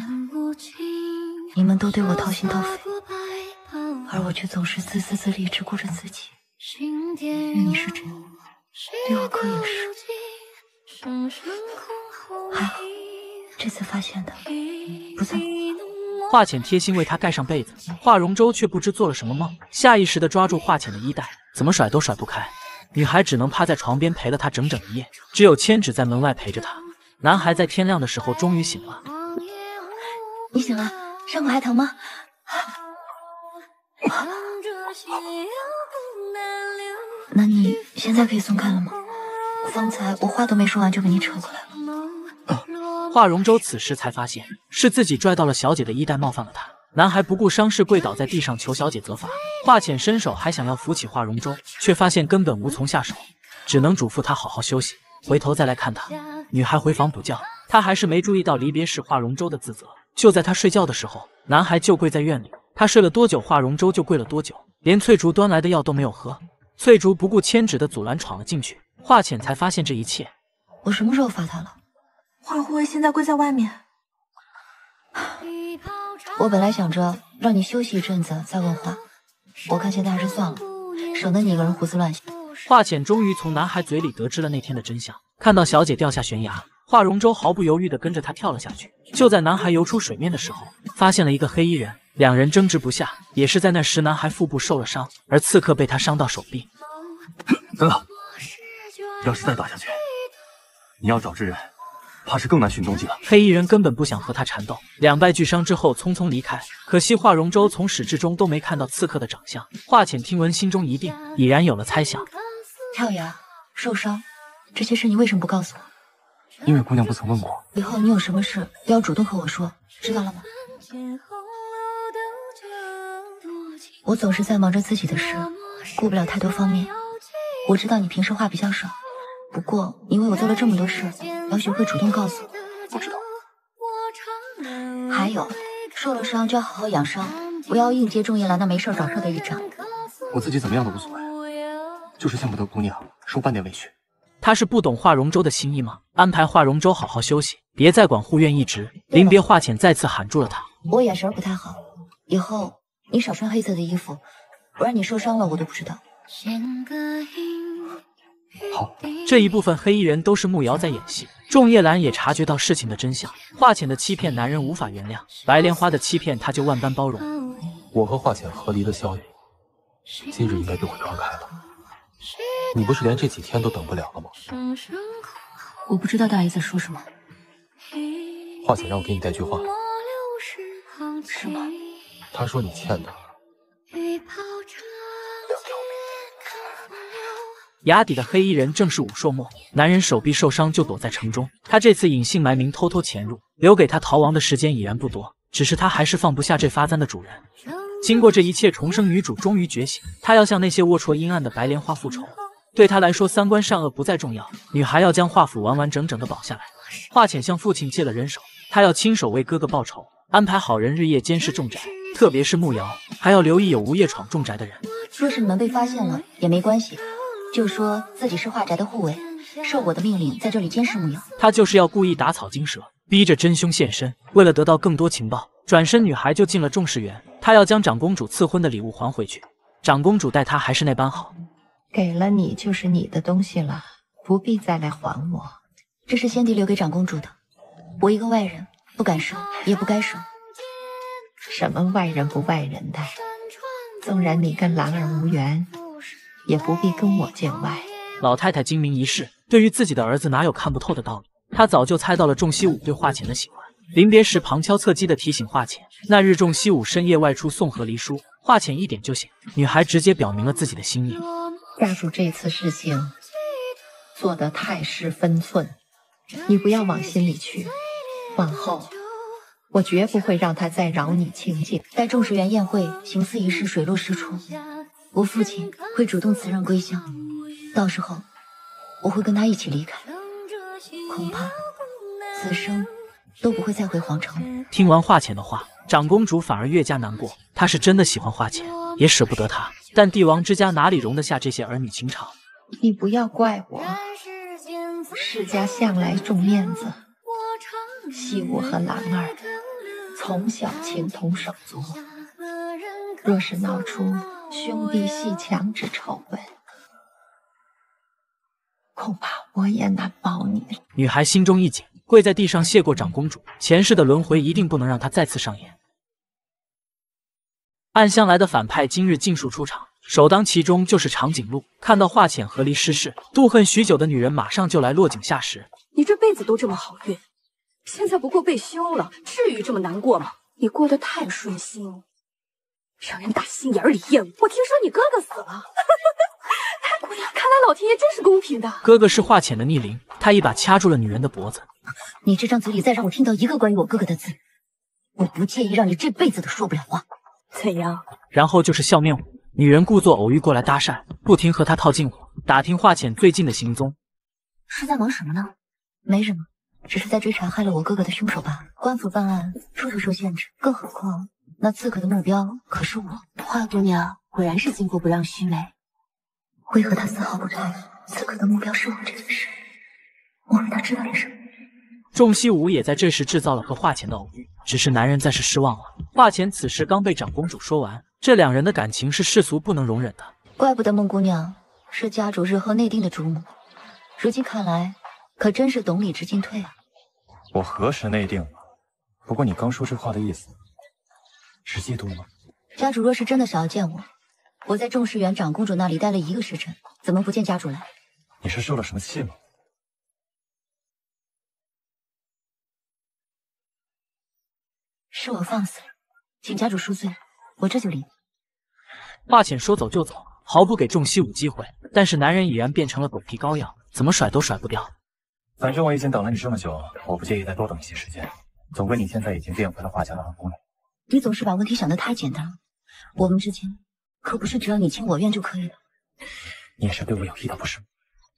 S2: 你们都对我掏心掏肺，而我却总是自私自利，只顾着自己。对你是这样，对我哥也是。还好，这次发现的不算
S1: 华浅贴心为他盖上被子，华容舟却不知做了什么梦，下意识的抓住华浅的衣带，怎么甩都甩不开。女孩只能趴在床边陪了他整整一夜，只有千纸在门外陪着他。男孩在天亮的时候终于醒了。
S2: 你醒了，伤口还疼吗？那你现在可以松开了吗？方才我话都没说完就被你扯过来了。
S1: 华容舟此时才发现是自己拽到了小姐的衣带，冒犯了她。男孩不顾伤势跪倒在地上求小姐责罚。华浅伸手还想要扶起华容舟，却发现根本无从下手，只能嘱咐她好好休息，回头再来看她。女孩回房补觉，她还是没注意到离别时华容舟的自责。就在他睡觉的时候，男孩就跪在院里。他睡了多久，华容舟就跪了多久，连翠竹端来的药都没有喝。翠竹不顾千纸的阻拦闯了进去，华浅才发现这一切。
S2: 我什么时候罚他了？
S12: 华护卫现在跪在外面。
S2: 我本来想着让你休息一阵子再问话，我看现在还是算了，省得你一个人胡思乱想。
S1: 华浅终于从男孩嘴里得知了那天的真相。看到小姐掉下悬崖，华容舟毫不犹豫地跟着他跳了下去。就在男孩游出水面的时候，发现了一个黑衣人，两人争执不下。也是在那时，男孩腹部受了伤，而刺客被他伤到手臂。
S9: 等等，要是再打下去，你要找之人。怕是更难寻踪迹了。
S1: 黑衣人根本不想和他缠斗，两败俱伤之后匆匆离开。可惜华容舟从始至终都没看到刺客的长相。华浅听闻，心中一定，已然有了猜想。
S2: 跳崖受伤，这些事你为什么不告诉我？
S9: 因为姑娘不曾问过。
S2: 以后你有什么事都要主动和我说，知道了吗？我总是在忙着自己的事，顾不了太多方面。我知道你平时话比较少。不过，你为我做了这么多事，要学会主动告诉我。
S9: 不知道。
S2: 还有，受了伤就要好好养伤，不要硬接仲夜兰那没事找事的一掌。
S9: 我自己怎么样都无所谓，就是见不得姑娘受半点委屈。
S1: 他是不懂华容舟的心意吗？安排华容舟好好休息，别再管护院一职。临别，华浅再次喊住了他。
S2: 我眼神不太好，以后你少穿黑色的衣服，不然你受伤了我都不知道。
S9: 好，
S1: 这一部分黑衣人都是慕瑶在演戏。仲夜兰也察觉到事情的真相，华浅的欺骗男人无法原谅，白莲花的欺骗他就万般包容。
S13: 我和华浅和离的消息，今日应该就会传开了。你不是连这几天都等不了了吗？
S7: 我不知道大爷在说什么。
S13: 华姐让我给你带句话。
S7: 什么？
S13: 他说你欠他。
S1: 崖底的黑衣人正是武硕墨，男人手臂受伤就躲在城中。他这次隐姓埋名偷偷潜入，留给他逃亡的时间已然不多。只是他还是放不下这发簪的主人。经过这一切，重生女主终于觉醒，她要向那些龌龊阴暗的白莲花复仇。对她来说，三观善恶不再重要，女孩要将华府完完整整的保下来。华浅向父亲借了人手，他要亲手为哥哥报仇，安排好人日夜监视重宅，特别是慕瑶，还要留意有无夜闯重宅的人。
S2: 若是你们被发现了，也没关系。就说自己是华宅的护卫，受我的命令在这里监视慕瑶。
S1: 他就是要故意打草惊蛇，逼着真凶现身，为了得到更多情报。转身，女孩就进了众事园。她要将长公主赐婚的礼物还回去。长公主待她还是那般好，
S4: 给了你就是你的东西了，不必再来还我。
S2: 这是先帝留给长公主的，我一个外人不敢收，也不该收。
S4: 什么外人不外人的？纵然你跟兰儿无缘，也不必跟我见外。
S1: 老太太精明一世，对于自己的儿子哪有看不透的道理？她早就猜到了仲西武对华浅的喜欢。临别时，旁敲侧击的提醒华浅，那日仲西武深夜外出送和离书，华浅一点就醒。女孩直接表明了自己的心意。
S4: 家主这次事情做得太失分寸，你不要往心里去。往后，我绝不会让他再扰你清静。
S2: 待仲氏园宴会行刺一事水落石出，我父亲会主动辞任归乡，到时候我会跟他一起离开，恐怕此生。都不会再回皇城。
S1: 听完华浅的话，长公主反而越加难过。她是真的喜欢华浅，也舍不得他，但帝王之家哪里容得下这些儿女情长？
S4: 你不要怪我，世家向来重面子。西武和兰儿从小情同手足，若是闹出兄弟戏强之丑闻，恐怕我也难保你了。
S1: 女孩心中一紧。跪在地上谢过长公主，前世的轮回一定不能让她再次上演。暗香来的反派今日尽数出场，首当其冲就是长颈鹿。看到华浅和离失势，妒恨许久的女人马上就来落井下石。
S7: 你这辈子都这么好运，现在不过被休了，至于这么难过吗？你过得太顺心了，让人打心眼里厌恶。我听说你哥哥死了。姑娘，看来老天爷真是公平的。
S1: 哥哥是华浅的逆鳞，他一把掐住了女人的脖子。
S2: 你这张嘴里再让我听到一个关于我哥哥的字，我不介意让你这辈子都说不了话。
S7: 怎样？
S1: 然后就是笑面虎，女人故作偶遇过来搭讪，不停和他套近乎，打听华浅最近的行踪。
S2: 是在忙什么呢？没什么，只是在追查害了我哥哥的凶手吧。官府办案，处处受限制，更何况那刺客的目标可是我。花姑娘果然是巾帼不让须眉。为何她丝毫不在意刺客的目标是我这件事？我为她知道点什么？
S1: 仲西武也在这时制造了和华浅的偶遇，只是男人暂时失望了。话前此时刚被长公主说完，这两人的感情是世俗不能容忍的。
S2: 怪不得孟姑娘是家主日后内定的主母，如今看来，可真是懂礼知进退啊。
S9: 我何时内定了？不过你刚说这话的意思，是嫉妒吗？
S2: 家主若是真的想要见我。我在众士园长公主那里待了一个时辰，怎么不见家主来？
S9: 你是受了什么气吗？
S2: 是我放肆了，请家主恕罪，我这就离。
S1: 华浅说走就走，毫不给仲西武机会。但是男人已然变成了狗皮膏药，怎么甩都甩不掉。
S9: 反正我已经等了你这么久，我不介意再多等一些时间。总归你现在已经变回了华家的二姑娘。
S2: 你总是把问题想得太简单了，我们之间。可不是只要你情我愿就可以了。
S9: 你也是对我有意的，不是吗？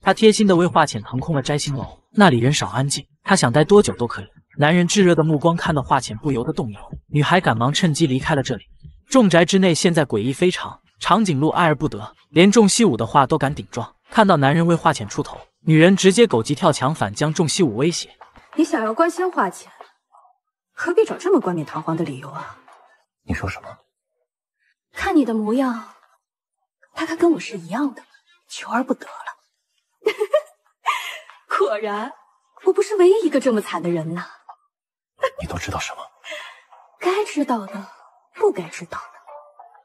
S1: 他贴心的为华浅腾空了摘星楼，那里人少安静，他想待多久都可以。男人炙热的目光看到华浅，不由得动摇。女孩赶忙趁机离开了这里。重宅之内现在诡异非常，长颈鹿爱而不得，连仲西武的话都敢顶撞。看到男人为华浅出头，女人直接狗急跳墙，反将仲西武威胁：“
S7: 你想要关心华浅，何必找这么冠冕堂皇的理由啊？”
S9: 你说什么？
S7: 看你的模样，大概跟我是一样的，求而不得了。果然，我不是唯一一个这么惨的人呐。
S9: 你都知道什么？
S7: 该知道的，不该知道的，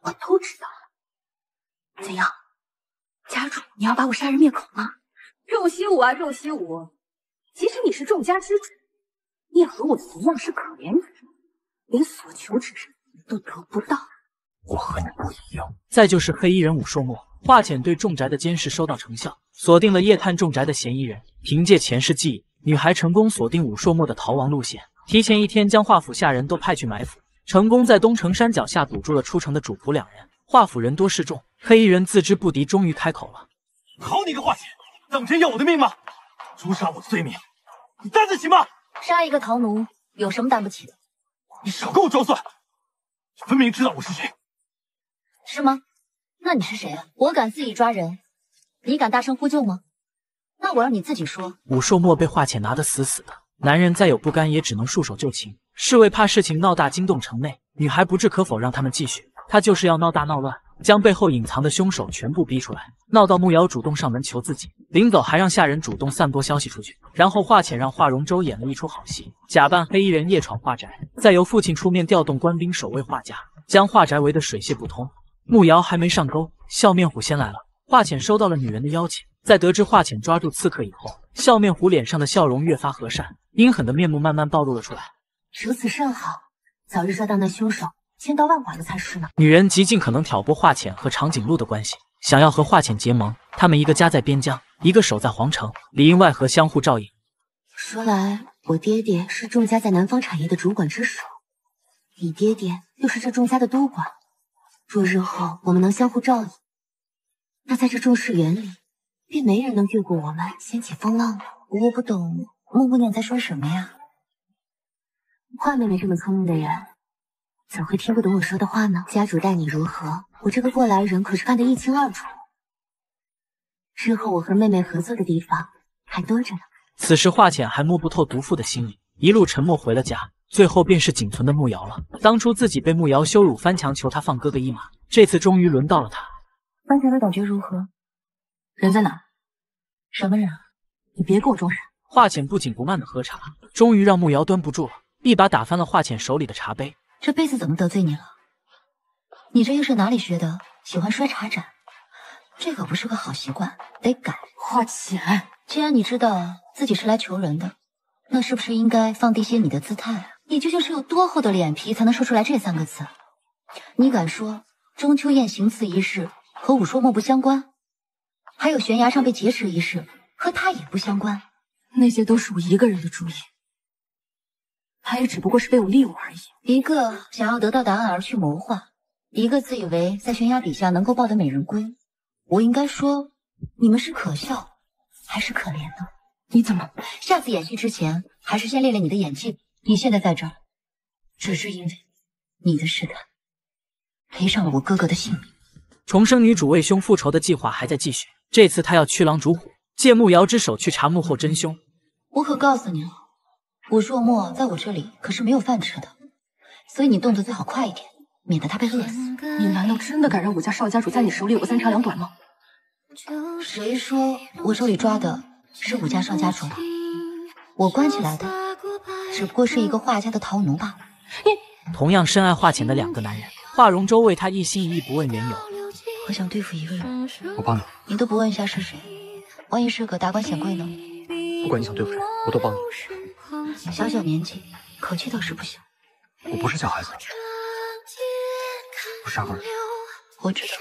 S7: 我都知道了。怎样，家主，你要把我杀人灭口吗？肉西武啊，肉西武，即使你是众家之主，你也和我一样是可怜之人，连所求之人都得不到。
S9: 我和你不一样。
S1: 再就是黑衣人武硕墨，华浅对重宅的监视收到成效，锁定了夜探重宅的嫌疑人。凭借前世记忆，女孩成功锁定武硕墨的逃亡路线，提前一天将华府下人都派去埋伏，成功在东城山脚下堵住了出城的主仆两人。华府人多势众，黑衣人自知不敌，终于开口了：“
S3: 好你个华浅，当真要我的命吗？诛杀我的罪名，你担得起吗？
S2: 杀一个逃奴有什么担不起的？
S3: 你少跟我装蒜，你分明知道我是谁。”
S2: 是吗？那你是谁啊？我敢自己抓人，你敢大声呼救吗？那我让你自己说。
S1: 武硕墨被华浅拿得死死的，男人再有不甘也只能束手就擒。侍卫怕事情闹大惊动城内，女孩不置可否，让他们继续。她就是要闹大闹乱，将背后隐藏的凶手全部逼出来，闹到慕瑶主动上门求自己，临走还让下人主动散播消息出去。然后华浅让华容周演了一出好戏，假扮黑衣人夜闯华宅，再由父亲出面调动官兵守卫华家，将华宅围得水泄不通。慕瑶还没上钩，笑面虎先来了。华浅收到了女人的邀请，在得知华浅抓住刺客以后，笑面虎脸上的笑容越发和善，阴狠的面目慢慢暴露了出来。
S2: 如此甚好，早日抓到那凶手，千刀万剐了才是呢。
S1: 女人极尽可能挑拨华浅和长颈鹿的关系，想要和华浅结盟。他们一个家在边疆，一个守在皇城，里应外合，相互照应。
S2: 说来，我爹爹是众家在南方产业的主管之首，你爹爹又是这众家的督管。若日后我们能相互照应，那在这众氏园里，便没人能越过我们掀起风浪了。我不懂木姑娘在说什么呀？华妹妹这么聪明的人，怎会听不懂我说的话呢？家主待你如何，我这个过来人可是看得一清二楚。日后我和妹妹合作的地方还多着呢。
S1: 此时华浅还摸不透毒妇的心理，一路沉默回了家。最后便是仅存的慕瑶了。当初自己被慕瑶羞辱，翻墙求他放哥哥一马，这次终于轮到了他。
S12: 翻墙的感觉如何？人在哪？什么人？你别给我装傻！
S1: 华浅不紧不慢的喝茶，终于让慕瑶端不住了，一把打翻了华浅手里的茶杯。
S2: 这辈子怎么得罪你了？你这又是哪里学的？喜欢摔茶盏，这可不是个好习惯，得改。
S12: 华浅，
S2: 既然你知道自己是来求人的，那是不是应该放低些你的姿态啊？你究竟是有多厚的脸皮才能说出来这三个字？你敢说中秋宴行刺一事和武硕墨不相关？还有悬崖上被劫持一事和他也不相关？
S12: 那些都是我一个人的主意，他也只不过是被我利用而已。
S2: 一个想要得到答案而去谋划，一个自以为在悬崖底下能够抱得美人归。我应该说，你们是可笑还是可怜呢？
S12: 你怎么？
S2: 下次演戏之前，还是先练练你的演技。你现在在这儿，只是因为你的试探，赔上了我哥哥的性命。
S1: 重生女主为兄复仇的计划还在继续，这次她要驱狼逐虎，借慕瑶之手去查幕后真凶。
S2: 我可告诉你了，武若墨在我这里可是没有饭吃的，所以你动作最好快一点，免得他被饿死。
S12: 你难道真的敢让武家少家主在你手里有个三长两短吗？
S2: 谁说我手里抓的是武家少家主？我关起来的。只不过是一个画家的逃奴罢了。
S1: 你同样深爱画浅的两个男人，华容周为他一心一意，不问缘由。
S2: 我想对付一个人，
S11: 我帮你。
S2: 你都不问一下是谁，万一是个达官显贵呢？
S11: 不管你想对付谁，我都帮你。
S2: 小小年纪，口气倒是不小。
S11: 我不是小孩子，我杀过人。
S2: 我知道。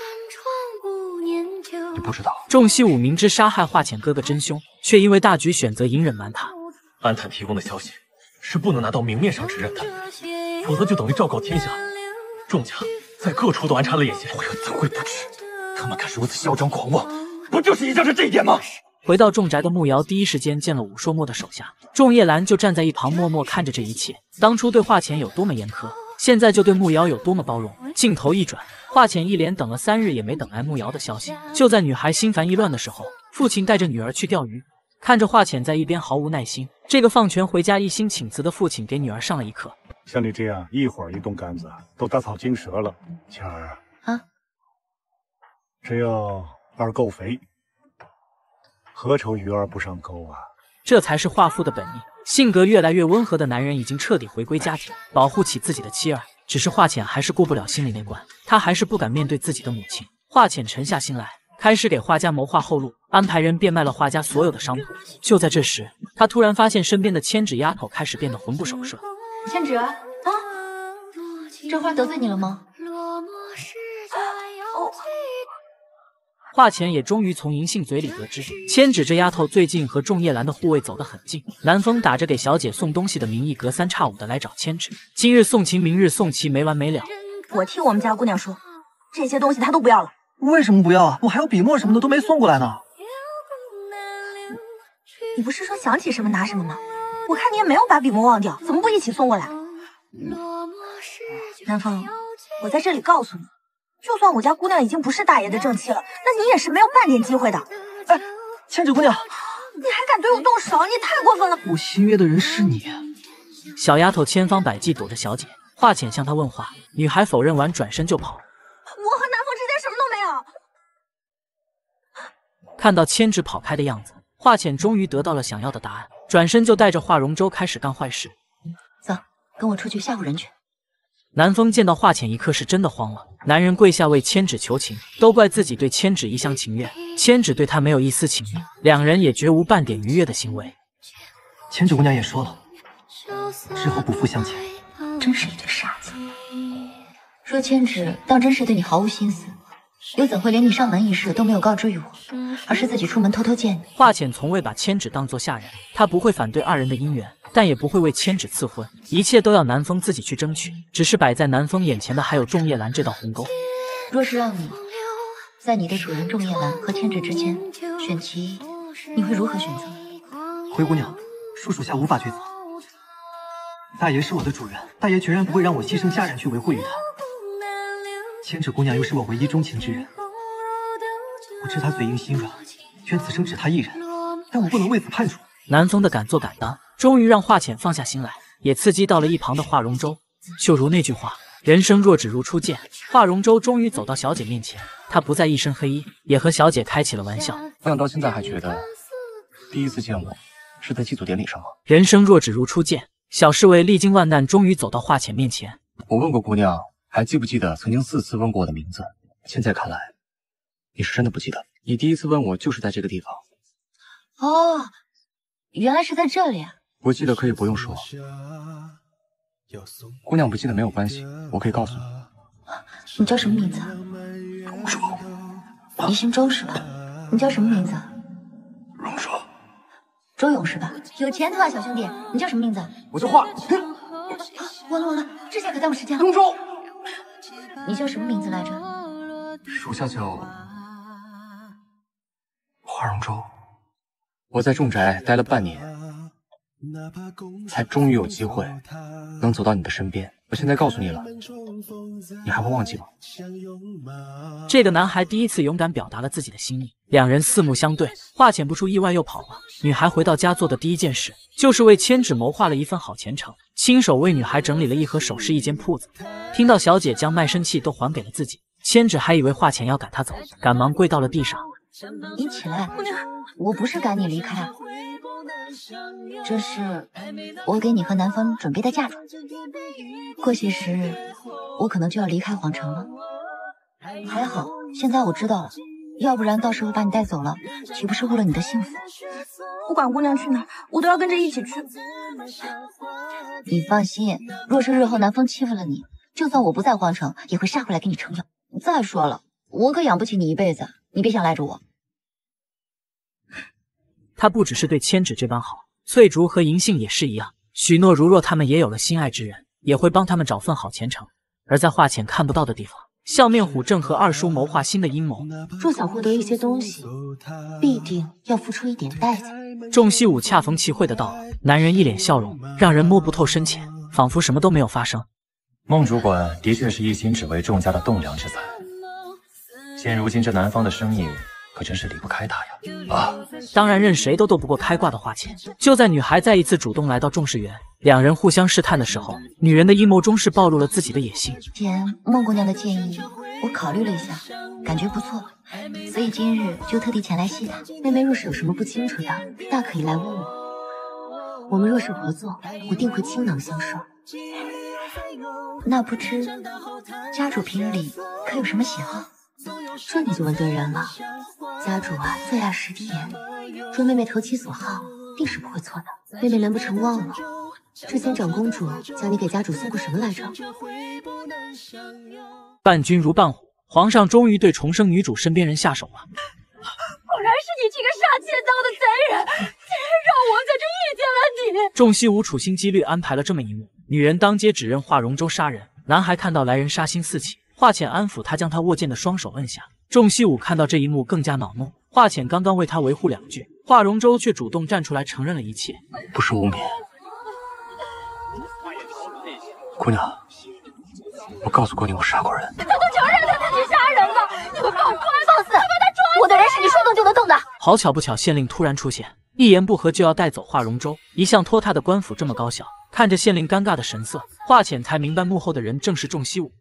S11: 你不知道。
S1: 仲西武明知杀害华浅哥哥真凶，却因为大局选择隐忍瞒他。
S11: 安坦提供的消息。是不能拿到明面上指认的，否则就等于昭告天下，众家在各处都安插了眼线。我又怎会不知？他们敢如此嚣张狂妄，不就是依仗着这一点吗？
S1: 回到众宅的慕瑶第一时间见了武硕墨的手下，仲夜兰就站在一旁默默看着这一切。当初对华浅有多么严苛，现在就对慕瑶有多么包容。镜头一转，华浅一连等了三日也没等来慕瑶的消息。就在女孩心烦意乱的时候，父亲带着女儿去钓鱼。看着华浅在一边毫无耐心，这个放权回家一心请辞的父亲给女儿上了一课。
S20: 像你这样一会儿一动杆子，都打草惊蛇了。倩儿
S2: 啊，
S20: 只要二够肥，何愁鱼儿不上钩啊？
S1: 这才是华父的本意。性格越来越温和的男人已经彻底回归家庭，保护起自己的妻儿。只是华浅还是过不了心里那关，他还是不敢面对自己的母亲。华浅沉下心来。开始给华家谋划后路，安排人变卖了华家所有的商铺。就在这时，他突然发现身边的千纸丫头开始变得魂不守舍。
S2: 千纸啊，这话得罪你了吗？
S1: 华浅也终于从银杏嘴里得知，千纸这丫头最近和仲夜兰的护卫走得很近。南风打着给小姐送东西的名义，隔三差五的来找千纸，今日送琴，明日送棋，没完没了。
S12: 我替我们家姑娘说，这些东西她都不要了。
S10: 为什么不要啊？我还有笔墨什么的都没送过来呢。
S12: 你不是说想起什么拿什么吗？我看你也没有把笔墨忘掉，怎么不一起送过来？南风，我在这里告诉你，就算我家姑娘已经不是大爷的正妻了，那你也是没有半点机会的。
S10: 哎，千纸姑娘，
S12: 你还敢对我动手？你太过分了！
S10: 我心约的人是你。
S1: 小丫头千方百计躲着小姐。华浅向她问话，女孩否认完，转身就跑。我和
S12: 南风之间什么都没
S1: 有。看到千纸跑开的样子，华浅终于得到了想要的答案，转身就带着华容舟开始干坏事。
S2: 走，跟我出去吓唬人去。
S1: 南风见到华浅一刻是真的慌了，男人跪下为千纸求情，都怪自己对千纸一厢情愿，千纸对他没有一丝情意，两人也绝无半点愉悦的行为。
S10: 千纸姑娘也说了，之后不复相见。
S2: 真是一对傻子。若千纸当真是对你毫无心思，又怎会连你上门一事都没有告知于我，而是自己出门偷偷见你？
S1: 华浅从未把千纸当作下人，他不会反对二人的姻缘。但也不会为千纸赐婚，一切都要南风自己去争取。只是摆在南风眼前的还有仲夜兰这道鸿沟。
S2: 若是让你在你的主人仲夜兰和千纸之间选其一，你会如何选择？
S10: 灰姑娘，恕属下无法抉择。大爷是我的主人，大爷决然不会让我牺牲家人去维护于他。千纸姑娘又是我唯一钟情之人，我知她嘴硬心软，愿此生只她一人，但我不能为此判处。
S1: 南风的敢做敢当。终于让华浅放下心来，也刺激到了一旁的华容舟。就如那句话，人生若只如初见。华容舟终于走到小姐面前，她不再一身黑衣，也和小姐开起了玩笑。
S9: 姑娘到现在还觉得，第一次见我是在祭祖典礼上吗？
S1: 人生若只如初见，小侍卫历经万难，终于走到华浅面前。
S9: 我问过姑娘，还记不记得曾经四次问过我的名字？现在看来，你是真的不记得。你第一次问我就是在这个地方。
S2: 哦，原来是在这里啊。
S9: 不记得可以不用说，姑娘不记得没有关系，我可以告诉你。
S2: 你叫什么名字？
S9: 荣叔。
S2: 你姓周是吧？你叫什么名字？
S9: 荣叔。
S2: 周勇是吧？有前途啊，小兄弟！你叫什么名字？
S9: 我叫华。
S2: 完了完了，这下可耽误时间了。
S9: 荣叔。
S2: 你叫什么名字来着？
S9: 属下叫华容舟。我在重宅待了半年。才终于有机会能走到你的身边。我现在告诉你了，你还会忘记吗？
S1: 这个男孩第一次勇敢表达了自己的心意，两人四目相对，华浅不出意外又跑了。女孩回到家做的第一件事就是为千纸谋划了一份好前程，亲手为女孩整理了一盒首饰，一间铺子。听到小姐将卖身契都还给了自己，千纸还以为华浅要赶她走，赶忙跪到了地上。
S2: 你起来，我不是赶你离开。这是我给你和南风准备的嫁妆，过些时日我可能就要离开皇城了。还好现在我知道了，要不然到时候把你带走了，岂不是误了你的幸福？
S12: 不管姑娘去哪，我都要跟着一起去。
S2: 你放心，若是日后南风欺负了你，就算我不在皇城，也会杀回来给你撑腰。再说了，我可养不起你一辈子，你别想赖着我。
S1: 他不只是对千纸这般好，翠竹和银杏也是一样。许诺如若他们也有了心爱之人，也会帮他们找份好前程。而在华浅看不到的地方，笑面虎正和二叔谋划新的阴谋。
S2: 若想获得一些东西，必定要付出一点代价。
S1: 仲西武恰逢其会的到来，男人一脸笑容，让人摸不透深浅，仿佛什么都没有发生。
S9: 孟主管的确是一心只为仲家的栋梁之才，现如今这南方的生意。可真是离不开他呀！啊，
S1: 当然任谁都斗不过开挂的花钱。就在女孩再一次主动来到众事园，两人互相试探的时候，女人的阴谋终是暴露了自己的野心。
S2: 见孟姑娘的建议，我考虑了一下，感觉不错，所以今日就特地前来细谈。妹妹若是有什么不清楚的，大可以来问我。我们若是合作，我定会倾囊相授。那不知家主平日里可有什么喜好？这你就问对人了。家主啊，最爱食甜，若妹妹投其所好，定是不会错的。妹妹难不成忘了之前长公主叫你给家主送过什么来着？
S1: 伴君如伴虎，皇上终于对重生女主身边人下手了。
S7: 果然是你这个杀千刀的贼人，竟然让我在这遇见了你！
S1: 仲西武处心积虑安排了这么一幕，女人当街指认华容舟杀人。男孩看到来人杀心四起。华浅安抚他，将他握剑的双手摁下。仲西武看到这一幕，更加恼怒。华浅刚刚为他维护两句，华容舟却主动站出来承认了一切，
S9: 不是污蔑。姑娘，我告诉过你，我杀过人。
S7: 他都承认他自己杀人了，你们放官，
S2: 放肆！快把他抓！我的人是你说动就能动的。
S1: 好巧不巧，县令突然出现，一言不合就要带走华容舟。一向拖沓的官府这么高效。看着县令尴尬的神色，华浅才明白幕后的人正是仲西武。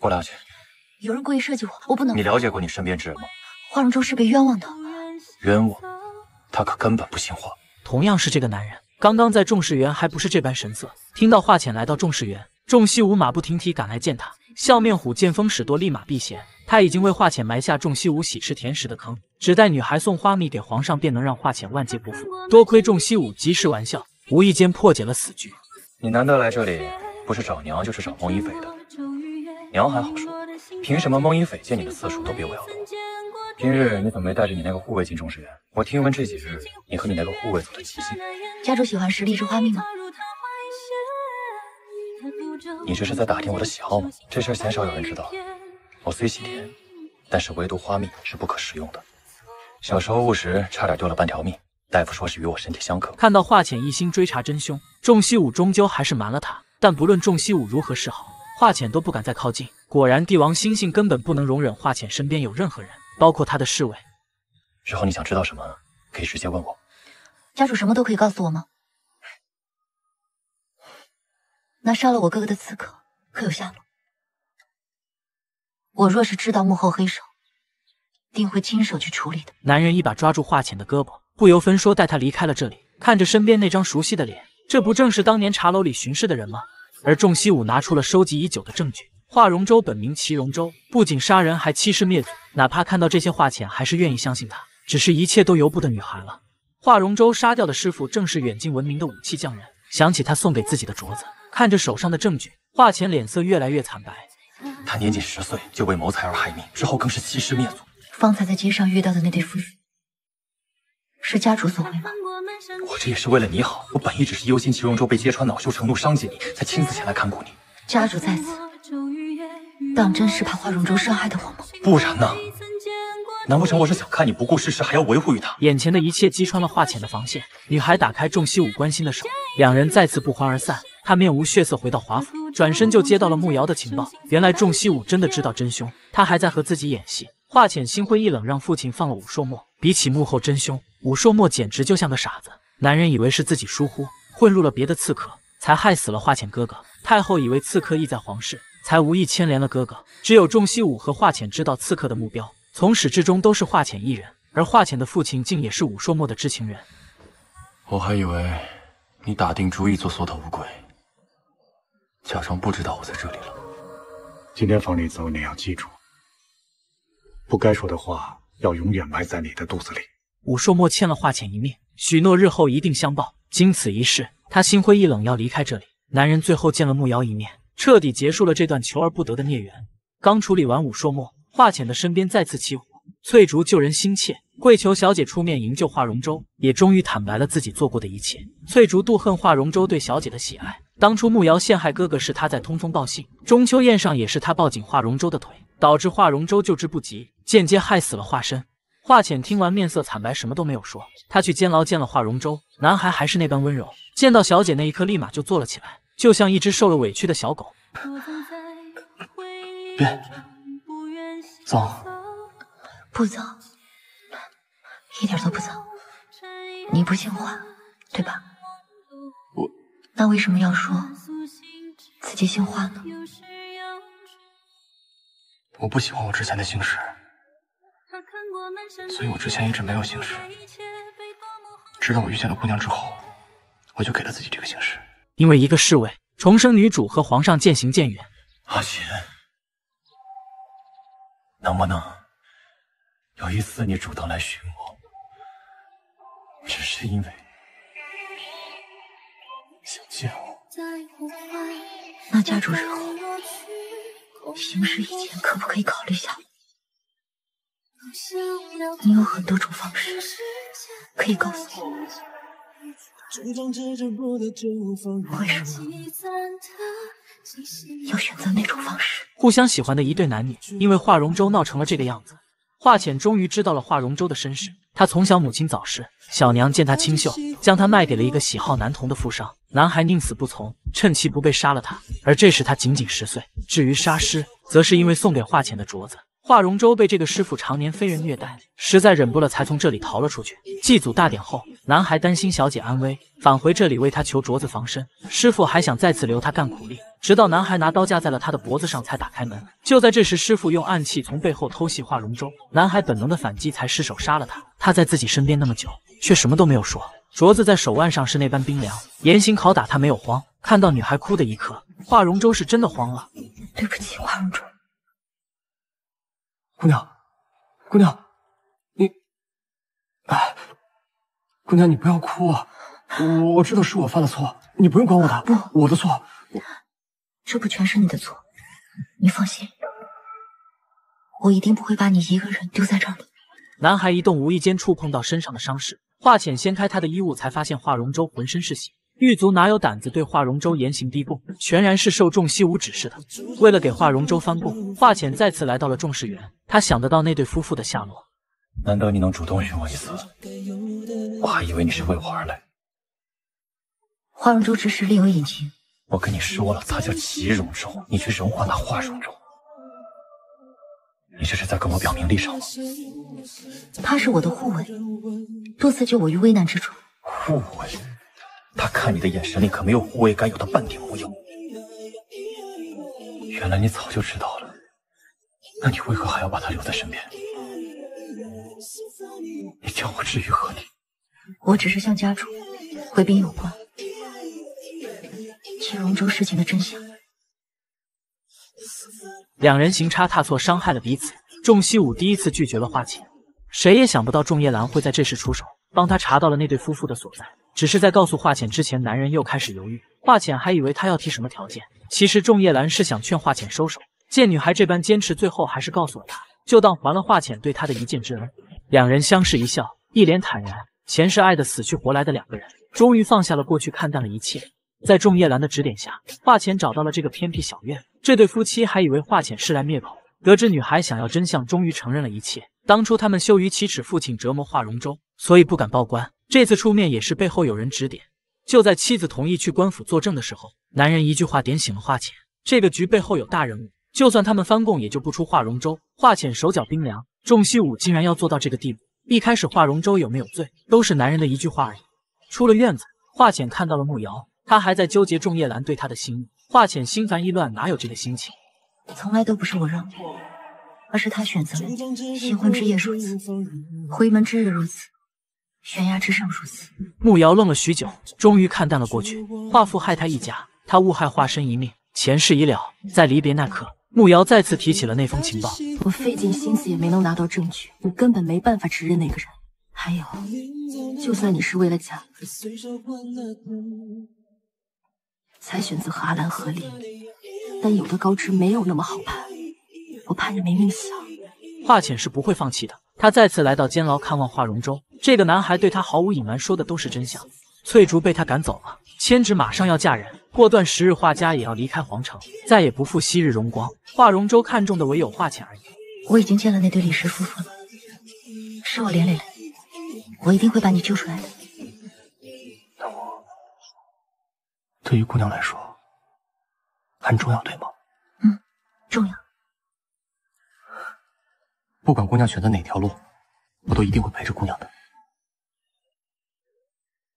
S9: 不了解，
S2: 有人故意设计我，我不能。
S9: 你了解过你身边之人吗？
S2: 华容州是被冤枉的。
S9: 冤枉？他可根本不信话。
S1: 同样是这个男人，刚刚在众士园还不是这般神色。听到华浅来到众士园，仲西武马不停蹄赶来见他。笑面虎见风使舵，立马避嫌。他已经为华浅埋下仲西武喜吃甜食的坑，只待女孩送花蜜给皇上，便能让华浅万劫不复。多亏仲西武及时玩笑，无意间破解了死局。
S9: 你难得来这里，不是找娘就是找孟一斐的。娘还好说，凭什么孟一斐见你的次数都比我要多？平日你怎么没带着你那个护卫进中士园？我听闻这几日你和你那个护卫走得极近。
S2: 家主喜欢十里之花蜜吗？
S9: 你这是在打听我的喜好吗？这事鲜少有人知道。我虽喜甜，但是唯独花蜜是不可食用的。小时候误食，差点丢了半条命。大夫说是与我身体相克。
S1: 看到华浅一心追查真凶，仲西武终究还是瞒了他。但不论仲西武如何示好，华浅都不敢再靠近。果然，帝王心性根本不能容忍华浅身边有任何人，包括他的侍卫。
S9: 之后你想知道什么，可以直接问我。
S2: 家主什么都可以告诉我吗？那杀了我哥哥的刺客可有下落？我若是知道幕后黑手，定会亲手去处理的。
S1: 男人一把抓住华浅的胳膊，不由分说带他离开了这里。看着身边那张熟悉的脸，这不正是当年茶楼里巡视的人吗？而仲西武拿出了收集已久的证据：华容州本名齐容州，不仅杀人，还欺师灭祖。哪怕看到这些，华浅还是愿意相信他。只是一切都由不得女孩了。华容州杀掉的师傅正是远近闻名的武器匠人。想起他送给自己的镯子。看着手上的证据，华浅脸色越来越惨白。
S9: 他年仅十岁就为谋财而害命，之后更是欺师灭祖。
S2: 方才在街上遇到的那对夫妇，是家主所为吗？
S9: 我这也是为了你好，我本意只是忧心齐荣州被揭穿，恼羞成怒，伤及你，才亲自前来看顾你。
S2: 家主在此，当真是怕华荣州伤害的我吗？
S9: 不然呢？难不成我是想看你不顾事实，还要维护于他？
S1: 眼前的一切击穿了华浅的防线。女孩打开仲西武关心的手，两人再次不欢而散。他面无血色回到华府，转身就接到了慕瑶的情报。原来仲西武真的知道真凶，他还在和自己演戏。华浅心灰意冷，让父亲放了武硕墨。比起幕后真凶，武硕墨简直就像个傻子。男人以为是自己疏忽，混入了别的刺客，才害死了华浅哥哥。太后以为刺客意在皇室，才无意牵连了哥哥。只有仲西武和华浅知道刺客的目标。从始至终都是华浅一人，而华浅的父亲竟也是武硕墨的知情人。
S9: 我还以为你打定主意做缩头乌龟，假装不知道我在这里了。
S20: 今天放你走，你要记住，不该说的话要永远埋在你的肚子里。
S1: 武硕墨欠了华浅一命，许诺日后一定相报。经此一事，他心灰意冷，要离开这里。男人最后见了慕瑶一面，彻底结束了这段求而不得的孽缘。刚处理完武硕墨。华浅的身边再次起火，翠竹救人心切，跪求小姐出面营救华容州，也终于坦白了自己做过的一切。翠竹妒恨华容州对小姐的喜爱，当初慕瑶陷害哥哥是他在通风报信，中秋宴上也是他抱紧华容州的腿，导致华容州救之不及，间接害死了华深。华浅听完面色惨白，什么都没有说。他去监牢见了华容州，男孩还是那般温柔，见到小姐那一刻立马就坐了起来，就像一只受了委屈的小狗。
S11: 别。走，
S2: 不走，一点都不走。你不姓华，对吧？
S11: 我
S2: 那为什么要说自己姓华呢？
S11: 我不喜欢我之前的姓氏，所以我之前一直没有姓氏。直到我遇见了姑娘之后，我就给了自己这个姓氏。
S1: 因为一个侍卫重生女主和皇上渐行渐远。
S9: 阿贤。能不能有一次你主动来寻我，只是因为想见我？
S2: 那家主日后行事以前，可不可以考虑一下？你有很多种方式可以告诉我，为什么要选择那种方式？
S1: 互相喜欢的一对男女，因为华容州闹成了这个样子。华浅终于知道了华容州的身世。他从小母亲早逝，小娘见他清秀，将他卖给了一个喜好男童的富商。男孩宁死不从，趁其不备杀了他。而这时他仅仅十岁。至于杀师，则是因为送给华浅的镯子。华容州被这个师傅常年非人虐待，实在忍不了，才从这里逃了出去。祭祖大典后，男孩担心小姐安危，返回这里为他求镯子防身。师傅还想再次留他干苦力，直到男孩拿刀架在了他的脖子上，才打开门。就在这时，师傅用暗器从背后偷袭华容州，男孩本能的反击，才失手杀了他。他在自己身边那么久，却什么都没有说。镯子在手腕上是那般冰凉，严刑拷打他没有慌。看到女孩哭的一刻，华容州是真的慌了。
S2: 对不起，华容州。
S13: 姑娘，姑娘，你，哎，姑娘，你不要哭啊！我我知道是我犯了错，你不用管我的，
S2: 不，
S13: 我的错。
S2: 这不全是你的错，你放心，我一定不会把你一个人丢在这儿的。
S1: 男孩一动，无意间触碰到身上的伤势。华浅掀开他的衣物，才发现华容州浑身是血。狱卒哪有胆子对华容州严刑逼供？全然是受仲西武指示的。为了给华容州翻供，华浅再次来到了仲氏园。他想得到那对夫妇的下落。
S9: 难得你能主动寻我一次，我还以为你是为我而来。
S2: 华容州之事另有隐情。
S9: 我跟你说了，他叫祁容州，你却荣华那华容州，你这是在跟我表明立场吗？
S2: 他是我的护卫，多次救我于危难之中。
S9: 护卫。他看你的眼神里可没有护卫该有的半点模样。原来你早就知道了，那你为何还要把他留在身边？你将我置于何地？
S2: 我只是向家主回禀有关祁荣州事情的真相。
S1: 两人行差踏错，伤害了彼此。仲西武第一次拒绝了华浅，谁也想不到仲夜兰会在这时出手，帮他查到了那对夫妇的所在。只是在告诉华浅之前，男人又开始犹豫。华浅还以为他要提什么条件，其实仲夜兰是想劝华浅收手。见女孩这般坚持，最后还是告诉了他，就当还了华浅对他的一箭之恩。两人相视一笑，一脸坦然。前世爱的死去活来的两个人，终于放下了过去，看淡了一切。在仲夜兰的指点下，华浅找到了这个偏僻小院。这对夫妻还以为华浅是来灭口，得知女孩想要真相，终于承认了一切。当初他们羞于启齿，父亲折磨华容州，所以不敢报官。这次出面也是背后有人指点。就在妻子同意去官府作证的时候，男人一句话点醒了华浅。这个局背后有大人物，就算他们翻供，也就不出华容州。华浅手脚冰凉，仲西武竟然要做到这个地步。一开始华容州有没有罪，都是男人的一句话而已。出了院子，华浅看到了慕瑶，他还在纠结仲夜兰对他的心意。华浅心烦意乱，哪有这个心情？
S2: 从来都不是我让步，而是他选择了新婚之夜如此，回门之日如此。悬崖之上如此。
S1: 慕瑶愣了许久，终于看淡了过去。华父害他一家，他误害华生一命，前世已了。在离别那刻，慕瑶再次提起了那封情报。
S7: 我费尽心思也没能拿到证据，我根本没办法指认那个人。还有，就算你是为了家才选择和阿兰和离，但有的高枝没有那么好攀，我怕你没命小。
S1: 华浅是不会放弃的。他再次来到监牢看望华容州。这个男孩对他毫无隐瞒，说的都是真相。翠竹被他赶走了，千纸马上要嫁人，过段时日华家也要离开皇城，再也不复昔日荣光。华容州看中的唯有华浅而已。
S2: 我已经见了那对李氏夫妇了，是我连累了你，我一定会把你救出来的。
S13: 那我对于姑娘来说很重要，对吗？
S2: 嗯，重要。
S13: 不管姑娘选择哪条路，我都一定会陪着姑娘的。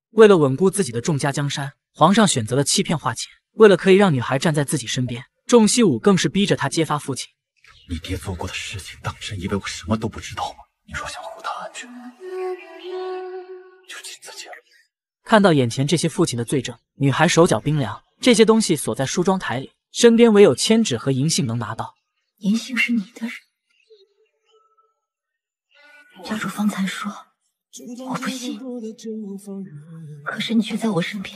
S1: 为了稳固自己的众家江山，皇上选择了欺骗化钱。为了可以让女孩站在自己身边，仲西武更是逼着他揭发父亲。
S9: 你爹做过的事情，当真以为我什么都不知道吗？你若想护他安全，就亲自介入。
S1: 看到眼前这些父亲的罪证，女孩手脚冰凉。这些东西锁在梳妆台里，身边唯有千纸和银杏能拿到。
S2: 银杏是你的人。家主方才说我不信，可是你却在我身边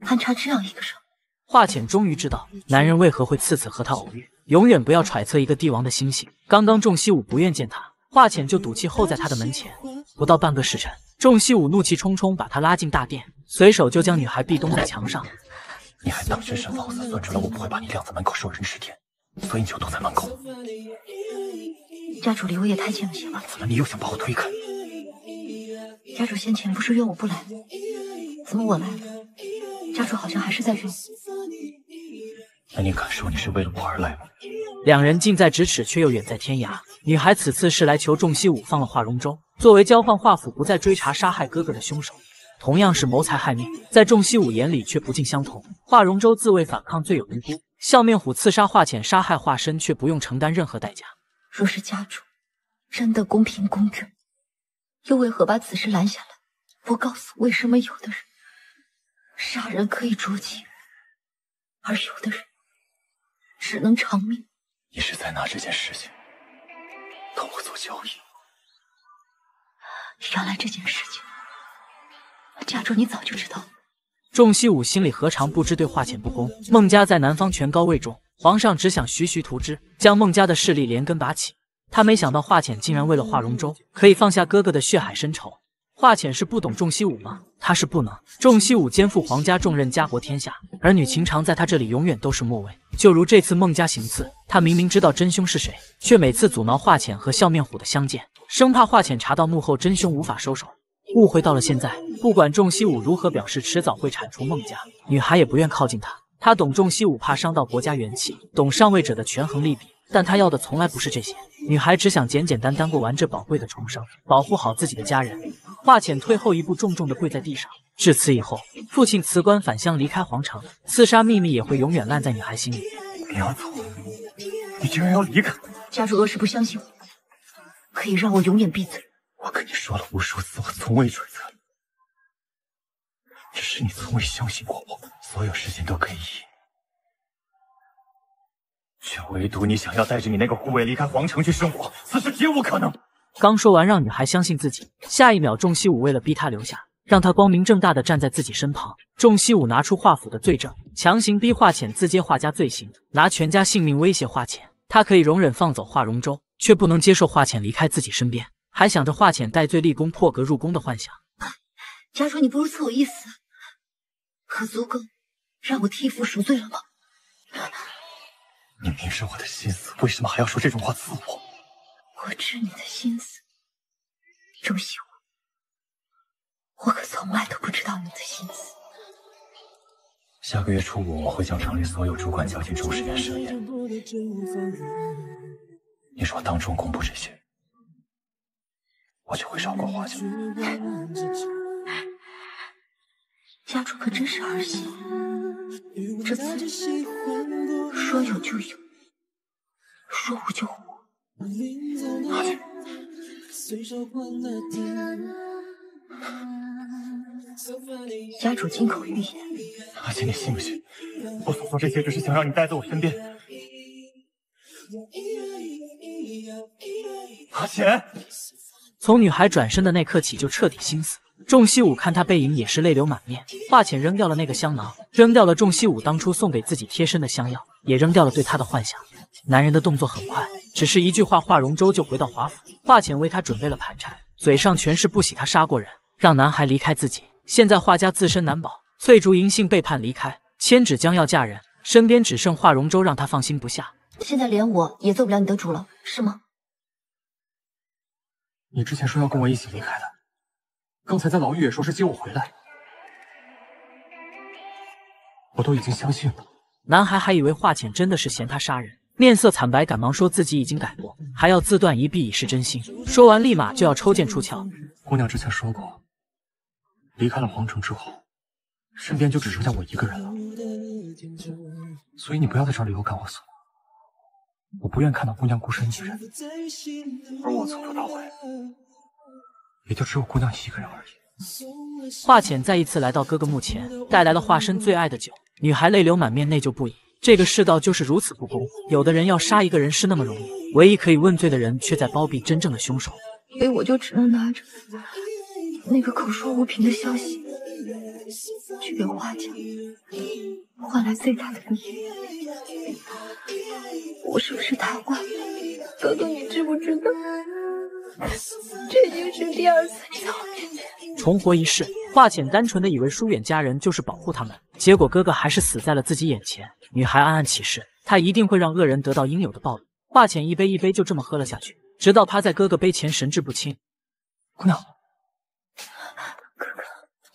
S2: 安插这样一个人。
S1: 华浅终于知道男人为何会次次和他偶遇。永远不要揣测一个帝王的心性。刚刚仲西武不愿见他，华浅就赌气候在他的门前。不到半个时辰，仲西武怒气冲冲把他拉进大殿，随手就将女孩壁咚在墙上。
S9: 你还当真是老子算准了我不会把你晾在门口受人指点，所以你就躲在门口。
S2: 家主离我也太近了些吧？
S9: 怎么你又想把我推开？
S2: 家主先前不是怨我不来，怎么我来了？家主好像还是在怨我。
S9: 那你敢说你是为了我而来吗？
S1: 两人近在咫尺，却又远在天涯。女孩此次是来求仲西武放了华容州，作为交换华府不再追查杀害哥哥的凶手，同样是谋财害命，在仲西武眼里却不尽相同。华容州自卫反抗罪有余辜，笑面虎刺杀华浅，杀害华深却不用承担任何代价。
S2: 若是家主真的公平公正，又为何把此事拦下来？不告诉为什么有的人杀人可以酌情，而有的人只能偿命？
S22: 你是在拿这件事情同我做交易？
S2: 原来这件事情，家主你早就知道。
S1: 仲西武心里何尝不知对华浅不公？孟家在南方权高位重，皇上只想徐徐图之，将孟家的势力连根拔起。他没想到华浅竟然为了华容州，可以放下哥哥的血海深仇。华浅是不懂仲西武吗？他是不能。仲西武肩负皇家重任，家国天下，儿女情长在他这里永远都是末位。就如这次孟家行刺，他明明知道真凶是谁，却每次阻挠华浅和笑面虎的相见，生怕华浅查到幕后真凶无法收手。误会到了现在，不管仲西武如何表示，迟早会铲除孟家，女孩也不愿靠近他。他懂重西武怕伤到国家元气，懂上位者的权衡利弊。但他要的从来不是这些，女孩只想简简单单过完这宝贵的重生，保护好自己的家人。华浅退后一步，重重的跪在地上。至此以后，父亲辞官返乡，离开皇城，刺杀秘密也会永远烂在女孩心里。
S9: 你要走，你竟然要离开？
S2: 家主若是不相信我，可以让我永远闭嘴。
S9: 我跟你说了无数次，我从未揣测，只是你从未相信过我。所有事情都可以。却唯独你想要带着你那个护卫离开皇城去生活，此事绝无可能。
S1: 刚说完让女孩相信自己，下一秒仲西武为了逼她留下，让她光明正大的站在自己身旁。仲西武拿出华府的罪证，强行逼华浅自揭华家罪行，拿全家性命威胁华浅。他可以容忍放走华容州，却不能接受华浅离开自己身边，还想着华浅戴罪立功、破格入宫的幻想。
S2: 家主，你不如赐我一死，可足够让我替父赎罪了吗？
S9: 你明知我的心思，为什么还要说这种话刺我？
S2: 我知你的心思，钟西武，我可从来都不知道你的心思。
S22: 下个月初五，我会将城里所有主管叫进主使院设宴。你若当众公布这些，我就会饶过华家。
S2: 家主可真是儿戏，这次说有就有，说无就无。家主金口玉言，
S9: 阿姐，你信不信？我所做这些，只是想让你待在我身边。阿浅，
S1: 从女孩转身的那刻起，就彻底心死。仲西武看他背影，也是泪流满面。华浅扔掉了那个香囊，扔掉了仲西武当初送给自己贴身的香药，也扔掉了对他的幻想。男人的动作很快，只是一句话，华容州就回到华府。华浅为他准备了盘缠，嘴上全是不喜他杀过人，让男孩离开自己。现在华家自身难保，翠竹银杏背叛离开，千纸将要嫁人，身边只剩华容州，让他放心不下。
S2: 现在连我也做不了你的主了，是吗？
S13: 你之前说要跟我一起离开的，刚才在牢狱也说是接我回来，我都已经相信了。
S1: 男孩还以为华浅真的是嫌他杀人，面色惨白，赶忙说自己已经改过，还要自断一臂以示真心。说完，立马就要抽剑出鞘。
S13: 姑娘之前说过，离开了皇城之后，身边就只剩下我一个人了，所以你不要在这里又赶我走。我不愿看到姑娘孤身一人，而我从头到尾也就只有姑娘一个人而已。
S1: 华浅再一次来到哥哥墓前，带来了华生最爱的酒。女孩泪流满面，内疚不已。这个世道就是如此不公，有的人要杀一个人是那么容易，唯一可以问罪的人却在包庇真正的凶手。
S2: 所以我就只能拿着那个口说无凭的消息，去给华家换来最大的利益。我是不是太坏？哥哥，你知不知道？这已经是第二次在我面前
S1: 重活一世。华浅单纯的以为疏远家人就是保护他们，结果哥哥还是死在了自己眼前。女孩暗暗起誓，她一定会让恶人得到应有的报应。华浅一杯一杯就这么喝了下去，直到趴在哥哥杯前神志不清。
S13: 姑娘，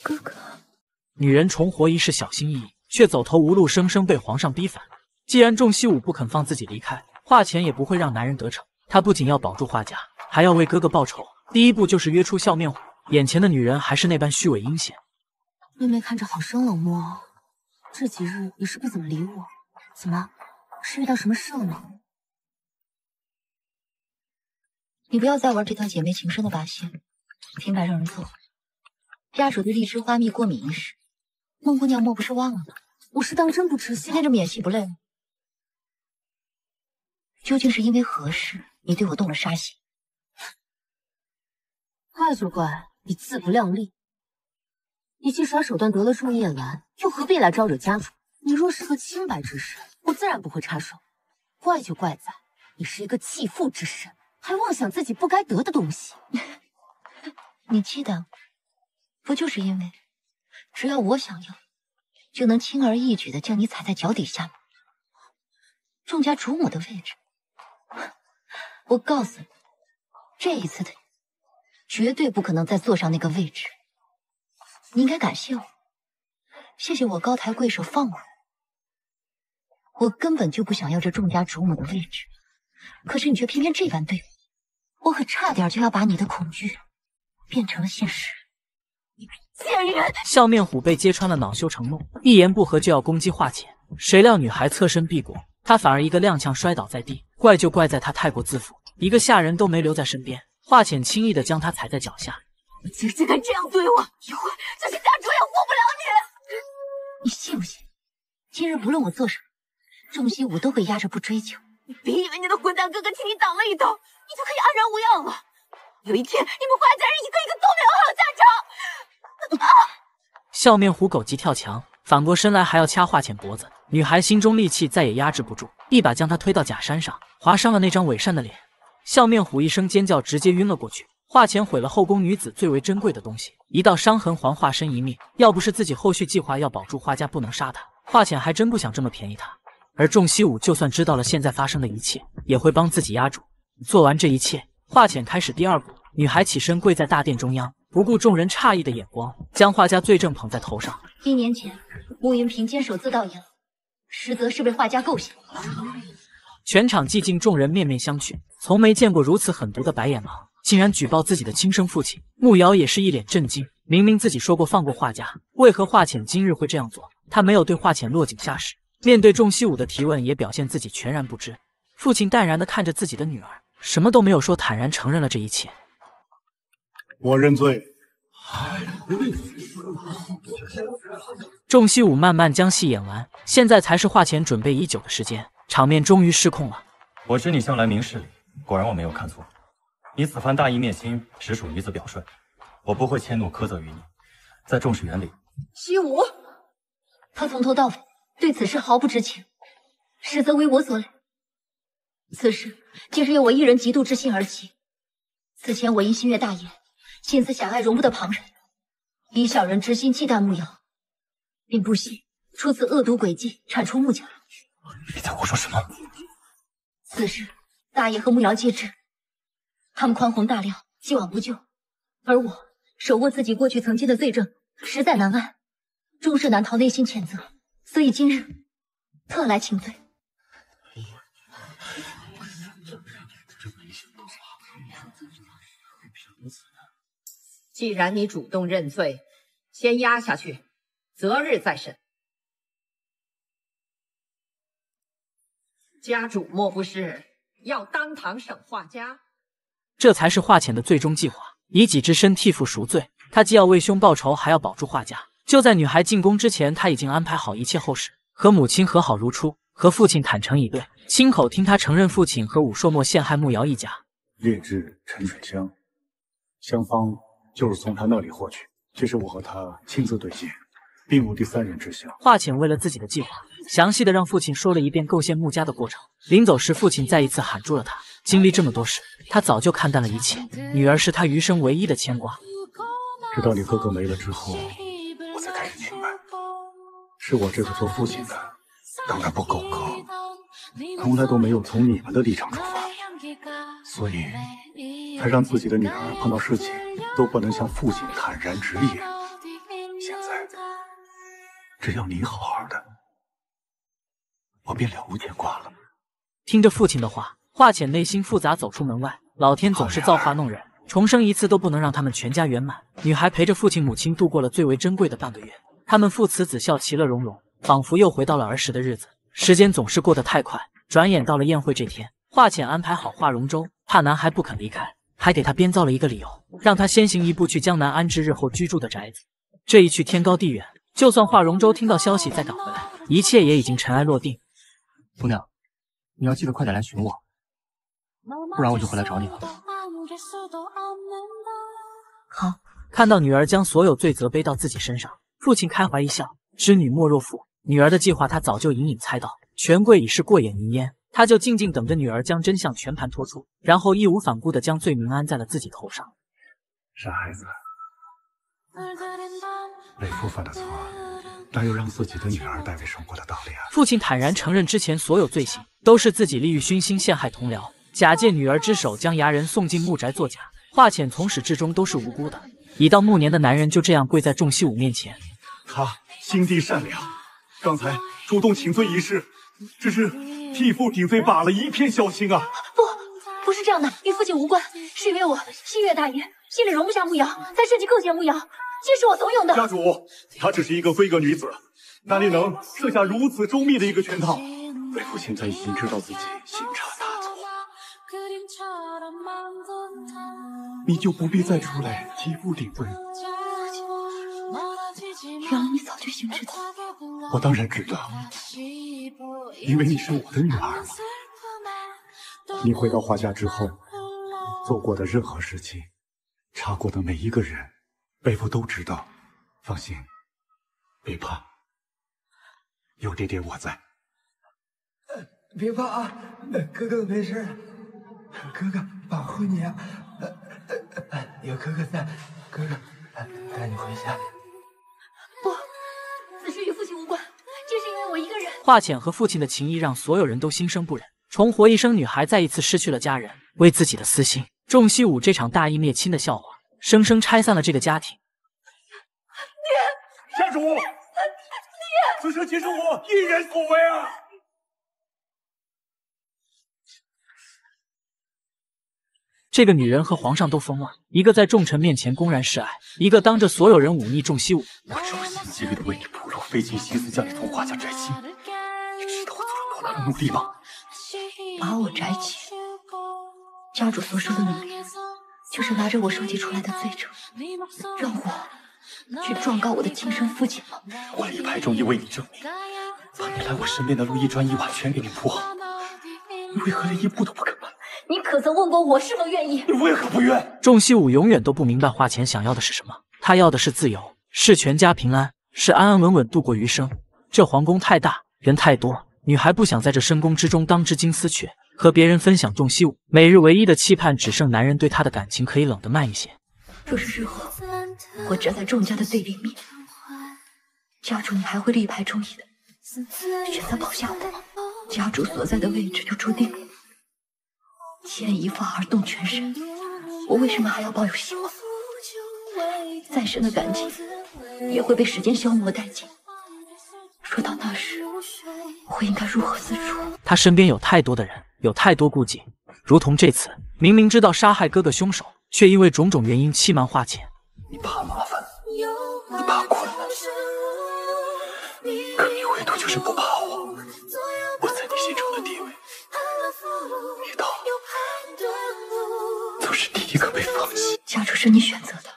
S2: 哥，哥。
S1: 女人重活一世，小心翼翼，却走投无路，生生被皇上逼反。既然仲西武不肯放自己离开，华浅也不会让男人得逞。他不仅要保住华家，还要为哥哥报仇。第一步就是约出笑面虎，眼前的女人还是那般虚伪阴险。
S5: 妹妹看着好生冷漠，这几日也是不怎么理我，怎么，是遇到什么事了吗？
S2: 你不要再玩这套姐妹情深的把戏，平白让人错。家主对荔枝花蜜过敏一事，孟姑娘莫不是忘了吗？
S5: 我是当真不知晓。
S2: 今天这么演戏不累吗？究竟是因为何事，你对我动了杀心？
S5: 怪就怪你自不量力。你既耍手段得了祝夜兰，又何必来招惹家主？你若是个清白之身，我自然不会插手。怪就怪在你是一个弃妇之身，还妄想自己不该得的东西。
S2: 你气的不就是因为只要我想要，就能轻而易举的将你踩在脚底下吗？众家主母的位置，我告诉你，这一次的你绝对不可能再坐上那个位置。你应该感谢我，谢谢我高抬贵手放我。我根本就不想要这众家主母的位置，可是你却偏偏这般对我，我可差点就要把你的恐惧变成了现实。
S5: 贱人！
S1: 笑面虎被揭穿了恼羞成怒，一言不合就要攻击华浅，谁料女孩侧身避过，他反而一个踉跄摔倒在地。怪就怪在他太过自负，一个下人都没留在身边，华浅轻易的将他踩在脚下。
S5: 你竟然敢这样对我，一会儿就是家主也护不了
S2: 你！你信不信，今日不论我做什么，仲西武都会压着不追究。
S5: 你别以为你的混蛋哥哥替你挡了一刀，你就可以安然无恙了。有一天，你们华家人一个一个都没有好下场！
S1: 笑面虎狗急跳墙，反过身来还要掐华浅脖子。女孩心中戾气再也压制不住，一把将他推到假山上，划伤了那张伪善的脸。笑面虎一声尖叫，直接晕了过去。华浅毁了后宫女子最为珍贵的东西，一道伤痕还化身一命。要不是自己后续计划要保住华家不能杀他，华浅还真不想这么便宜他。而仲西武就算知道了现在发生的一切，也会帮自己压住。做完这一切。华浅开始第二步，女孩起身跪在大殿中央，不顾众人诧异的眼光，将画家罪证捧在头上。
S2: 一年前，慕云平坚守自盗营，实则是被画家构陷。
S1: 全场寂静，众人面面相觑，从没见过如此狠毒的白眼狼，竟然举报自己的亲生父亲。慕瑶也是一脸震惊，明明自己说过放过画家，为何华浅今日会这样做？他没有对华浅落井下石，面对仲西武的提问，也表现自己全然不知。父亲淡然的看着自己的女儿。什么都没有说，坦然承认了这一切。
S20: 我认罪。
S1: 仲西武慢慢将戏演完，现在才是华浅准备已久的时间，场面终于失控了。
S9: 我知你向来明事理，果然我没有看错。你此番大义灭亲，实属女子表率，我不会迁怒苛责于你。在众士眼里，
S2: 西武，他从头到尾对此事毫不知情，实则为我所累。此事竟是由我一人嫉妒之心而起。此前我因心悦大言，心思狭隘，容不得旁人，以小人之心忌惮慕瑶，并不惜出此恶毒诡计铲除穆家。
S9: 你在胡说什么？
S2: 此事大爷和慕瑶皆知，他们宽宏大量，既往不咎，而我手握自己过去曾经的罪证，实在难安，终是难逃内心谴责，所以今日特来请罪。
S23: 既然你主动认罪，先押下去，择日再审。家主莫不是要当堂审画家？
S1: 这才是华浅的最终计划，以己之身替父赎罪。他既要为兄报仇，还要保住画家。就在女孩进宫之前，他已经安排好一切后事，和母亲和好如初，和父亲坦诚以对，亲口听他承认父亲和武硕墨陷害慕瑶一家。
S20: 劣质沉水香，香方。就是从他那里获取，这是我和他亲自对接，并无第三人知晓。
S1: 华浅为了自己的计划，详细的让父亲说了一遍构陷穆家的过程。临走时，父亲再一次喊住了他。经历这么多事，他早就看淡了一切，女儿是他余生唯一的牵挂。
S20: 直到你哥哥没了之后，我才开始明白，是我这个做父亲的当然不够格，从来都没有从你们的立场出发，所以才让自己的女儿碰到事情。都不能向父亲坦然直言。现在，只要你好好的，我便了无牵挂了。
S1: 听着父亲的话，华浅内心复杂，走出门外。老天总是造化弄人，重生一次都不能让他们全家圆满。女孩陪着父亲母亲度过了最为珍贵的半个月，他们父慈子孝，其乐融融，仿佛又回到了儿时的日子。时间总是过得太快，转眼到了宴会这天，华浅安排好华容粥，怕男孩不肯离开，还给他编造了一个理由，让他先行一步去江南安置日后居住的宅子。这一去天高地远，就算华容州听到消息再赶回来，一切也已经尘埃落定。
S13: 姑娘，你要记得快点来寻我，不然我就回来找你了。
S1: 好，看到女儿将所有罪责背到自己身上，父亲开怀一笑。知女莫若父，女儿的计划他早就隐隐猜到。权贵已是过眼云烟，他就静静等着女儿将真相全盘托出，然后义无反顾地将罪名安在了自己头上。
S20: 傻孩子，为父犯的错，哪有让自己的女儿代为受过的道理啊？
S1: 父亲坦然承认，之前所有罪行都是自己利欲熏心，陷害同僚，假借女儿之手将牙人送进木宅作假。华浅从始至终都是无辜的，已到暮年的男人就这样跪在仲西武面前。
S20: 他心地善良，刚才主动请罪一事，只是替父顶罪罢了，一片孝心啊！
S2: 不，不是这样的，与父亲无关，是因为我心悦大于，心里容不下慕瑶，才设计构陷慕瑶，皆是我怂恿的。
S20: 家主，她只是一个闺阁女子，哪里能设下如此周密的一个圈套？为父现在已经知道自己心差大错。你就不必再出来替父顶罪。
S2: 原来你早就心知肚
S20: 我当然知道，因为你是我的女儿嘛。你回到华家之后，做过的任何事情，查过的每一个人，北父都知道。放心，别怕，有爹爹我在。
S24: 别怕啊，哥哥没事，哥哥保护你啊。有哥哥在，哥哥带你回家。
S2: 我一个人。
S1: 华浅和父亲的情谊让所有人都心生不忍。重活一生女孩再一次失去了家人，为自己的私心，仲西武这场大义灭亲的笑话，生生拆散了这个家庭。
S20: 爹，家主，爹，此事岂是我一人所为啊！
S1: 这个女人和皇上都疯了，一个在众臣面前公然示爱，一个当着所有人忤逆仲西武。
S20: 我处心积虑的为你费尽心思将你从华家摘起，你知道我做了多大的努力吗？
S2: 把我摘起，家主所说的努力，就是拿着我收集出来的罪证，让我去状告我的亲生父亲吗？
S20: 我力排众议为你证明，把你来我身边的路一砖一瓦全给你铺好，你为何连一步都不肯迈？
S2: 你可曾问过我是否愿意？
S20: 你为何不愿？
S1: 仲西武永远都不明白花钱想要的是什么，他要的是自由，是全家平安，是安安稳稳度过余生。这皇宫太大，人太多，女孩不想在这深宫之中当只金丝雀，和别人分享仲西武。每日唯一的期盼，只剩男人对她的感情可以冷得慢一些。
S2: 若是日后我站在众家的对立面，家主你还会力排众议的选择保下我吗？家主所在的位置就注定了。牵一发而动全身，我为什么还要抱有希望？再深的感情也会被时间消磨殆尽。说到那时，我应该如何自处？
S1: 他身边有太多的人，有太多顾忌，如同这次，明明知道杀害哥哥凶手，却因为种种原因欺瞒化解。
S20: 你怕麻烦，你怕困难，可你唯独就是不怕我。我在你心中的地位，你到都是第一个被放弃。
S2: 家主是你选择的，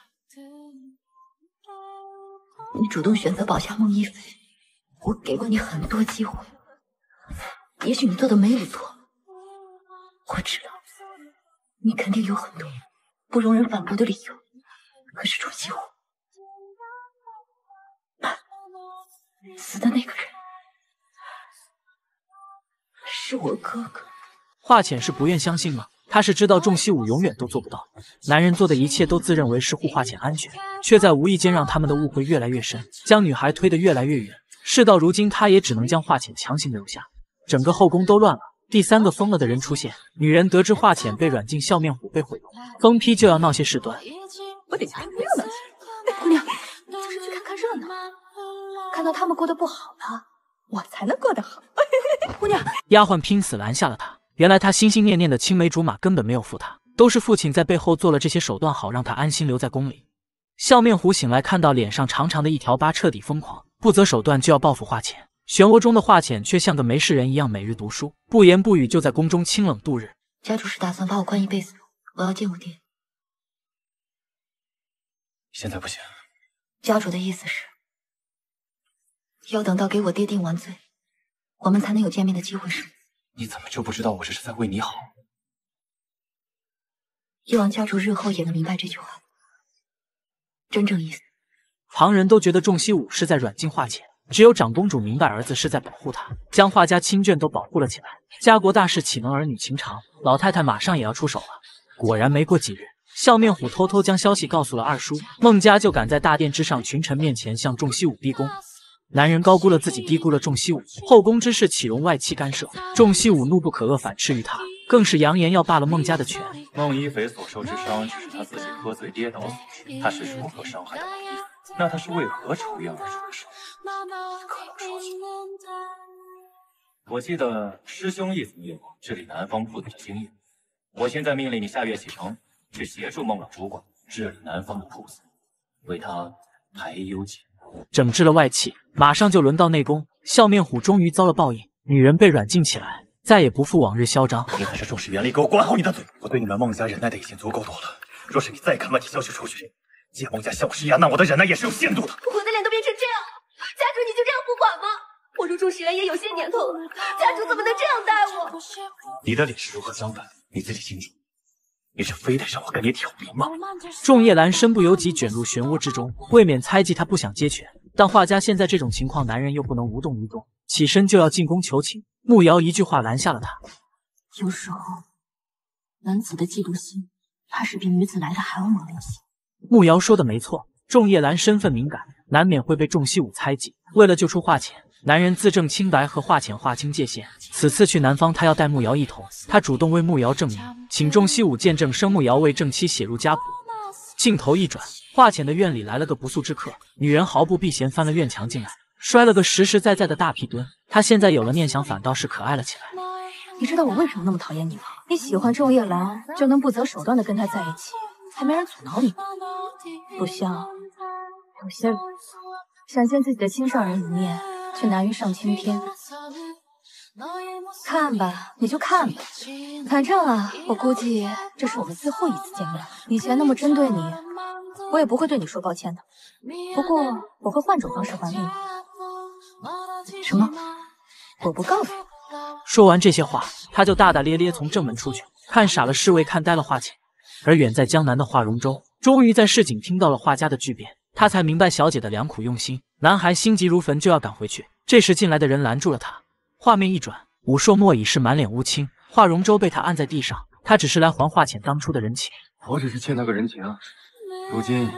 S2: 你主动选择保下孟一飞，我给过你很多机会，也许你做的没有错，我知道你肯定有很多不容人反驳的理由，可是楚西武死的那个人是我哥哥。
S1: 华浅是不愿相信吗？他是知道仲西武永远都做不到。男人做的一切都自认为是护华浅安全，却在无意间让他们的误会越来越深，将女孩推得越来越远。事到如今，他也只能将华浅强行留下。整个后宫都乱了。第三个疯了的人出现，女人得知华浅被软禁，笑面虎被毁容，疯批就要闹些事端。
S2: 我得家里热闹起来。姑娘，就是去看看热闹，看到他们过得不好了，我才能过得好。姑娘，
S1: 丫鬟拼死拦下了他。原来他心心念念的青梅竹马根本没有负他，都是父亲在背后做了这些手段，好让他安心留在宫里。笑面虎醒来，看到脸上长长的一条疤，彻底疯狂，不择手段就要报复华浅。漩涡中的华浅却像个没事人一样，每日读书，不言不语，就在宫中清冷度日。
S2: 家主是打算把我关一辈子，我要见我爹。
S9: 现在不行。
S2: 家主的意思是，要等到给我爹定完罪，我们才能有见面的机会，是吗？
S9: 你怎么就不知道我这是在为你好？
S2: 希望家主日后也能明白这句话真正意思。
S1: 旁人都觉得仲西武是在软禁华浅，只有长公主明白儿子是在保护她，将华家亲眷都保护了起来。家国大事岂能儿女情长？老太太马上也要出手了。果然，没过几日，笑面虎偷偷将消息告诉了二叔孟家，就赶在大殿之上群臣面前向仲西武逼宫。男人高估了自己，低估了仲西武。后宫之事岂容外戚干涉？仲西武怒不可遏，反斥于他，更是扬言要罢了孟家的权。
S9: 孟一菲所受之伤，只是他自己喝醉跌倒所致。他是如何伤害的孟一菲？那他是为何仇怨而出手？可能说起。我记得师兄一直有治理南方铺子的经验。我现在命令你下月启程，去协助孟老主管治理南方的铺子，为他排忧解。
S1: 整治了外戚，马上就轮到内宫。笑面虎终于遭了报应，女人被软禁起来，再也不复往日嚣张。
S9: 你还是重视原力，给我管好你的嘴！我对你们孟家忍耐的已经足够多了，若是你再敢乱提消息出去，借孟家向我施压，那我的忍耐也是有限度的。
S16: 我的脸都变成这样，家主你就这样不管吗？我入住石原也有些年头了，家主怎么能这样待我？
S9: 你的脸是如何相反，你自己清楚。你是非得让我跟你挑明吗？
S1: 仲夜兰身不由己卷入漩涡之中，未免猜忌他不想接权。但画家现在这种情况，男人又不能无动于衷，起身就要进宫求情。慕瑶一句话拦下了他。
S7: 有时候，男子的嫉妒心，怕是比女子来的还要猛烈些。
S1: 慕瑶说的没错，仲夜兰身份敏感，难免会被仲西武猜忌。为了救出画浅，男人自证清白，和华浅划清界限。此次去南方，他要带慕瑶一同。他主动为慕瑶证明，请仲西武见证生慕瑶为正妻写入家谱。镜头一转。华浅的院里来了个不速之客，女人毫不避嫌翻了院墙进来，摔了个实实在在的大屁墩。她现在有了念想，反倒是可爱了起来。
S7: 你知道我为什么那么讨厌你吗？你喜欢仲夜兰，就能不择手段的跟他在一起，才没人阻挠你。不像有些人，想见自己的心上人一面，却难于上青天。看吧，你就看吧，反正啊，我估计这是我们最后一次见面。以前那么针对你。我也不会对你说抱歉的，不过我会换种方式还给你。
S2: 什么？
S7: 我不告诉你。
S1: 说完这些话，他就大大咧咧从正门出去，看傻了侍卫，看呆了华浅。而远在江南的华容州，终于在市井听到了华家的巨变，他才明白小姐的良苦用心。男孩心急如焚，就要赶回去。这时进来的人拦住了他。画面一转，武硕墨已是满脸乌青，华容洲被他按在地上。他只是来还华浅当初的人情。
S20: 我只是欠他个人情。如今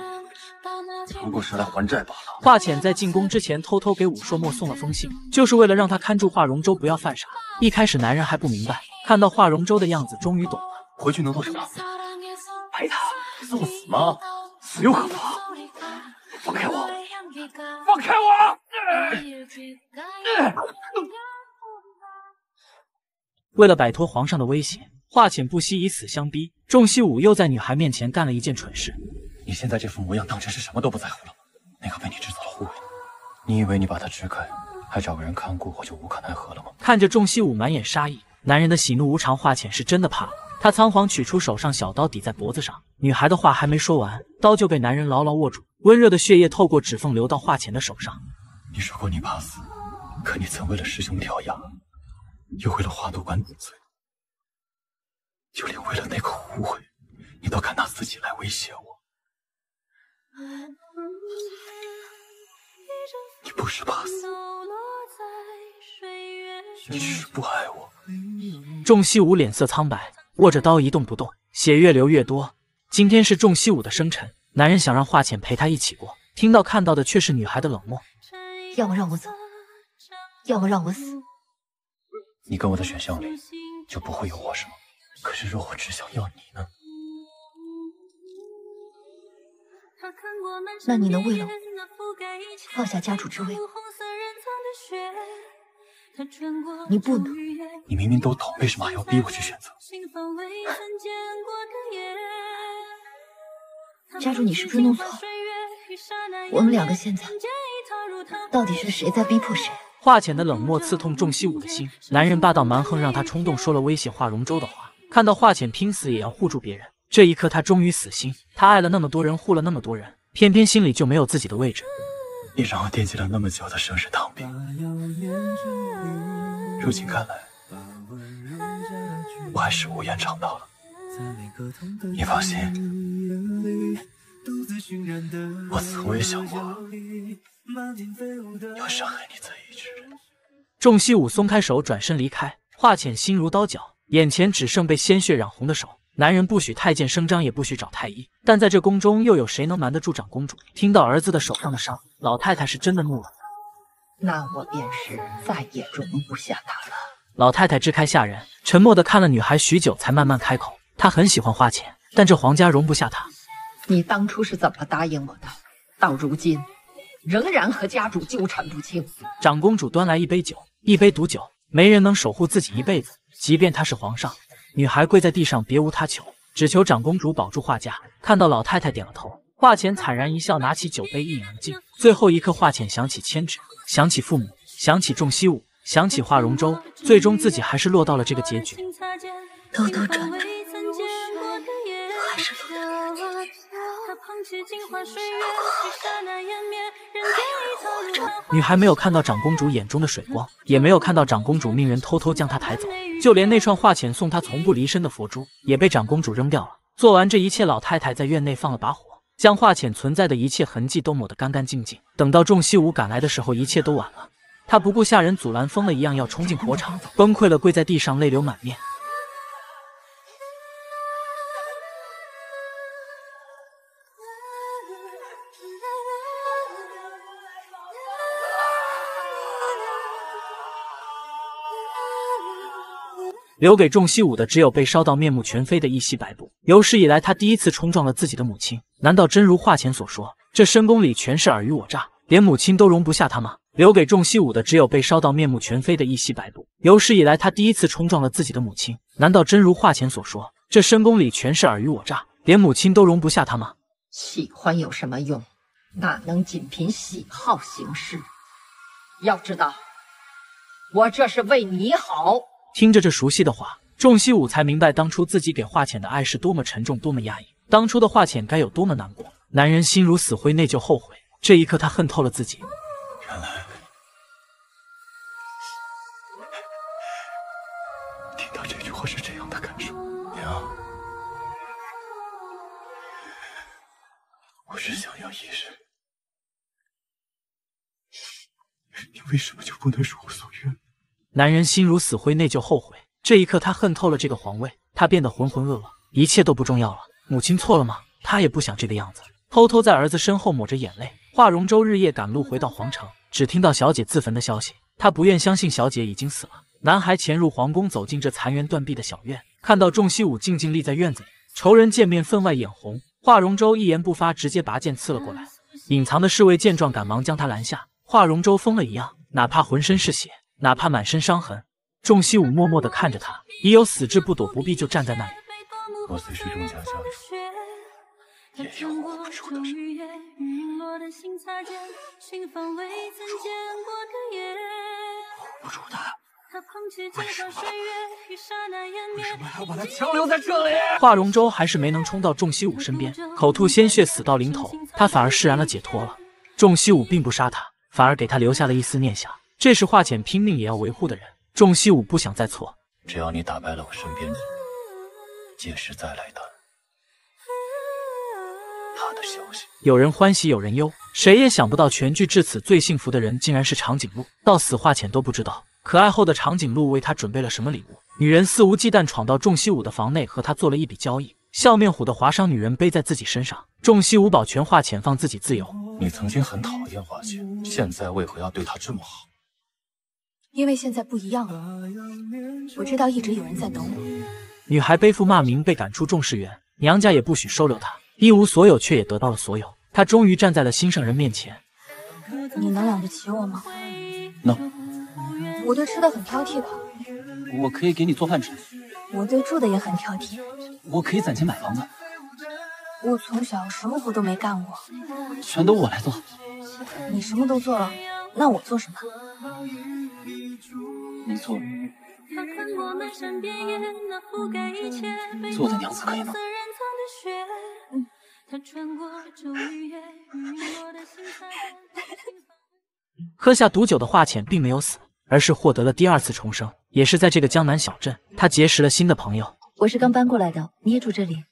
S20: 不过是来还债罢了。
S1: 华浅在进宫之前偷偷给武硕墨送了封信，就是为了让他看住华容洲，不要犯傻。一开始男人还不明白，看到华容洲的样子，终于懂了。
S20: 回去能做什么？陪他送死吗？死又何妨？放开我！放开我！
S1: 为了摆脱皇上的威胁，华浅不惜以死相逼。仲西武又在女孩面前干了一件蠢事。
S9: 你现在这副模样，当真是什么都不在乎了吗？那个被你制造了护卫，你以为你把他支开，还找个人看顾，我就无可奈何了吗？
S1: 看着仲西武满眼杀意，男人的喜怒无常，华浅是真的怕了。他仓皇取出手上小刀抵在脖子上，女孩的话还没说完，刀就被男人牢牢握住，温热的血液透过指缝流到华浅的手上。
S9: 你说过你怕死，可你曾为了师兄跳崖，又为了华都馆顶罪。就连为了那口污秽，你都敢拿自己来威胁我？你不是怕死，你只是不爱我。
S1: 仲西武脸色苍白，握着刀一动不动，血越流越多。今天是仲西武的生辰，男人想让华浅陪他一起过，听到看到的却是女孩的冷漠。
S2: 要么让我走，要么让我死。
S9: 你跟我的选项里就不会有我，是吗？可是，若我只想要你呢？
S2: 那你能为了我放下家主之位，
S12: 你不能。
S9: 你明明都懂，为什么还要逼我去选择？
S12: 家主，你是不是弄错？我们两个现在到底是谁在逼迫谁？
S1: 华浅的冷漠刺痛仲西武的心，男人霸道蛮横，让他冲动说了威胁华容州的话。看到华浅拼死也要护住别人，这一刻他终于死心。他爱了那么多人，护了那么多人，偏偏心里就没有自己的位置。
S9: 你让我惦记了那么久的生日当兵，如今看来，我还是无缘长到了。你放心，我从未想过要伤害你在意之人。
S1: 仲西武松开手，转身离开。华浅心如刀绞，眼前只剩被鲜血染红的手。男人不许太监声张，也不许找太医。但在这宫中，又有谁能瞒得住长公主？听到儿子的手上的伤，老太太是真的怒了。
S15: 那我便是再也容不下他了。
S1: 老太太支开下人，沉默的看了女孩许久，才慢慢开口：“她很喜欢花钱，但这皇家容不下她。
S15: 你当初是怎么答应我的？到如今，仍然和家主纠缠不清。”
S1: 长公主端来一杯酒，一杯毒酒。没人能守护自己一辈子，即便他是皇上。女孩跪在地上，别无他求，只求长公主保住画家。看到老太太点了头，华浅惨然一笑，拿起酒杯一饮而尽。最后一刻，华浅想起千纸，想起父母，想起仲西武，想起华容州，最终自己还是落到了这个结局。
S12: 兜兜转转，
S1: 女孩没有看到长公主眼中的水光，也没有看到长公主命人偷偷将她抬走。就连那串化浅送她从不离身的佛珠，也被长公主扔掉了。做完这一切，老太太在院内放了把火，将化浅存在的一切痕迹都抹得干干净净。等到仲西武赶来的时候，一切都晚了。他不顾下人阻拦，疯了一样要冲进火场，崩溃了，跪在地上，泪流满面。留给仲西武的只有被烧到面目全非的一袭白布。有史以来，他第一次冲撞了自己的母亲。难道真如华浅所说，这深宫里全是尔虞我诈，连母亲都容不下他吗？留给仲西武的只有被烧到面目全非的一袭白布。有史以来，他第一次冲撞了自己的母亲。难道真如华浅所说，这深宫里全是尔虞我诈，连母亲都容不下他吗？
S15: 喜欢有什么用？哪能仅凭喜好行事？要知道，我这是为你好。
S1: 听着这熟悉的话，仲西武才明白当初自己给华浅的爱是多么沉重，多么压抑。当初的华浅该有多么难过。男人心如死灰，内疚后悔。这一刻，他恨透了自己。
S9: 原来，听到这句话是这样的感受。娘，我是想要一日，你为什么就不能如我所愿？
S1: 男人心如死灰，内疚后悔。这一刻，他恨透了这个皇位，他变得浑浑噩噩，一切都不重要了。母亲错了吗？他也不想这个样子，偷偷在儿子身后抹着眼泪。华容州日夜赶路回到皇城，只听到小姐自焚的消息。他不愿相信小姐已经死了。男孩潜入皇宫，走进这残垣断壁的小院，看到仲西武静静立在院子里，仇人见面分外眼红。华容州一言不发，直接拔剑刺了过来。隐藏的侍卫见状，赶忙将他拦下。华容州疯了一样，哪怕浑身是血。哪怕满身伤痕，仲西武默默地看着他，已有死志不躲不避，就站在那里。
S9: 我虽是众家家主，也有护不住的事。护不住的，为什么？为什么还要把他强留在这里？
S1: 华容州还是没能冲到仲西武身边，口吐鲜血，死到临头，他反而释然了，解脱了。仲西武并不杀他，反而给他留下了一丝念想。这是华浅拼命也要维护的人，仲西武不想再错。
S9: 只要你打败了我身边的人，届时再来谈他的消息。
S1: 有人欢喜有人忧，谁也想不到全剧至此最幸福的人竟然是长颈鹿。到死华浅都不知道，可爱后的长颈鹿为他准备了什么礼物。女人肆无忌惮闯到仲西武的房内，和他做了一笔交易。笑面虎的划伤女人背在自己身上，仲西武保全华浅，放自己自由。
S9: 你曾经很讨厌华浅，现在为何要对她这么好？
S7: 因为现在不一样了，我知道一直有人在等我。
S1: 女孩背负骂名，被赶出众士园，娘家也不许收留她，一无所有却也得到了所有。她终于站在了心上人面前。
S7: 你能养得起我吗？
S25: 能。
S7: 我对吃的很挑剔的。
S25: 我可以给你做饭吃。
S7: 我对住的也很挑剔。
S25: 我可以攒钱买房子。
S7: 我从小什么活都没干过，
S25: 全都我来做。
S7: 你什么都做了，那我做什么？
S25: 你做做的娘子可以吗？
S1: 喝下毒酒的华浅并没有死，而是获得了第二次重生。也是在这个江南小镇，他结识了新的朋友。
S2: 我是刚搬过来的，你也住这里？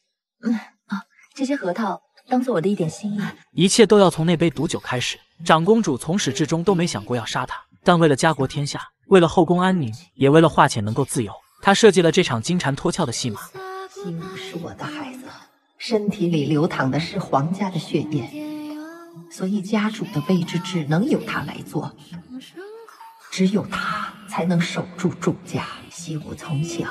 S2: 嗯啊，这些核桃当做我的一点心意。
S1: 一切都要从那杯毒酒开始。长公主从始至终都没想过要杀他，但为了家国天下，为了后宫安宁，也为了华浅能够自由，他设计了这场金蝉脱壳的戏码。
S4: 西武是我的孩子，身体里流淌的是皇家的血液，所以家主的位置只能由他来做，只有他才能守住祝家。西武从小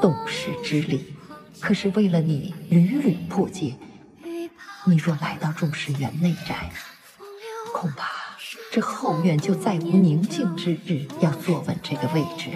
S4: 动世之力，可是为了你屡屡破戒，你若来到祝氏园内宅。恐怕这后院就再无宁静之日。要坐稳这个位置，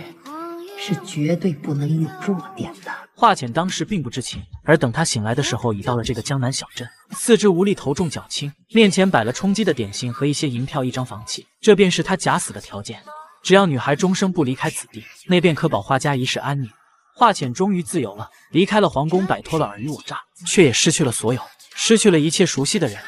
S4: 是绝对不能有弱点的。
S1: 华浅当时并不知情，而等他醒来的时候，已到了这个江南小镇，四肢无力，头重脚轻，面前摆了充饥的点心和一些银票，一张房契，这便是他假死的条件。只要女孩终生不离开此地，那便可保华家一世安宁。华浅终于自由了，离开了皇宫，摆脱了尔虞我诈，却也失去了所有，失去了一切熟悉的人。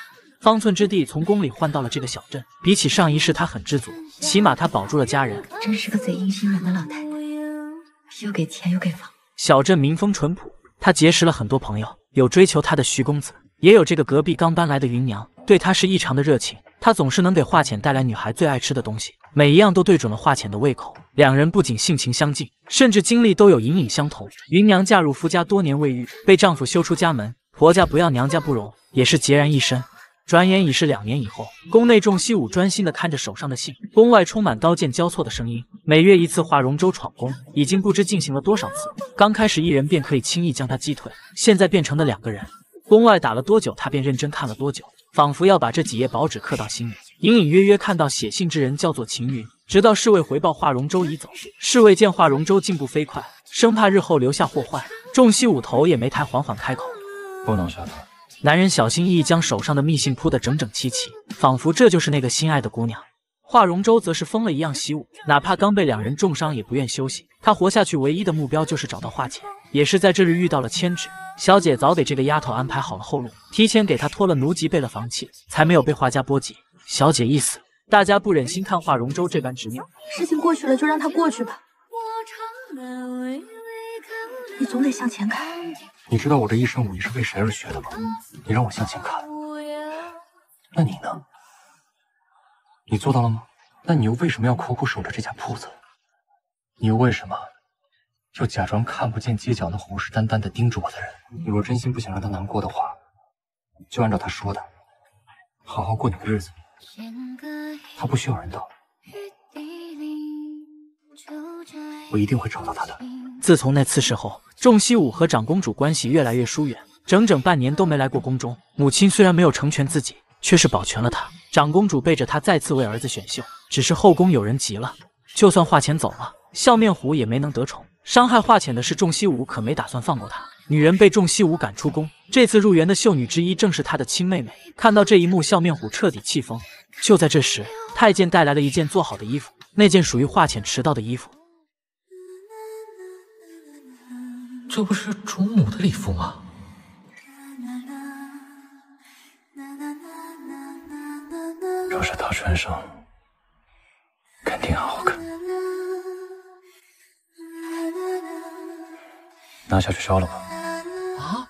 S1: 方寸之地，从宫里换到了这个小镇。比起上一世，他很知足，起码他保住了家人。
S26: 真是个嘴硬心软的老太太，又给钱又给房。
S1: 小镇民风淳朴，他结识了很多朋友，有追求他的徐公子，也有这个隔壁刚搬来的芸娘，对他是异常的热情。他总是能给华浅带来女孩最爱吃的东西，每一样都对准了华浅的胃口。两人不仅性情相近，甚至经历都有隐隐相同。芸娘嫁入夫家多年未育，被丈夫休出家门，婆家不要娘家不容，也是孑然一身。转眼已是两年以后，宫内仲西武专心的看着手上的信，宫外充满刀剑交错的声音。每月一次华容州闯宫，已经不知进行了多少次。刚开始一人便可以轻易将他击退，现在变成了两个人。宫外打了多久，他便认真看了多久，仿佛要把这几页薄纸刻到心里。隐隐约约看到写信之人叫做秦云，直到侍卫回报华容州已走，侍卫见华容州进步飞快，生怕日后留下祸患，仲西武头也没抬，缓缓开口：“
S9: 不能杀他。”
S1: 男人小心翼翼将手上的密信铺得整整齐齐，仿佛这就是那个心爱的姑娘。华容州则是疯了一样习武，哪怕刚被两人重伤，也不愿休息。他活下去唯一的目标就是找到华姐，也是在这日遇到了千纸小姐，早给这个丫头安排好了后路，提前给她托了奴籍，备了房契，才没有被华家波及。小姐一死，大家不忍心看华容州这般执拗。
S7: 事情过去了，就让它过去吧。你总得向前看。
S13: 你知道我这一身武艺是为谁而学的吗？你让我向前看，那你呢？你做到了吗？那你又为什么要苦苦守着这家铺子？你又为什么要假装看不见街角那虎视眈眈的盯着我的人？你若真心不想让他难过的话，就按照他说的，好好过你的日子。他不需要人道，我一定会找到他的。
S1: 自从那次事后。仲西武和长公主关系越来越疏远，整整半年都没来过宫中。母亲虽然没有成全自己，却是保全了他。长公主背着他再次为儿子选秀，只是后宫有人急了，就算华浅走了，笑面虎也没能得宠。伤害华浅的是仲西武，可没打算放过他。女人被仲西武赶出宫，这次入园的秀女之一正是他的亲妹妹。看到这一幕，笑面虎彻底气疯。就在这时，太监带来了一件做好的衣服，那件属于华浅迟到的衣服。
S25: 这不是主母的礼服吗？
S9: 若是她穿上，肯定很好看。拿下去烧了吧。
S1: 啊！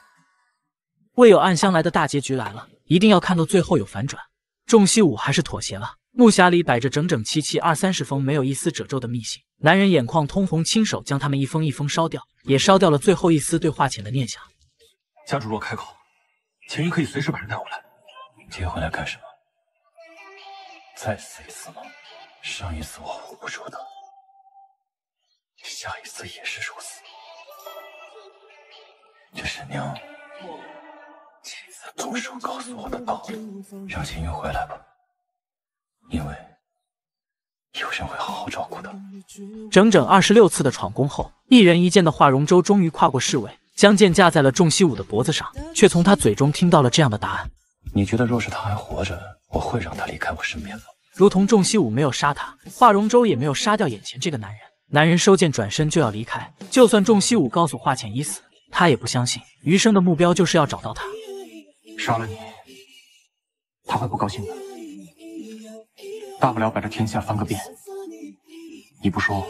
S1: 未有暗香来的大结局来了，一定要看到最后有反转。仲西武还是妥协了。木匣里摆着整整齐齐二三十封没有一丝褶皱的密信，男人眼眶通红，亲手将它们一封一封烧掉，也烧掉了最后一丝对华浅的念想。
S13: 家主若开口，秦云可以随时把人带回来。
S9: 接回来干什么？再死一次吗？上一次我护不住的，下一次也是如此。这是娘亲自动手告诉我的道理，让秦云回来吧。因为有人会好好照顾的。
S1: 整整二十六次的闯宫后，一人一剑的华容舟终于跨过侍卫，将剑架在了仲西武的脖子上，却从他嘴中听到了这样的答案：
S9: 你觉得若是他还活着，我会让他离开我身边吗？
S1: 如同仲西武没有杀他，华容舟也没有杀掉眼前这个男人。男人收剑转身就要离开，就算仲西武告诉华浅已死，他也不相信。余生的目标就是要找到他。
S8: 杀了你，他会不高兴的。大不了把这天下翻个遍。你不说，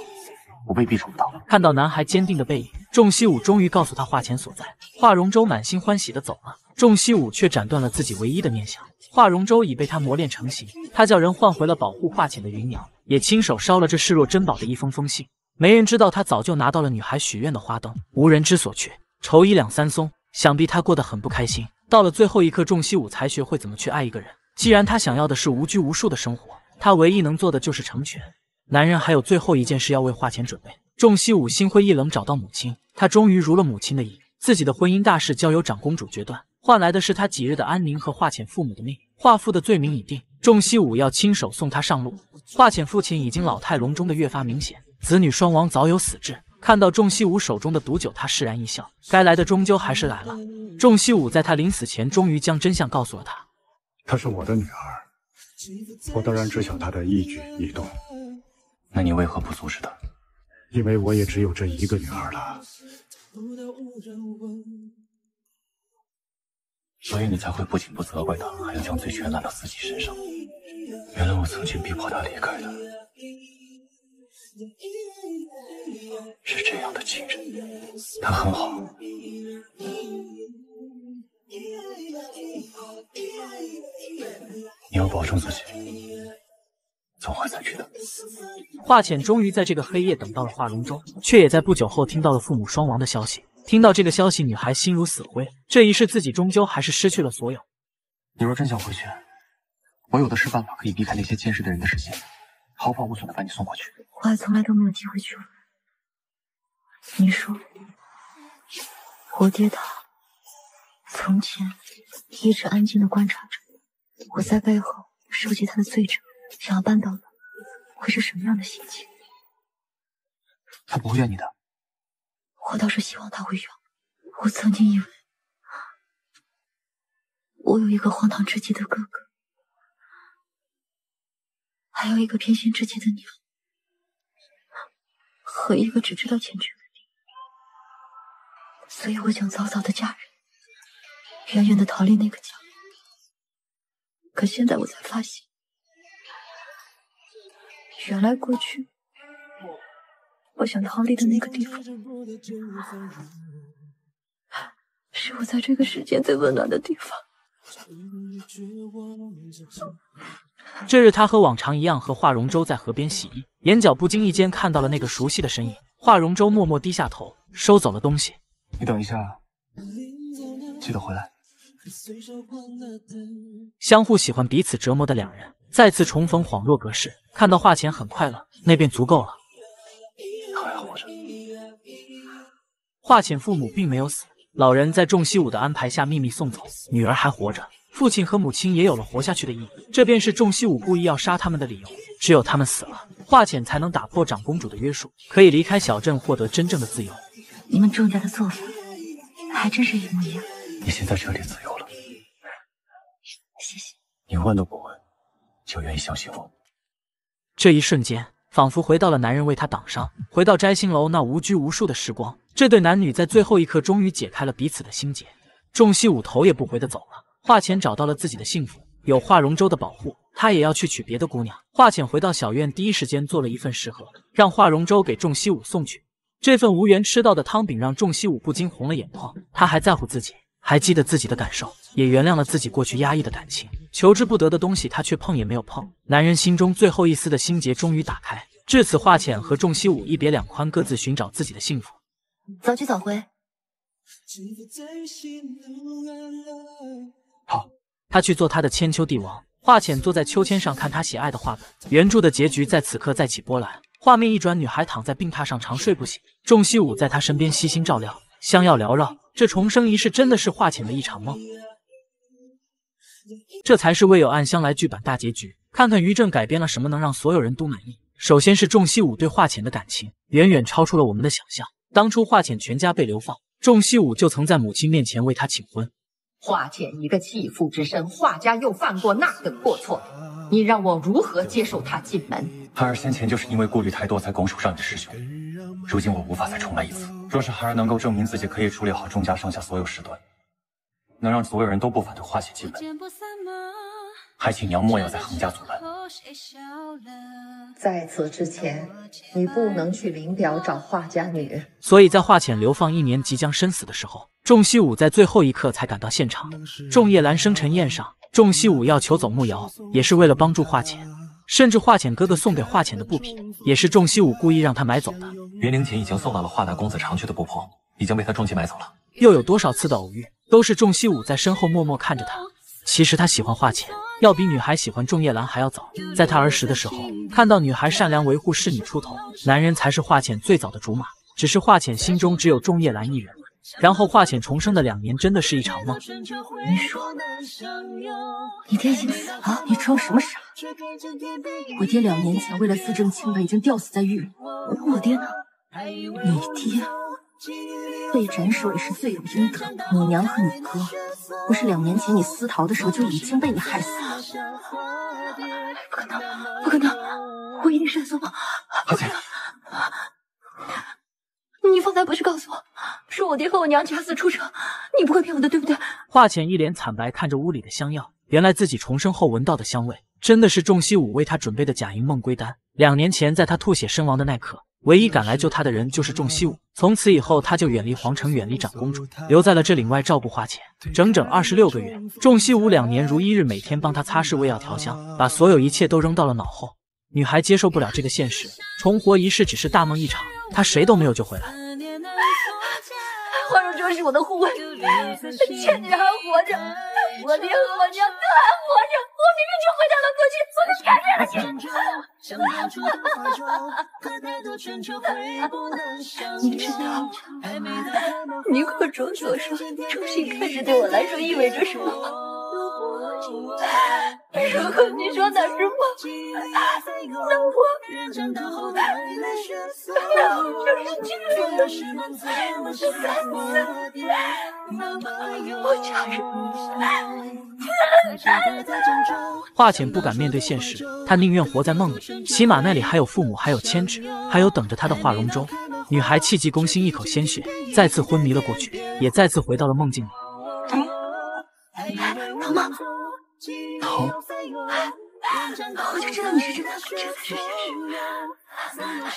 S8: 我未必找不到。
S1: 看到男孩坚定的背影，仲西武终于告诉他华浅所在。华容舟满心欢喜的走了，仲西武却斩断了自己唯一的念想。华容舟已被他磨练成型，他叫人换回了保护华浅的云鸟。也亲手烧了这视若珍宝的一封封信，没人知道他早就拿到了女孩许愿的花灯，无人知所去。愁一两三松，想必他过得很不开心。到了最后一刻，仲西武才学会怎么去爱一个人。既然他想要的是无拘无束的生活，他唯一能做的就是成全。男人还有最后一件事要为花钱准备。仲西武心灰意冷，找到母亲，他终于如了母亲的意，自己的婚姻大事交由长公主决断，换来的是他几日的安宁和华浅父母的命。华父的罪名已定。仲西武要亲手送他上路。华浅父亲已经老态龙钟的越发明显，子女双亡早有死志。看到仲西武手中的毒酒，他释然一笑。该来的终究还是来了。仲西武在他临死前，终于将真相告诉了他。
S20: 她是我的女儿，我当然知晓她的一举一动。
S9: 那你为何不阻止她？
S20: 因为我也只有这一个女儿了。
S9: 所以你才会不仅不责怪他，还要将罪全揽到自己身上。原来我曾经逼迫他离开的，是这样的情人。他很好，你要保重自己，总会再去的。
S1: 华浅终于在这个黑夜等到了华容舟，却也在不久后听到了父母双亡的消息。听到这个消息，女孩心如死灰。这一世，自己终究还是失去了所有。
S8: 你若真想回去，我有的是办法可以避开那些监视的人的视线，毫发无损的把你送过去。
S12: 我还从来都没有机会去问。你说，我爹他从前一直安静的观察着我，在背后收集他的罪证，想要扳倒他，会是什么样的心情？
S8: 他不会怨你的。
S12: 我倒是希望他会怨我。我曾经以为我有一个荒唐至极的哥哥，还有一个偏心至极的娘，和一个只知道钱权的爹，所以我想早早的嫁人，远远的逃离那个家。可现在我才发现，原来过去。我想逃离的那个地方，是我在这个世界最温暖的地方。
S1: 这日，他和往常一样和华容舟在河边洗衣，眼角不经意间看到了那个熟悉的身影。华容舟默默低下头，收走了东西。
S8: 你等一下，记得回来。
S1: 相互喜欢彼此折磨的两人，再次重逢恍若隔世。看到华浅很快乐，那便足够了。还活着华浅父母并没有死，老人在仲西武的安排下秘密送走女儿，还活着。父亲和母亲也有了活下去的意义，这便是仲西武故意要杀他们的理由。只有他们死了，华浅才能打破长公主的约束，可以离开小镇，获得真正的自由。
S2: 你们仲家的做法还真是一模一样。
S9: 你现在彻底自由了，你问都不问，就愿意相信我。
S1: 这一瞬间。仿佛回到了男人为她挡伤，回到摘星楼那无拘无束的时光。这对男女在最后一刻终于解开了彼此的心结。仲西武头也不回的走了。华浅找到了自己的幸福，有华容舟的保护，他也要去娶别的姑娘。华浅回到小院，第一时间做了一份食盒，让华容舟给仲西武送去。这份无缘吃到的汤饼让仲西武不禁红了眼眶。他还在乎自己，还记得自己的感受，也原谅了自己过去压抑的感情。求之不得的东西，他却碰也没有碰。男人心中最后一丝的心结终于打开。至此，华浅和仲西武一别两宽，各自寻找自己的幸福。
S2: 早去早回。
S8: 好，
S1: 他去做他的千秋帝王。华浅坐在秋千上看他喜爱的画本。原著的结局在此刻再起波澜。画面一转，女孩躺在病榻上长睡不醒，仲西武在她身边悉心照料，香药缭绕。这重生一世真的是华浅的一场梦。这才是未有暗香来剧版大结局。看看于正改编了什么能让所有人都满意。首先是仲西武对华浅的感情，远远超出了我们的想象。当初华浅全家被流放，仲西武就曾在母亲面前为她请婚。
S4: 华浅一个弃妇之身，华家又犯过那等过错，你让我如何接受他进门？
S9: 孩儿先前就是因为顾虑太多，才拱手让你的师兄。如今我无法再重来一次。若是孩儿能够证明自己可以处理好仲家上下所有事端，能让所有人都不反对华浅进门，还请娘莫要在恒家阻拦。
S4: 在此之前，你不能去林表找华家女。
S1: 所以在华浅流放一年即将身死的时候，仲西武在最后一刻才赶到现场。仲夜兰生辰宴上，仲西武要求走慕瑶，也是为了帮助华浅。甚至华浅哥哥送给华浅的布匹，也是仲西武故意让他买走的。
S9: 元灵琴已经送到了华大公子常去的布铺，已经被他重金买走了。
S1: 又有多少次的偶遇，都是仲西武在身后默默看着他。其实他喜欢华浅。要比女孩喜欢仲夜兰还要早，在他儿时的时候，看到女孩善良维护侍女出头，男人才是华浅最早的竹马。只是华浅心中只有仲夜兰一人。然后华浅重生的两年真的是一场梦。
S2: 你说，你爹已经死了？你装什么？傻？我爹两年前为了私正清白已经吊死在狱里。我爹呢？你爹？被斩首也是罪有应得。你娘和你哥，不是两年前你私逃的时候就已经被你害死了？不可能，不可能！我一定是在做梦。
S9: 阿姐，
S2: 你方才不是告诉我，说我爹和我娘假死出城？你不会骗我的，对不对？
S1: 华浅一脸惨白看着屋里的香药，原来自己重生后闻到的香味，真的是仲西武为他准备的假银梦归丹。两年前在他吐血身亡的那刻。唯一赶来救他的人就是仲西武。从此以后，他就远离皇城，远离长公主，留在了这岭外照顾花钱，整整二十六个月。仲西武两年如一日，每天帮他擦拭、喂药、调香，把所有一切都扔到了脑后。女孩接受不了这个现实，重活一世只是大梦一场，她谁都没有救回来。
S2: 花荣州是我的护卫，倩女还活着，我爹和我娘都还活着，我明明就回到了过去，我能改变了你。你知道你口中所说重新开始对我来说意味着什么吗？如果你说那是梦，那我，那我就是今生的三次，我家人。
S1: 华浅不敢面对现实，他宁愿活在梦里，起码那里还有父母，还有千纸，还有等着他的华容粥。女孩气急攻心，一口鲜血，再次昏迷了过去，也再次回到了梦境里。
S2: 疼吗？
S1: 疼。
S2: 我就知道你是真的，真的是现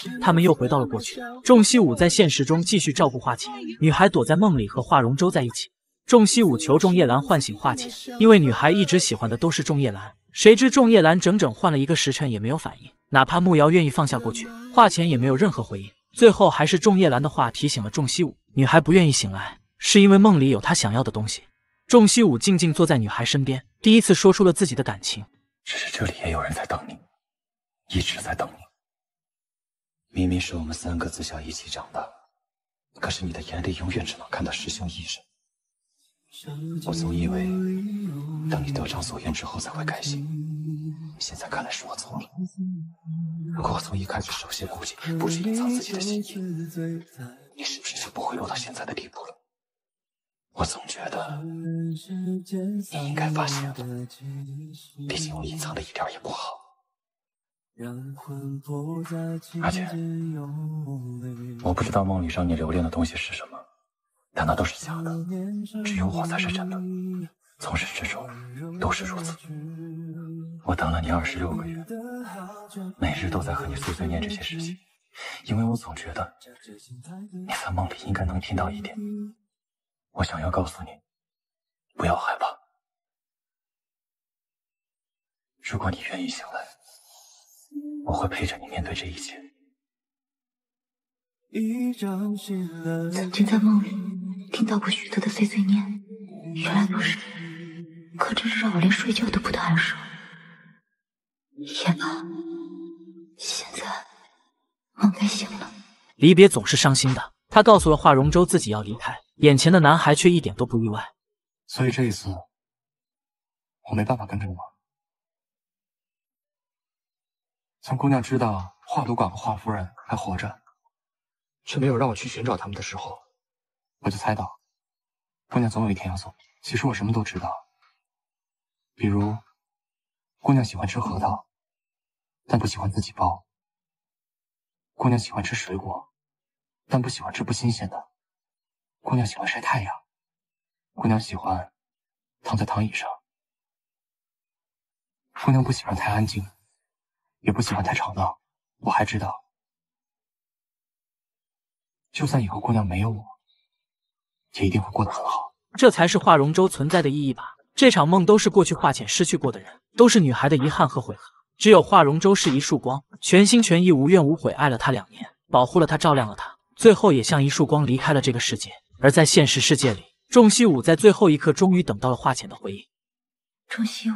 S1: 实。他们又回到了过去。仲西武在现实中继续照顾华浅，女孩躲在梦里和华容舟在一起。仲西武求仲夜兰唤醒华浅，因为女孩一直喜欢的都是仲夜兰。谁知仲夜兰整整换了一个时辰也没有反应，哪怕木瑶愿意放下过去，华浅也没有任何回应。最后还是仲夜兰的话提醒了仲西武，女孩不愿意醒来，是因为梦里有她想要的东西。仲西武静静坐在女孩身边，第一次说出了自己的感情。
S9: 只是这里也有人在等你，一直在等你。明明是我们三个自小一起长大，可是你的眼里永远只能看到师兄一人。我总以为等你得偿所愿之后才会开心，现在看来是我错了。如果我从一开始手些顾忌，不去隐藏自己的心意，你是不是就不会落到现在的地步了？我总觉得你应该发现了，毕竟我隐藏的一点也不好。而且，我不知道梦里让你留恋的东西是什么，但那都是假的，只有我才是真的，从始至终都是如此。我等了你二十六个月，每日都在和你碎碎念这些事情，因为我总觉得你在梦里应该能听到一点。我想要告诉你，不要害怕。如果你愿意醒来，我会陪着你面对这一切。
S27: 曾经在梦里听到过许多的碎碎念，原来不是，可真是让我连睡觉都不得安生。也罢，现在梦该醒了。
S1: 离别总是伤心的。他告诉了华容州自己要离开。眼前的男孩却一点都不意外，
S13: 所以这一次我没办法跟着你吗？从姑娘知道华都管和华夫人还活着，却没有让我去寻找他们的时候，我就猜到，姑娘总有一天要走。其实我什么都知道，比如，姑娘喜欢吃核桃，但不喜欢自己剥；姑娘喜欢吃水果，但不喜欢吃不新鲜的；姑娘喜欢晒太阳，姑娘喜欢躺在躺椅上，姑娘不喜欢太安静。也不喜欢太吵闹。我还知道，就算以后姑娘没有我，也一定会过得很好。
S1: 这才是华容州存在的意义吧。这场梦都是过去华浅失去过的人，都是女孩的遗憾和悔恨。只有华容州是一束光，全心全意、无怨无悔爱了她两年，保护了她，照亮了她，最后也像一束光离开了这个世界。而在现实世界里，仲西武在最后一刻终于等到了华浅的回应。
S2: 仲西武。